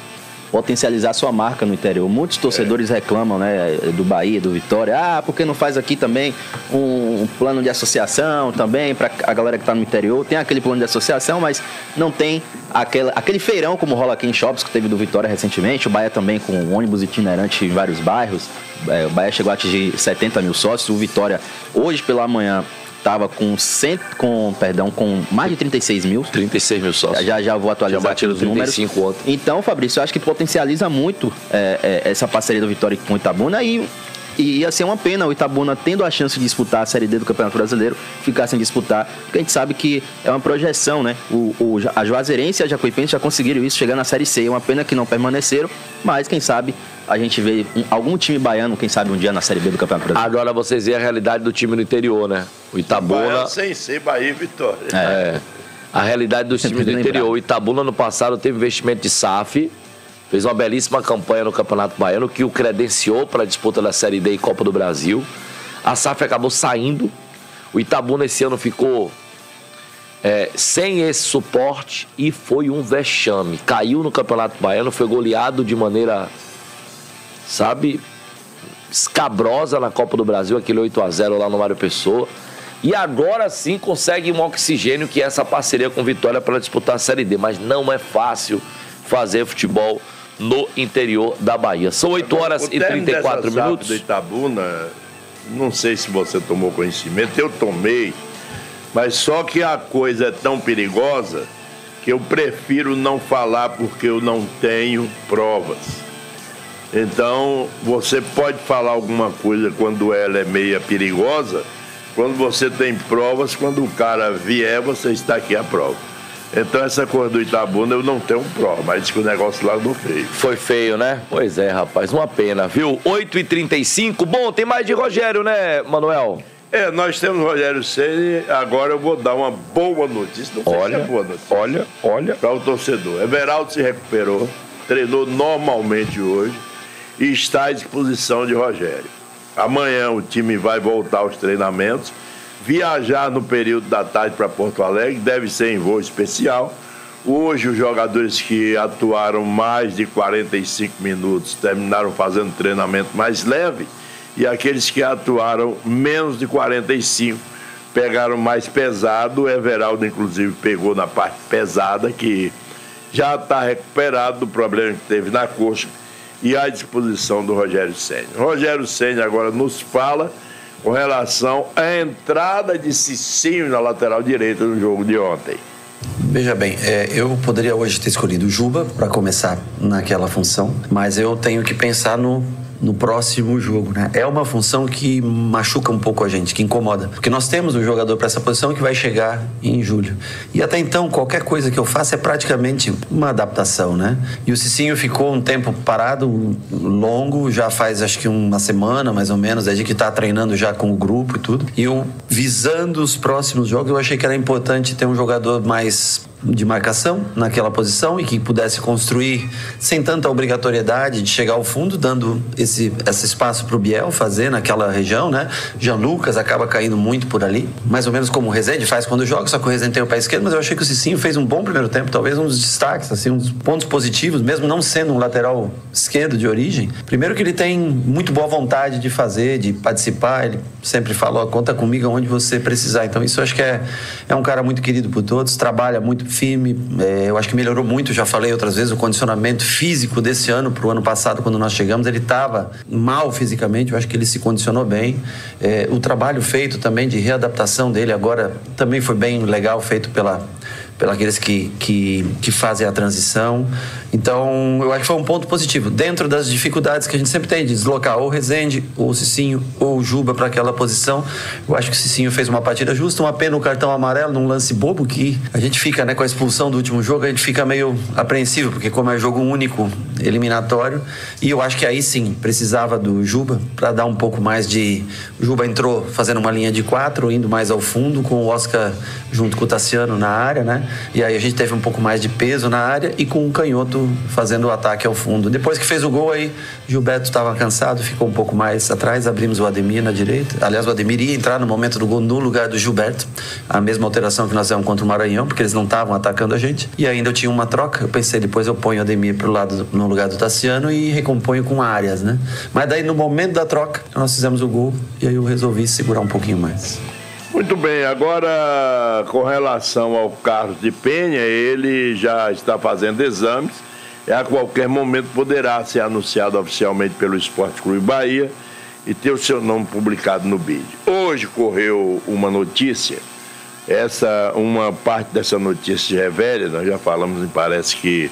Potencializar sua marca no interior. Muitos torcedores reclamam, né, do Bahia, do Vitória. Ah, por que não faz aqui também um, um plano de associação também para a galera que está no interior? Tem aquele plano de associação, mas não tem aquele, aquele feirão como rola aqui em Shops que teve do Vitória recentemente. O Bahia também com um ônibus itinerante em vários bairros. É, o Bahia chegou a atingir 70 mil sócios. O Vitória, hoje pela manhã, estava com, cento, com, perdão, com mais de 36 mil. 36 mil sócios. Já, já vou atualizar Já batido os números. 35 ontem. Então, Fabrício, eu acho que potencializa muito é, é, essa parceria do Vitória com o Itabuna e, e ia ser uma pena o Itabuna tendo a chance de disputar a Série D do Campeonato Brasileiro, ficar sem disputar, porque a gente sabe que é uma projeção, né? O, o, a Juazeirense e a Jacuipense já conseguiram isso, chegando na Série C. É uma pena que não permaneceram, mas quem sabe a gente vê um- algum time baiano, quem sabe um dia na Série B do Campeonato Brasileiro. Agora vocês veem a realidade do time no interior, né? O Itabuna. Baiano sem ser Bahia e Vitória. É. A realidade dos times do interior. O Itabuna no passado teve investimento de SAF, fez uma belíssima campanha no Campeonato Baiano, que o credenciou para a disputa da Série D e Copa do Brasil. A SAF acabou saindo. O Itabuna esse ano ficou é, sem esse suporte e foi um vexame. Caiu no Campeonato Baiano, foi goleado de maneira, sabe, escabrosa na Copa do Brasil, aquele 8 a 0 lá no Mário Pessoa. E agora sim consegue um oxigênio que é essa parceria com Vitória para disputar a Série D. Mas não é fácil fazer futebol no interior da Bahia. São 8 horas O e término 34 dessa SAF minutos. do Itabuna, não sei se você tomou conhecimento, eu tomei, mas só que a coisa é tão perigosa que eu prefiro não falar porque eu não tenho provas. Então, você pode falar alguma coisa quando ela é meia perigosa, quando você tem provas, quando o cara vier, você está aqui a prova. Então, essa coisa do Itabuna eu não tenho prova, mas diz que o negócio lá não feio. Foi feio, né? Pois é, rapaz, uma pena, viu? 8h35. Bom, tem mais de Rogério, né, Manuel? É, nós temos o Rogério Ceni. Agora eu vou dar uma boa notícia. Não Olha, se é boa notícia. Olha, olha. Para o torcedor. Everaldo se recuperou, treinou normalmente hoje e está à disposição de Rogério. Amanhã o time vai voltar aos treinamentos, viajar no período da tarde para Porto Alegre, deve ser em voo especial. Hoje os jogadores que atuaram mais de 45 minutos terminaram fazendo treinamento mais leve e aqueles que atuaram menos de 45 pegaram mais pesado. O Everaldo, inclusive, pegou na parte pesada, que já está recuperado do problema que teve na coxa e à disposição do Rogério Senna. Rogério Senna agora nos fala com relação à entrada de Cicinho na lateral direita no jogo de ontem. Veja bem, é, eu poderia hoje ter escolhido o Juba para começar naquela função, mas eu tenho que pensar no, no próximo jogo, né? É uma função que machuca um pouco a gente, que incomoda, porque nós temos um jogador para essa posição que vai chegar em julho. E até então, qualquer coisa que eu faça é praticamente uma adaptação, né? E o Cicinho ficou um tempo parado, longo, já faz acho que uma semana mais ou menos, desde que está treinando já com o grupo e tudo. E eu, visando os próximos jogos, eu achei que era importante ter um jogador mais de marcação naquela posição e que pudesse construir sem tanta obrigatoriedade de chegar ao fundo, dando esse, esse espaço para o Biel fazer naquela região, né? Jean Lucas acaba caindo muito por ali, mais ou menos como o Rezende faz quando joga, só que o Rezende tem o pé esquerdo, mas eu achei que o Cicinho fez um bom primeiro tempo, talvez um dos destaques, assim, dos pontos positivos, mesmo não sendo um lateral esquerdo de origem. Primeiro que ele tem muito boa vontade de fazer, de participar, ele sempre fala, ó, conta comigo onde você precisar. Então isso eu acho que é, é um cara muito querido por todos, trabalha muito firme, é, eu acho que melhorou muito, já falei outras vezes, o condicionamento físico desse ano para o ano passado, quando nós chegamos, ele estava mal fisicamente, eu acho que ele se condicionou bem. É, o trabalho feito também de readaptação dele agora também foi bem legal, feito pela pelos que, que, que fazem a transição. Então, eu acho que foi um ponto positivo. Dentro das dificuldades que a gente sempre tem de deslocar ou Rezende, ou Cicinho, ou Juba para aquela posição, eu acho que o Cicinho fez uma partida justa, uma pena o cartão amarelo num lance bobo que a gente fica, né, com a expulsão do último jogo, a gente fica meio apreensivo, porque como é jogo único, eliminatório, e eu acho que aí sim precisava do Juba para dar um pouco mais de. Juba entrou fazendo uma linha de quatro, indo mais ao fundo, com o Oscar junto com o Tassiano na área, né? E aí a gente teve um pouco mais de peso na área e com o Canhoto fazendo o ataque ao fundo. Depois que fez o gol aí, Gilberto estava cansado, ficou um pouco mais atrás, abrimos o Ademir na direita. Aliás, o Ademir ia entrar no momento do gol no lugar do Gilberto, a mesma alteração que nós fizemos contra o Maranhão, porque eles não estavam atacando a gente. E ainda eu tinha uma troca, eu pensei, depois eu ponho o Ademir pro lado no lugar do Tassiano e recomponho com áreas, né? Mas daí no momento da troca, nós fizemos o gol e aí eu resolvi segurar um pouquinho mais. Muito bem, agora com relação ao Carlos de Penha, ele já está fazendo exames e a qualquer momento poderá ser anunciado oficialmente pelo Esporte Clube Bahia e ter o seu nome publicado no BID. Hoje correu uma notícia, essa uma parte dessa notícia já é velha, nós já falamos, parece que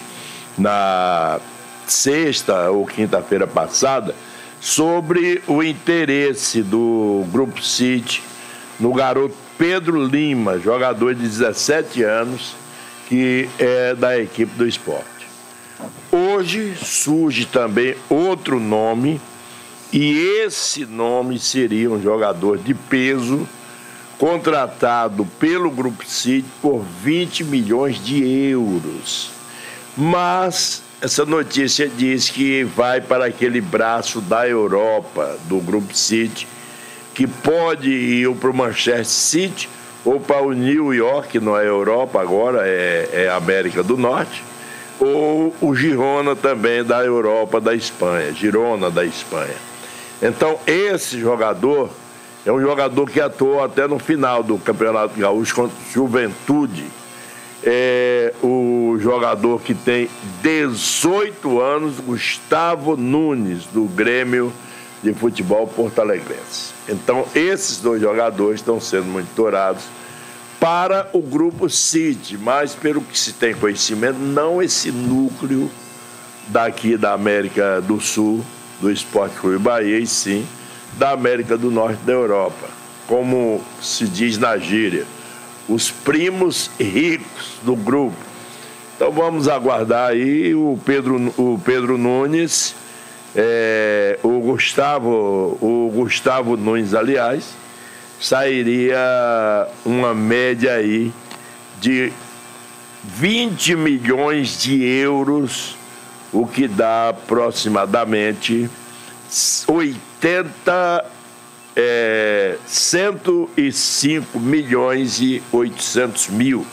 na sexta ou quinta-feira passada, sobre o interesse do Grupo City no garoto Pedro Lima, jogador de 17 anos, que é da equipe do esporte. Hoje surge também outro nome, e esse nome seria um jogador de peso contratado pelo Grupo City por 20 milhões de euros. Mas essa notícia diz que vai para aquele braço da Europa, do Grupo City, que pode ir para o Manchester City ou para o New York, não é Europa agora, é, é América do Norte, ou o Girona também da Europa, da Espanha, Girona da Espanha. Então, esse jogador é um jogador que atuou até no final do Campeonato Gaúcho contra Juventude. É o jogador que tem 18 anos, Gustavo Nunes, do Grêmio de Futebol Porto Alegrense. Então, esses dois jogadores estão sendo monitorados para o grupo City, mas pelo que se tem conhecimento, não esse núcleo daqui da América do Sul, do Esporte Clube Bahia, e sim da América do Norte da Europa. Como se diz na gíria, os primos ricos do grupo. Então vamos aguardar aí o Pedro, o Pedro Nunes, é, o Gustavo, o Gustavo Nunes, aliás, sairia uma média aí de 20 milhões de euros, o que dá aproximadamente 80, é, 105 milhões e 800 mil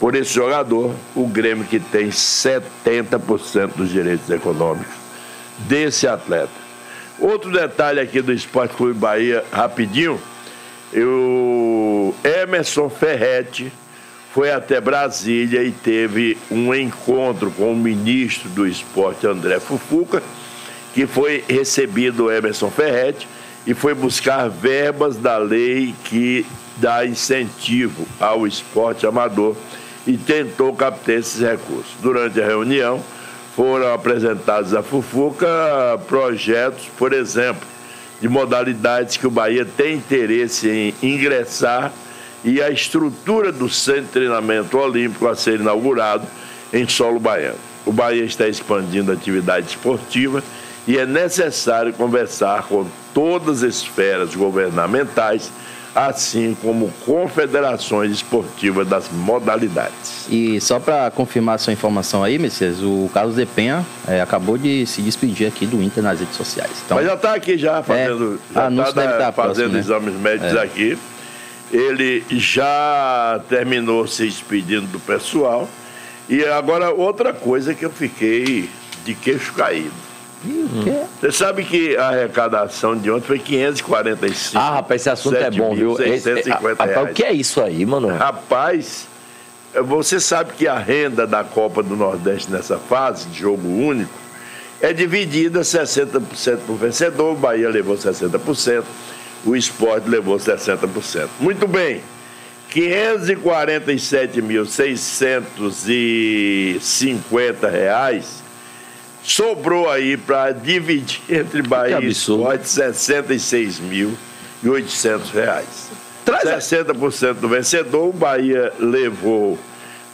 por esse jogador, o Grêmio que tem 70% dos direitos econômicos desse atleta. Outro detalhe aqui do Esporte Clube Bahia, rapidinho, o Emerson Ferretti foi até Brasília e teve um encontro com o ministro do esporte, André Fufuca, que foi recebido o Emerson Ferretti e foi buscar verbas da lei que dá incentivo ao esporte amador e tentou captar esses recursos. Durante a reunião, foram apresentados à Fufuca projetos, por exemplo, de modalidades que o Bahia tem interesse em ingressar e a estrutura do centro de treinamento olímpico a ser inaugurado em solo baiano. O Bahia está expandindo a atividade esportiva e é necessário conversar com todas as esferas governamentais assim como confederações esportivas das modalidades. E só para confirmar sua informação aí, Messias, o Carlos de Penha é, acabou de se despedir aqui do Inter nas redes sociais. Então, Mas já está aqui já fazendo, é, já anúncio tá, deve estar fazendo próximo, exames né? médicos É. aqui. Ele já terminou se despedindo do pessoal. E agora outra coisa que eu fiquei de queixo caído. Você sabe que a arrecadação de ontem foi 545. Ah, rapaz, esse assunto é bom, viu? Esse- é, 650 rapaz, o que é isso aí, mano? Rapaz, você sabe que a renda da Copa do Nordeste nessa fase de jogo único é dividida 60% por vencedor, o Bahia levou 60%, o esporte levou 60%. Muito bem. 547.650 reais. Sobrou aí para dividir entre Bahia e Esporte 66.800 reais. 60% do vencedor, o Bahia levou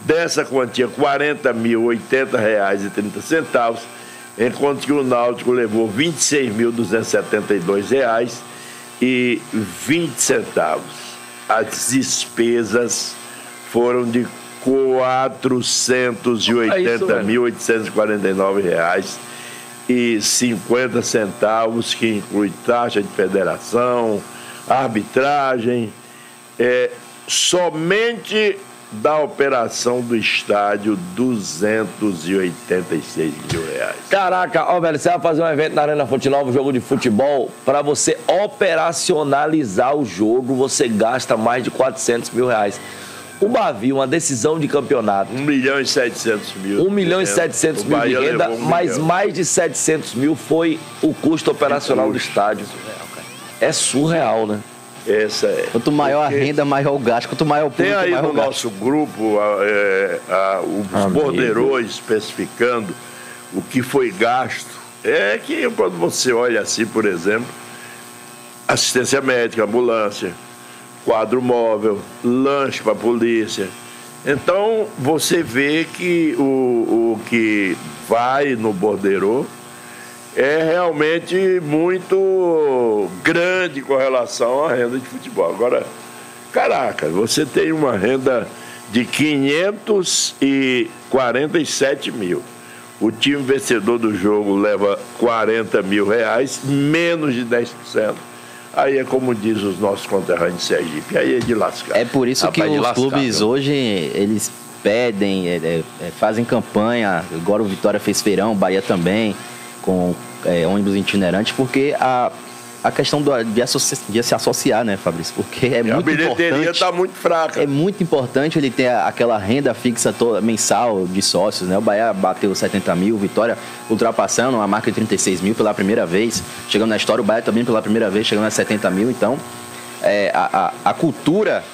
dessa quantia R$ 40.080,30, enquanto que o Náutico levou R$ 26.272,20. As despesas foram de R$ 480.849,50 e 50 centavos, que inclui taxa de federação, arbitragem, é, somente da operação do estádio, 286 mil reais. Caraca, ó, velho, você vai fazer um evento na Arena Fonte Nova, um jogo de futebol, para você operacionalizar o jogo, você gasta mais de 400 mil reais. O Bavi, uma decisão de campeonato. 1 milhão e 700 mil. 1 milhão e 700 O mil de renda, um mas milhão. mais de 700 mil foi o custo operacional do estádio. É surreal, né? Essa é. Quanto maior a renda, maior o gasto. Quanto maior o Tem público, aí maior no o gasto. nosso grupo a- é, a- os Amigo. borderões especificando o que foi gasto. É que quando você olha assim, por exemplo, assistência médica, ambulância, quadro móvel, lanche para a polícia. Então você vê que o, o que vai no borderô é realmente muito grande com relação à renda de futebol. Agora, caraca, você tem uma renda de 547 mil. O time vencedor do jogo leva 40 mil reais, menos de 10%. Aí é como diz os nossos conterrâneos de Sergipe, aí é de lascar. É por isso que Rapaz, de os lascar, clubes viu? hoje, eles pedem, é, é, é, fazem campanha. Agora o Vitória fez feirão, o Bahia também, com é, ônibus itinerantes, porque a, a questão do- de, associ- de se associar, né, Fabrício? Porque é E a muito bilheteria importante. está muito fraca. É muito importante ele ter a- aquela renda fixa toda, mensal de sócios, né? O Bahia bateu 70 mil, Vitória ultrapassando a marca de 36 mil pela primeira vez. Chegando na história, o Bahia também pela primeira vez, chegando a 70 mil. Então, é, a, a- a cultura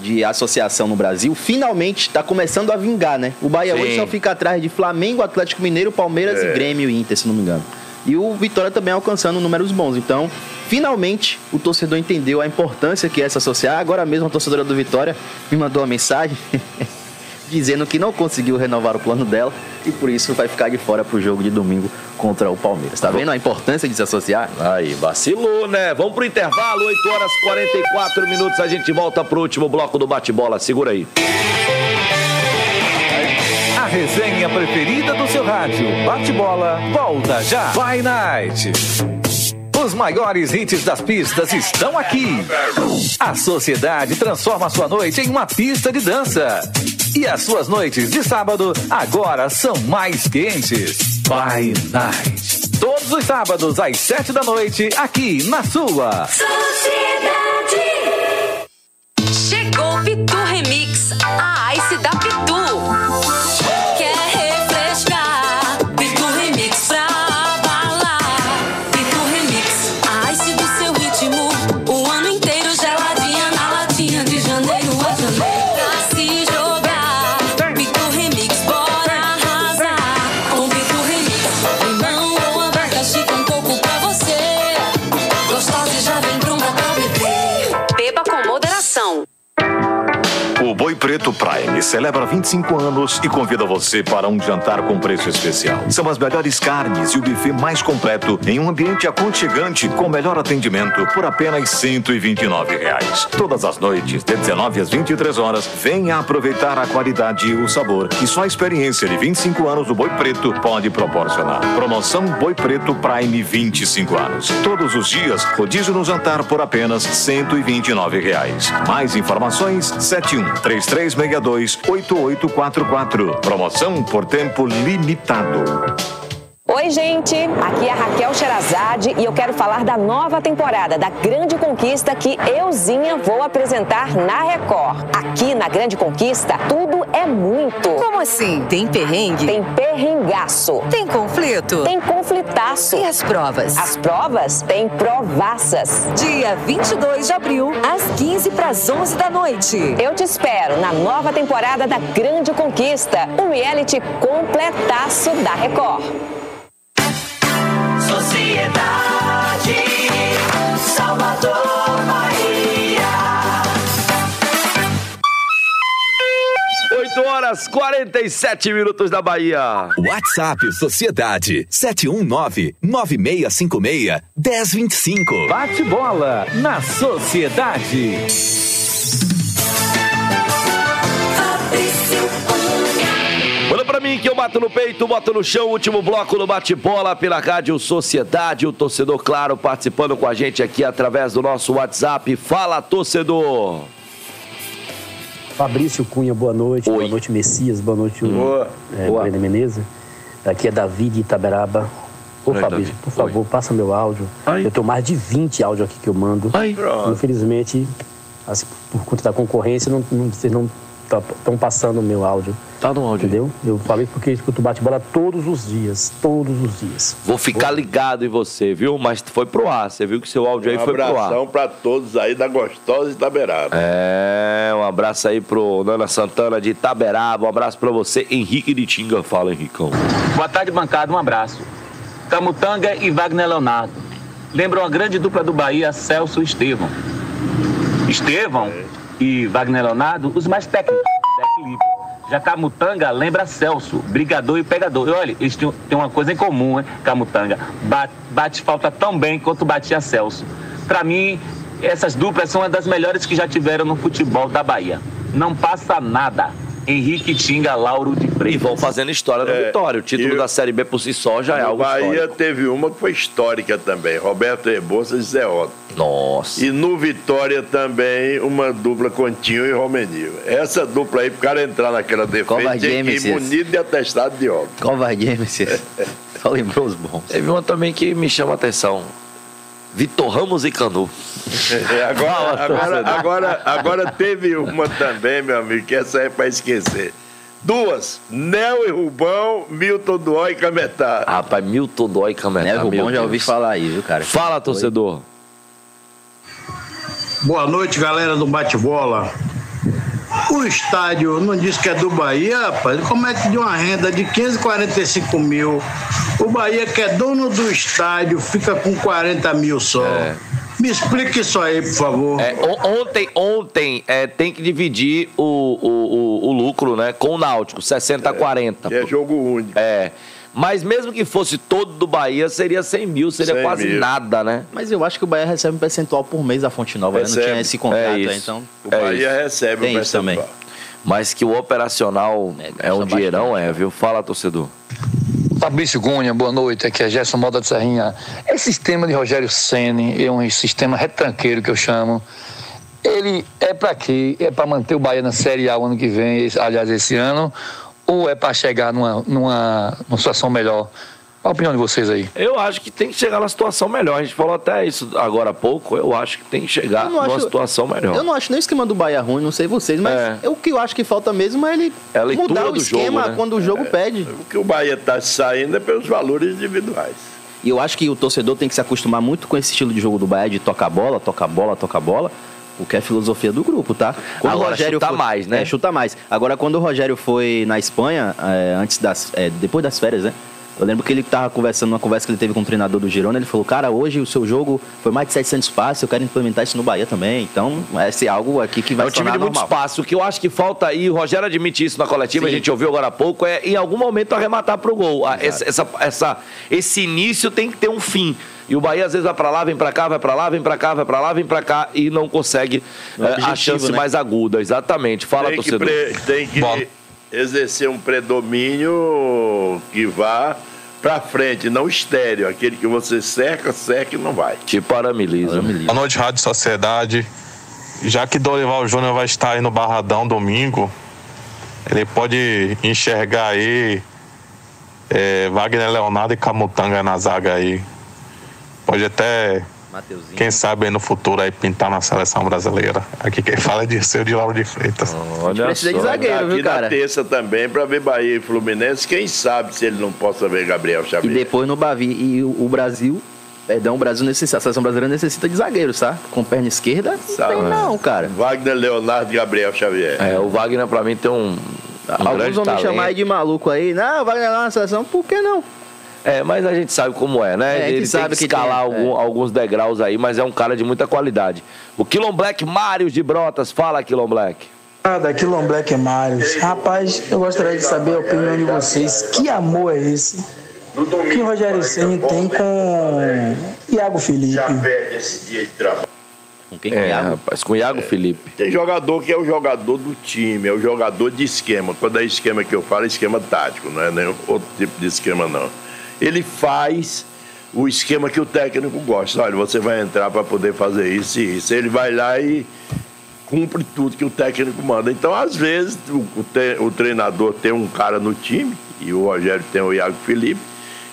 de associação no Brasil finalmente está começando a vingar, né? O Bahia Sim. hoje só fica atrás de Flamengo, Atlético Mineiro, Palmeiras É. e Grêmio e Inter, se não me engano. E o Vitória também alcançando números bons. Então, finalmente, o torcedor entendeu a importância que é se associar. Agora mesmo, a torcedora do Vitória me mandou uma mensagem dizendo que não conseguiu renovar o plano dela e por isso vai ficar de fora pro jogo de domingo contra o Palmeiras. Tá vendo a importância de se associar? Aí, vacilou, né? Vamos pro intervalo, 8 horas e 44 minutos. A gente volta pro último bloco do bate-bola. Segura aí. A resenha preferida do seu rádio. Bate-bola, volta já. Vai Night. Os maiores hits das pistas estão aqui. A sociedade transforma sua noite em uma pista de dança. E as suas noites de sábado agora são mais quentes. Vai Night. Todos os sábados às sete da noite, aqui na sua. Chegou o Pitu Remix, a Ice da Pitu. O Boi Preto Prime celebra 25 anos e convida você para um jantar com preço especial. São as melhores carnes e o buffet mais completo em um ambiente aconchegante com melhor atendimento por apenas 129 reais. Todas as noites, de 19 às 23 horas, venha aproveitar a qualidade e o sabor que só a experiência de 25 anos do Boi Preto pode proporcionar. Promoção Boi Preto Prime 25 anos. Todos os dias, rodízio no jantar por apenas 129 reais. Mais informações 71 3362 8844. Promoção por tempo limitado. Oi, gente! Aqui é a Raquel Sherazade e eu quero falar da nova temporada da Grande Conquista que euzinha vou apresentar na Record. Aqui na Grande Conquista, tudo é muito. Como assim? Tem perrengue? Tem perrengaço. Tem conflito? Tem conflitaço. E as provas? As provas tem provaças. Dia 22 de abril, às 15 para as 11 da noite. Eu te espero na nova temporada da Grande Conquista, um reality completaço da Record. Sociedade, Salvador, Bahia. 8 horas 47 minutos da Bahia. WhatsApp Sociedade 719-9656-1025. Bate bola na Sociedade. Que eu bato no peito, boto no chão, último bloco no bate-bola pela Rádio Sociedade. O torcedor, claro, participando com a gente aqui através do nosso WhatsApp. Fala, torcedor! Fabrício Cunha, boa noite. Boa noite, Messias. Boa noite, Boa. é, Boa. Brenda Menezes. Aqui é Davi de Itaberaba. Ô, Oi, Fabrício, por favor, passa meu áudio. Eu tenho mais de 20 áudios aqui que eu mando. Pronto. Infelizmente, assim, por conta da concorrência, não, não- vocês não estão passando o meu áudio. Tá no áudio. Entendeu? Eu falei porque escuto bate-bola todos os dias. Todos os dias. Vou ficar ligado em você, viu? Mas foi pro ar. Você viu que seu áudio aí Um foi pro ar. abração pra todos aí da Gostosa Itaberaba. É, um abraço aí pro Nana Santana de Itaberaba. Um abraço pra você, Henrique de Tinga. Fala, Henricão. Boa tarde, bancada. Um abraço. Camutanga e Wagner Leonardo. Lembram a grande dupla do Bahia, Celso e Estevão. Estevão e Wagner Leonardo, os mais técnicos da equilíbrio. Já lembra Celso, brigador e pegador. E olha, eles têm, uma coisa em comum, hein, Camutanga. Bate, bate falta tão bem quanto batia Celso. Pra mim, essas duplas são uma das melhores que já tiveram no futebol da Bahia. Não passa nada. Henrique Tinga, Lauro de Freitas. E vão fazendo história no É, Vitória. O título e- da Série B por si só já é No algo Bahia histórico. teve uma que foi histórica também, Roberto Rebouças e Zé Otto. Nossa. E no Vitória também uma dupla Continho e Romenil. Essa dupla aí, pro cara entrar naquela defesa, tinha que ir Messias. munido de atestado de óbito. Covardia, Messias. Só lembrou os bons. Teve uma também que me chama a atenção. Vitor Ramos e Canu. É, agora, agora, agora, agora teve uma também, meu amigo, que essa é pra esquecer. Duas, Nel e Rubão, Milton Duó e Cametá. Rapaz, Milton Dó e Cametá. Né, Rubão, meu já ouvi falar aí, viu, cara? Fala, torcedor. Boa noite, galera do bate-bola. O estádio não diz que é do Bahia, rapaz. Como é que de uma renda de 545 mil, o Bahia, que é dono do estádio, fica com 40 mil só? Me explique isso aí, por favor. É, on- ontem, ontem é, tem que dividir o, o, o, o lucro, né? Com o Náutico, 60 a 40. que é jogo único. É. Mas mesmo que fosse todo do Bahia, seria 100 mil, seria 100 quase mil. nada, né? Mas eu acho que o Bahia recebe um percentual por mês da Fonte Nova, né? Não Recebe. tinha esse contrato, É aí, isso. então... O Bahia recebe Tem um isso também. percentual. Mas que o operacional é, um dinheirão, é, viu? Fala, torcedor. Fabrício Cunha, boa noite. Aqui é Gerson Moda de Serrinha. Esse sistema de Rogério Ceni é um sistema retranqueiro que eu chamo. Ele é para quê? É para manter o Bahia na Série A o ano que vem, aliás, esse ano, ou é para chegar numa, numa, numa situação melhor? Qual a opinião de vocês aí? Eu acho que tem que chegar numa situação melhor. A gente falou até isso agora há pouco. Eu acho que tem que chegar numa acho- situação melhor. Eu não acho nem o esquema do Bahia ruim, não sei vocês, mas eu- o que eu acho que falta mesmo é ele É mudar o do esquema jogo, né? quando o jogo É. pede. O que o Bahia está saindo é pelos valores individuais. E eu acho que o torcedor tem que se acostumar muito com esse estilo de jogo do Bahia, de tocar bola, tocar bola, tocar bola. Porque é a filosofia do grupo, tá? Agora, chutar mais, né? É, chuta mais. Agora, quando o Rogério foi na Espanha, é, antes das. é, depois das férias, né? Eu lembro que ele tava conversando, numa conversa que ele teve com o treinador do Girona, ele falou, cara, hoje o seu jogo foi mais de 700 passes, eu quero implementar isso no Bahia também. Então, vai ser algo aqui que vai é um time de tornar muito normal. espaço. O que eu acho que falta aí, o Rogério admite isso na coletiva, Sim. a gente ouviu agora há pouco, é em algum momento arrematar pro gol. Ah, Essa, essa- essa- esse início tem que ter um fim. E o Bahia às vezes vai pra lá, vem pra cá, vai pra lá, vem pra cá, vai pra lá, vem pra cá e não consegue No eh, a objetivo, chance né? mais aguda. Exatamente. Fala, tem que, torcedor. pre- tem que exercer um predomínio que vá para frente, não estéreo. Aquele que você cerca, cerca e não vai. Tipo Aramiliza. Boa noite, Rádio Sociedade. Já que Dorival Júnior vai estar aí no Barradão domingo, ele pode enxergar aí É, Wagner Leonardo e Camutanga na zaga aí. Pode até, Mateuzinho. quem sabe aí no futuro aí pintar na seleção brasileira. Aqui quem fala é de seu de Lauro de Freitas. Olha precisa de zagueiro, Aqui viu, cara? na terça também, pra ver Bahia e Fluminense. Quem sabe se ele não possa ver Gabriel E Xavier. depois no Bavi. E o, o Brasil, perdão, o Brasil necessita, a seleção brasileira necessita de zagueiros, tá? Com perna esquerda, não tem não, cara. Wagner Leonardo e Gabriel Xavier. É, o Wagner pra mim tem um, um Alguns grande vão me talento. chamar aí de maluco aí. Não, vai ganhar na seleção, por que não? É, mas a gente sabe como é, né? É, Ele sabe tem que que escalar tem, algum- alguns degraus aí, mas é um cara de muita qualidade. O Quilom Black Mários de Brotas. Fala, Quilom Black. Ah, daqui Lombleck é Marius. Rapaz, eu gostaria de saber a opinião de vocês. Que amor é esse que o Rogério Ceni tem com Iago Felipe? Com quem? É, rapaz, com o Iago Felipe. Tem jogador que é o jogador do time, é o jogador de esquema. Quando é esquema que eu falo, é esquema tático, não é nenhum outro tipo de esquema, não. Ele faz o esquema que o técnico gosta. Olha, você vai entrar para poder fazer isso e isso. Ele vai lá e cumpre tudo que o técnico manda. Então, às vezes, o, treinador tem um cara no time, e o Rogério tem o Iago Felipe,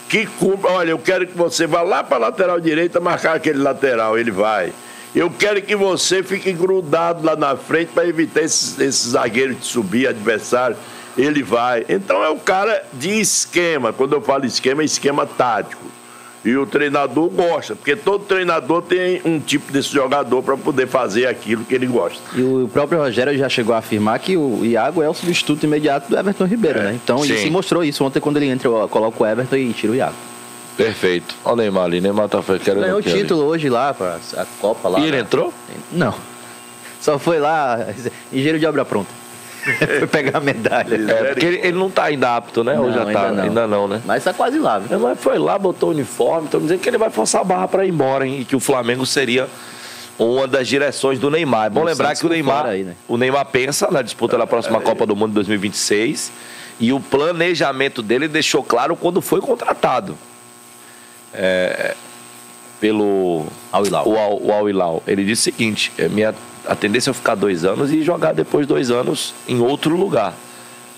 que cumpre. Olha, eu quero que você vá lá para a lateral direita marcar aquele lateral. Ele vai. Eu quero que você fique grudado lá na frente para evitar esses, esses zagueiros de subir, adversário. Ele vai. Então é o cara de esquema. Quando eu falo esquema, é esquema tático. E o treinador gosta, porque todo treinador tem um tipo desse jogador para poder fazer aquilo que ele gosta. E o próprio Rogério já chegou a afirmar que o Iago é o substituto imediato do Everton Ribeiro, né? Então ele sim. se mostrou isso ontem quando ele entra, coloca o Everton e tira o Iago. Perfeito. Olha o Neymar ali. Neymar tá querendo Ganhou o que ali. título hoje lá, pra, a Copa lá. E ele né? entrou? Não. Só foi lá, engenheiro de obra pronta. foi pegar a medalha. É, porque ele, ele não tá ainda apto, né? Ou Não, já tá? ainda não. Ainda não, né? Mas tá quase lá, viu? É, Mas foi lá, botou o uniforme. Estão dizendo que ele vai forçar a barra para ir embora, hein? E que o Flamengo seria uma das direções do Neymar. É bom O lembrar Santos que o Neymar, aí, né? o Neymar pensa na disputa da próxima Copa do Mundo 2026 e o planejamento dele deixou claro quando foi contratado. É, pelo Al Hilal. O, Al, o Al Hilal. Ele disse o seguinte: é, minha, a tendência é ficar dois anos e jogar depois dois anos em outro lugar.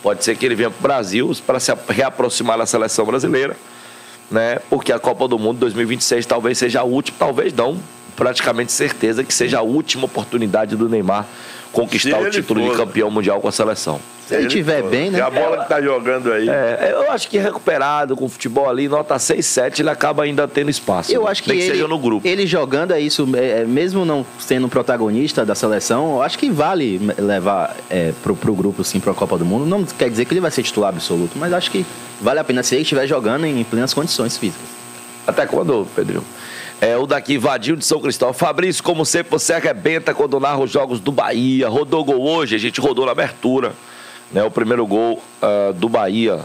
Pode ser que ele venha para o Brasil para se reaproximar da seleção brasileira, né? Porque a Copa do Mundo 2026 talvez seja a última, talvez não, praticamente certeza que seja a última oportunidade do Neymar conquistar Se o título for, de campeão mundial com a seleção. Se ele tiver bem, né? E a bola que tá jogando aí. É, eu acho que recuperado com o futebol ali, nota 6, 7, ele acaba ainda tendo espaço. Eu né? acho que, Nem que ele, seja no grupo. ele jogando é isso, é, é, mesmo não sendo protagonista da seleção, eu acho que vale levar é, pro, pro grupo, sim, pra Copa do Mundo. Não quer dizer que ele vai ser titular absoluto, mas acho que vale a pena se ele estiver jogando em plenas condições físicas. Até quando, Pedrinho? É o daqui, Vadinho de São Cristóvão. Fabrício, como sempre, você arrebenta quando narra os jogos do Bahia. Rodou gol hoje, a gente rodou na abertura. Né, o primeiro gol ah, do Bahia.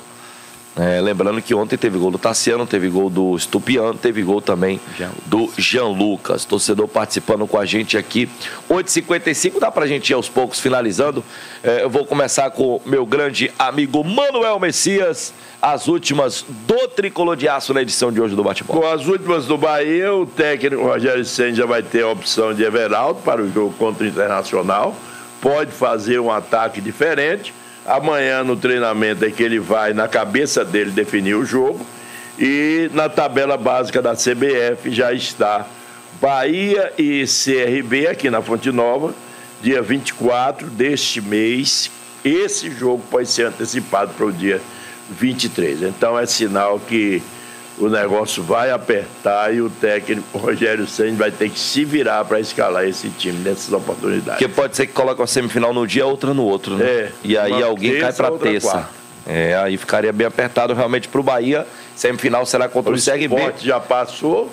É, lembrando que ontem teve gol do Tassiano, teve gol do Stupiano, teve gol também do Jean Lucas. Torcedor participando com a gente aqui. 8h55, dá pra gente ir aos poucos finalizando. É, eu vou começar com meu grande amigo Manuel Messias. As últimas do Tricolor de Aço na edição de hoje do Bate-Bola. Com as últimas do Bahia, o técnico Rogério Senna já vai ter a opção de Everaldo para o jogo contra o Internacional. Pode fazer um ataque diferente. Amanhã no treinamento é que ele vai, na cabeça dele, definir o jogo. E na tabela básica da CBF já está Bahia e CRB aqui na Fonte Nova, dia 24 deste mês. Esse jogo pode ser antecipado para o dia 23. Então é sinal que o negócio vai apertar e o técnico Rogério Senna vai ter que se virar para escalar esse time nessas oportunidades. Porque pode ser que coloque uma semifinal num dia, outra no outro, né? É. E aí alguém cai terça, pra outra terça. quarta. É, aí ficaria bem apertado realmente pro Bahia. Semifinal será contra o, O CRB. esporte já passou,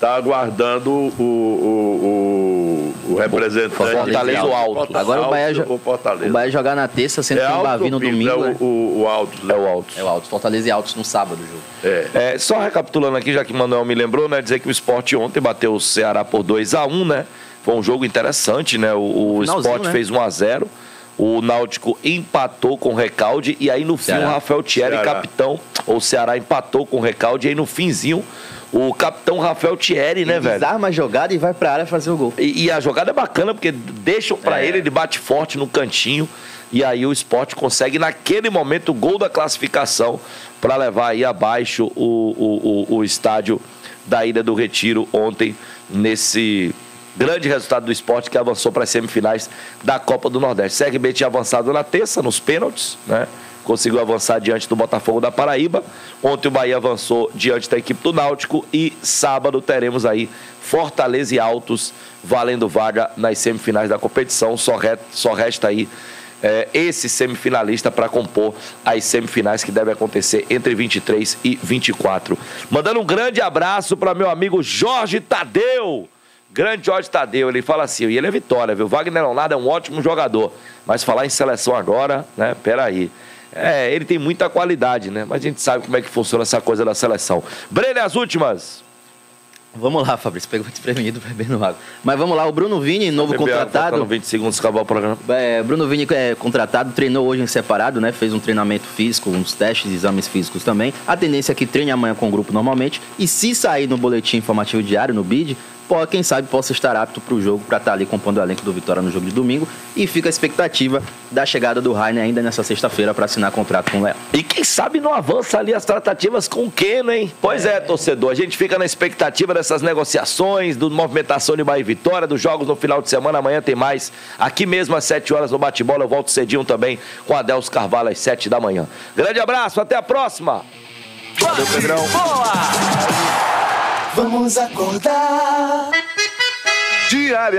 está aguardando o, o, o, o representante. Fortaleza ou Alto. Agora o Bahia, ou Fortaleza. o Bahia jogar na terça, sendo É que o Bavi no domingo. É né? o, o, o Alto. É o Alto. É o Alto. Fortaleza e Altos no sábado o jogo. É. É, só recapitulando aqui, já que o Manuel me lembrou, né? Dizer que o esporte ontem bateu o Ceará por 2 a 1 né? Foi um jogo interessante, né? O, o esporte né? fez 1 a 0 O Náutico empatou com o Recalde. E aí no fim Ceará. o Rafael Thierry, Ceará. capitão, ou o Ceará empatou com o Recalde. E aí no finzinho, o capitão Rafael Thierry, né, velho? Desarma a jogada e vai pra área fazer o gol. E, e a jogada é bacana porque deixam pra É. ele, ele bate forte no cantinho. E aí o esporte consegue, naquele momento, o gol da classificação para levar aí abaixo o, o, o, o estádio da Ilha do Retiro ontem, nesse grande resultado do esporte que avançou para as semifinais da Copa do Nordeste. CRB tinha avançado na terça, nos pênaltis, né? Conseguiu avançar diante do Botafogo da Paraíba. Ontem o Bahia avançou diante da equipe do Náutico. E sábado teremos aí Fortaleza e Altos valendo vaga nas semifinais da competição. Só, re- só resta aí é, esse semifinalista para compor as semifinais que devem acontecer entre 23 e 24. Mandando um grande abraço para meu amigo Jorge Tadeu. Grande Jorge Tadeu, ele fala assim, e ele é vitória, viu? Wagner Leonardo é um ótimo jogador, mas falar em seleção agora, né? Peraí. É, ele tem muita qualidade, né? Mas a gente sabe como é que funciona essa coisa da seleção. Breno, as últimas. Vamos lá, Fabrício, pegou desprevenido bebendo água. Mas vamos lá, o Bruno Vini, novo Beber água, contratado. faltando 20 segundos acabar o programa. É, Bruno Vini é contratado, treinou hoje em separado, né? Fez um treinamento físico, uns testes, exames físicos também. A tendência é que treine amanhã com o grupo normalmente. E se sair no boletim informativo diário, no BID, pô, quem sabe possa estar apto para o jogo, para estar ali compondo o elenco do Vitória no jogo de domingo. E fica a expectativa da chegada do Rainer ainda nessa sexta-feira para assinar contrato com o Léo. E quem sabe não avança ali as tratativas com o Keno, hein? Pois é. torcedor. A gente fica na expectativa dessas negociações, do movimentação de Bahia e Vitória, dos jogos no final de semana. Amanhã tem mais. Aqui mesmo às 7 horas no bate-bola. Eu volto cedinho também com Adelso Carvalho às 7 da manhã. Grande abraço, até a próxima. Valeu, Pedrão. Vamos acordar. Diária.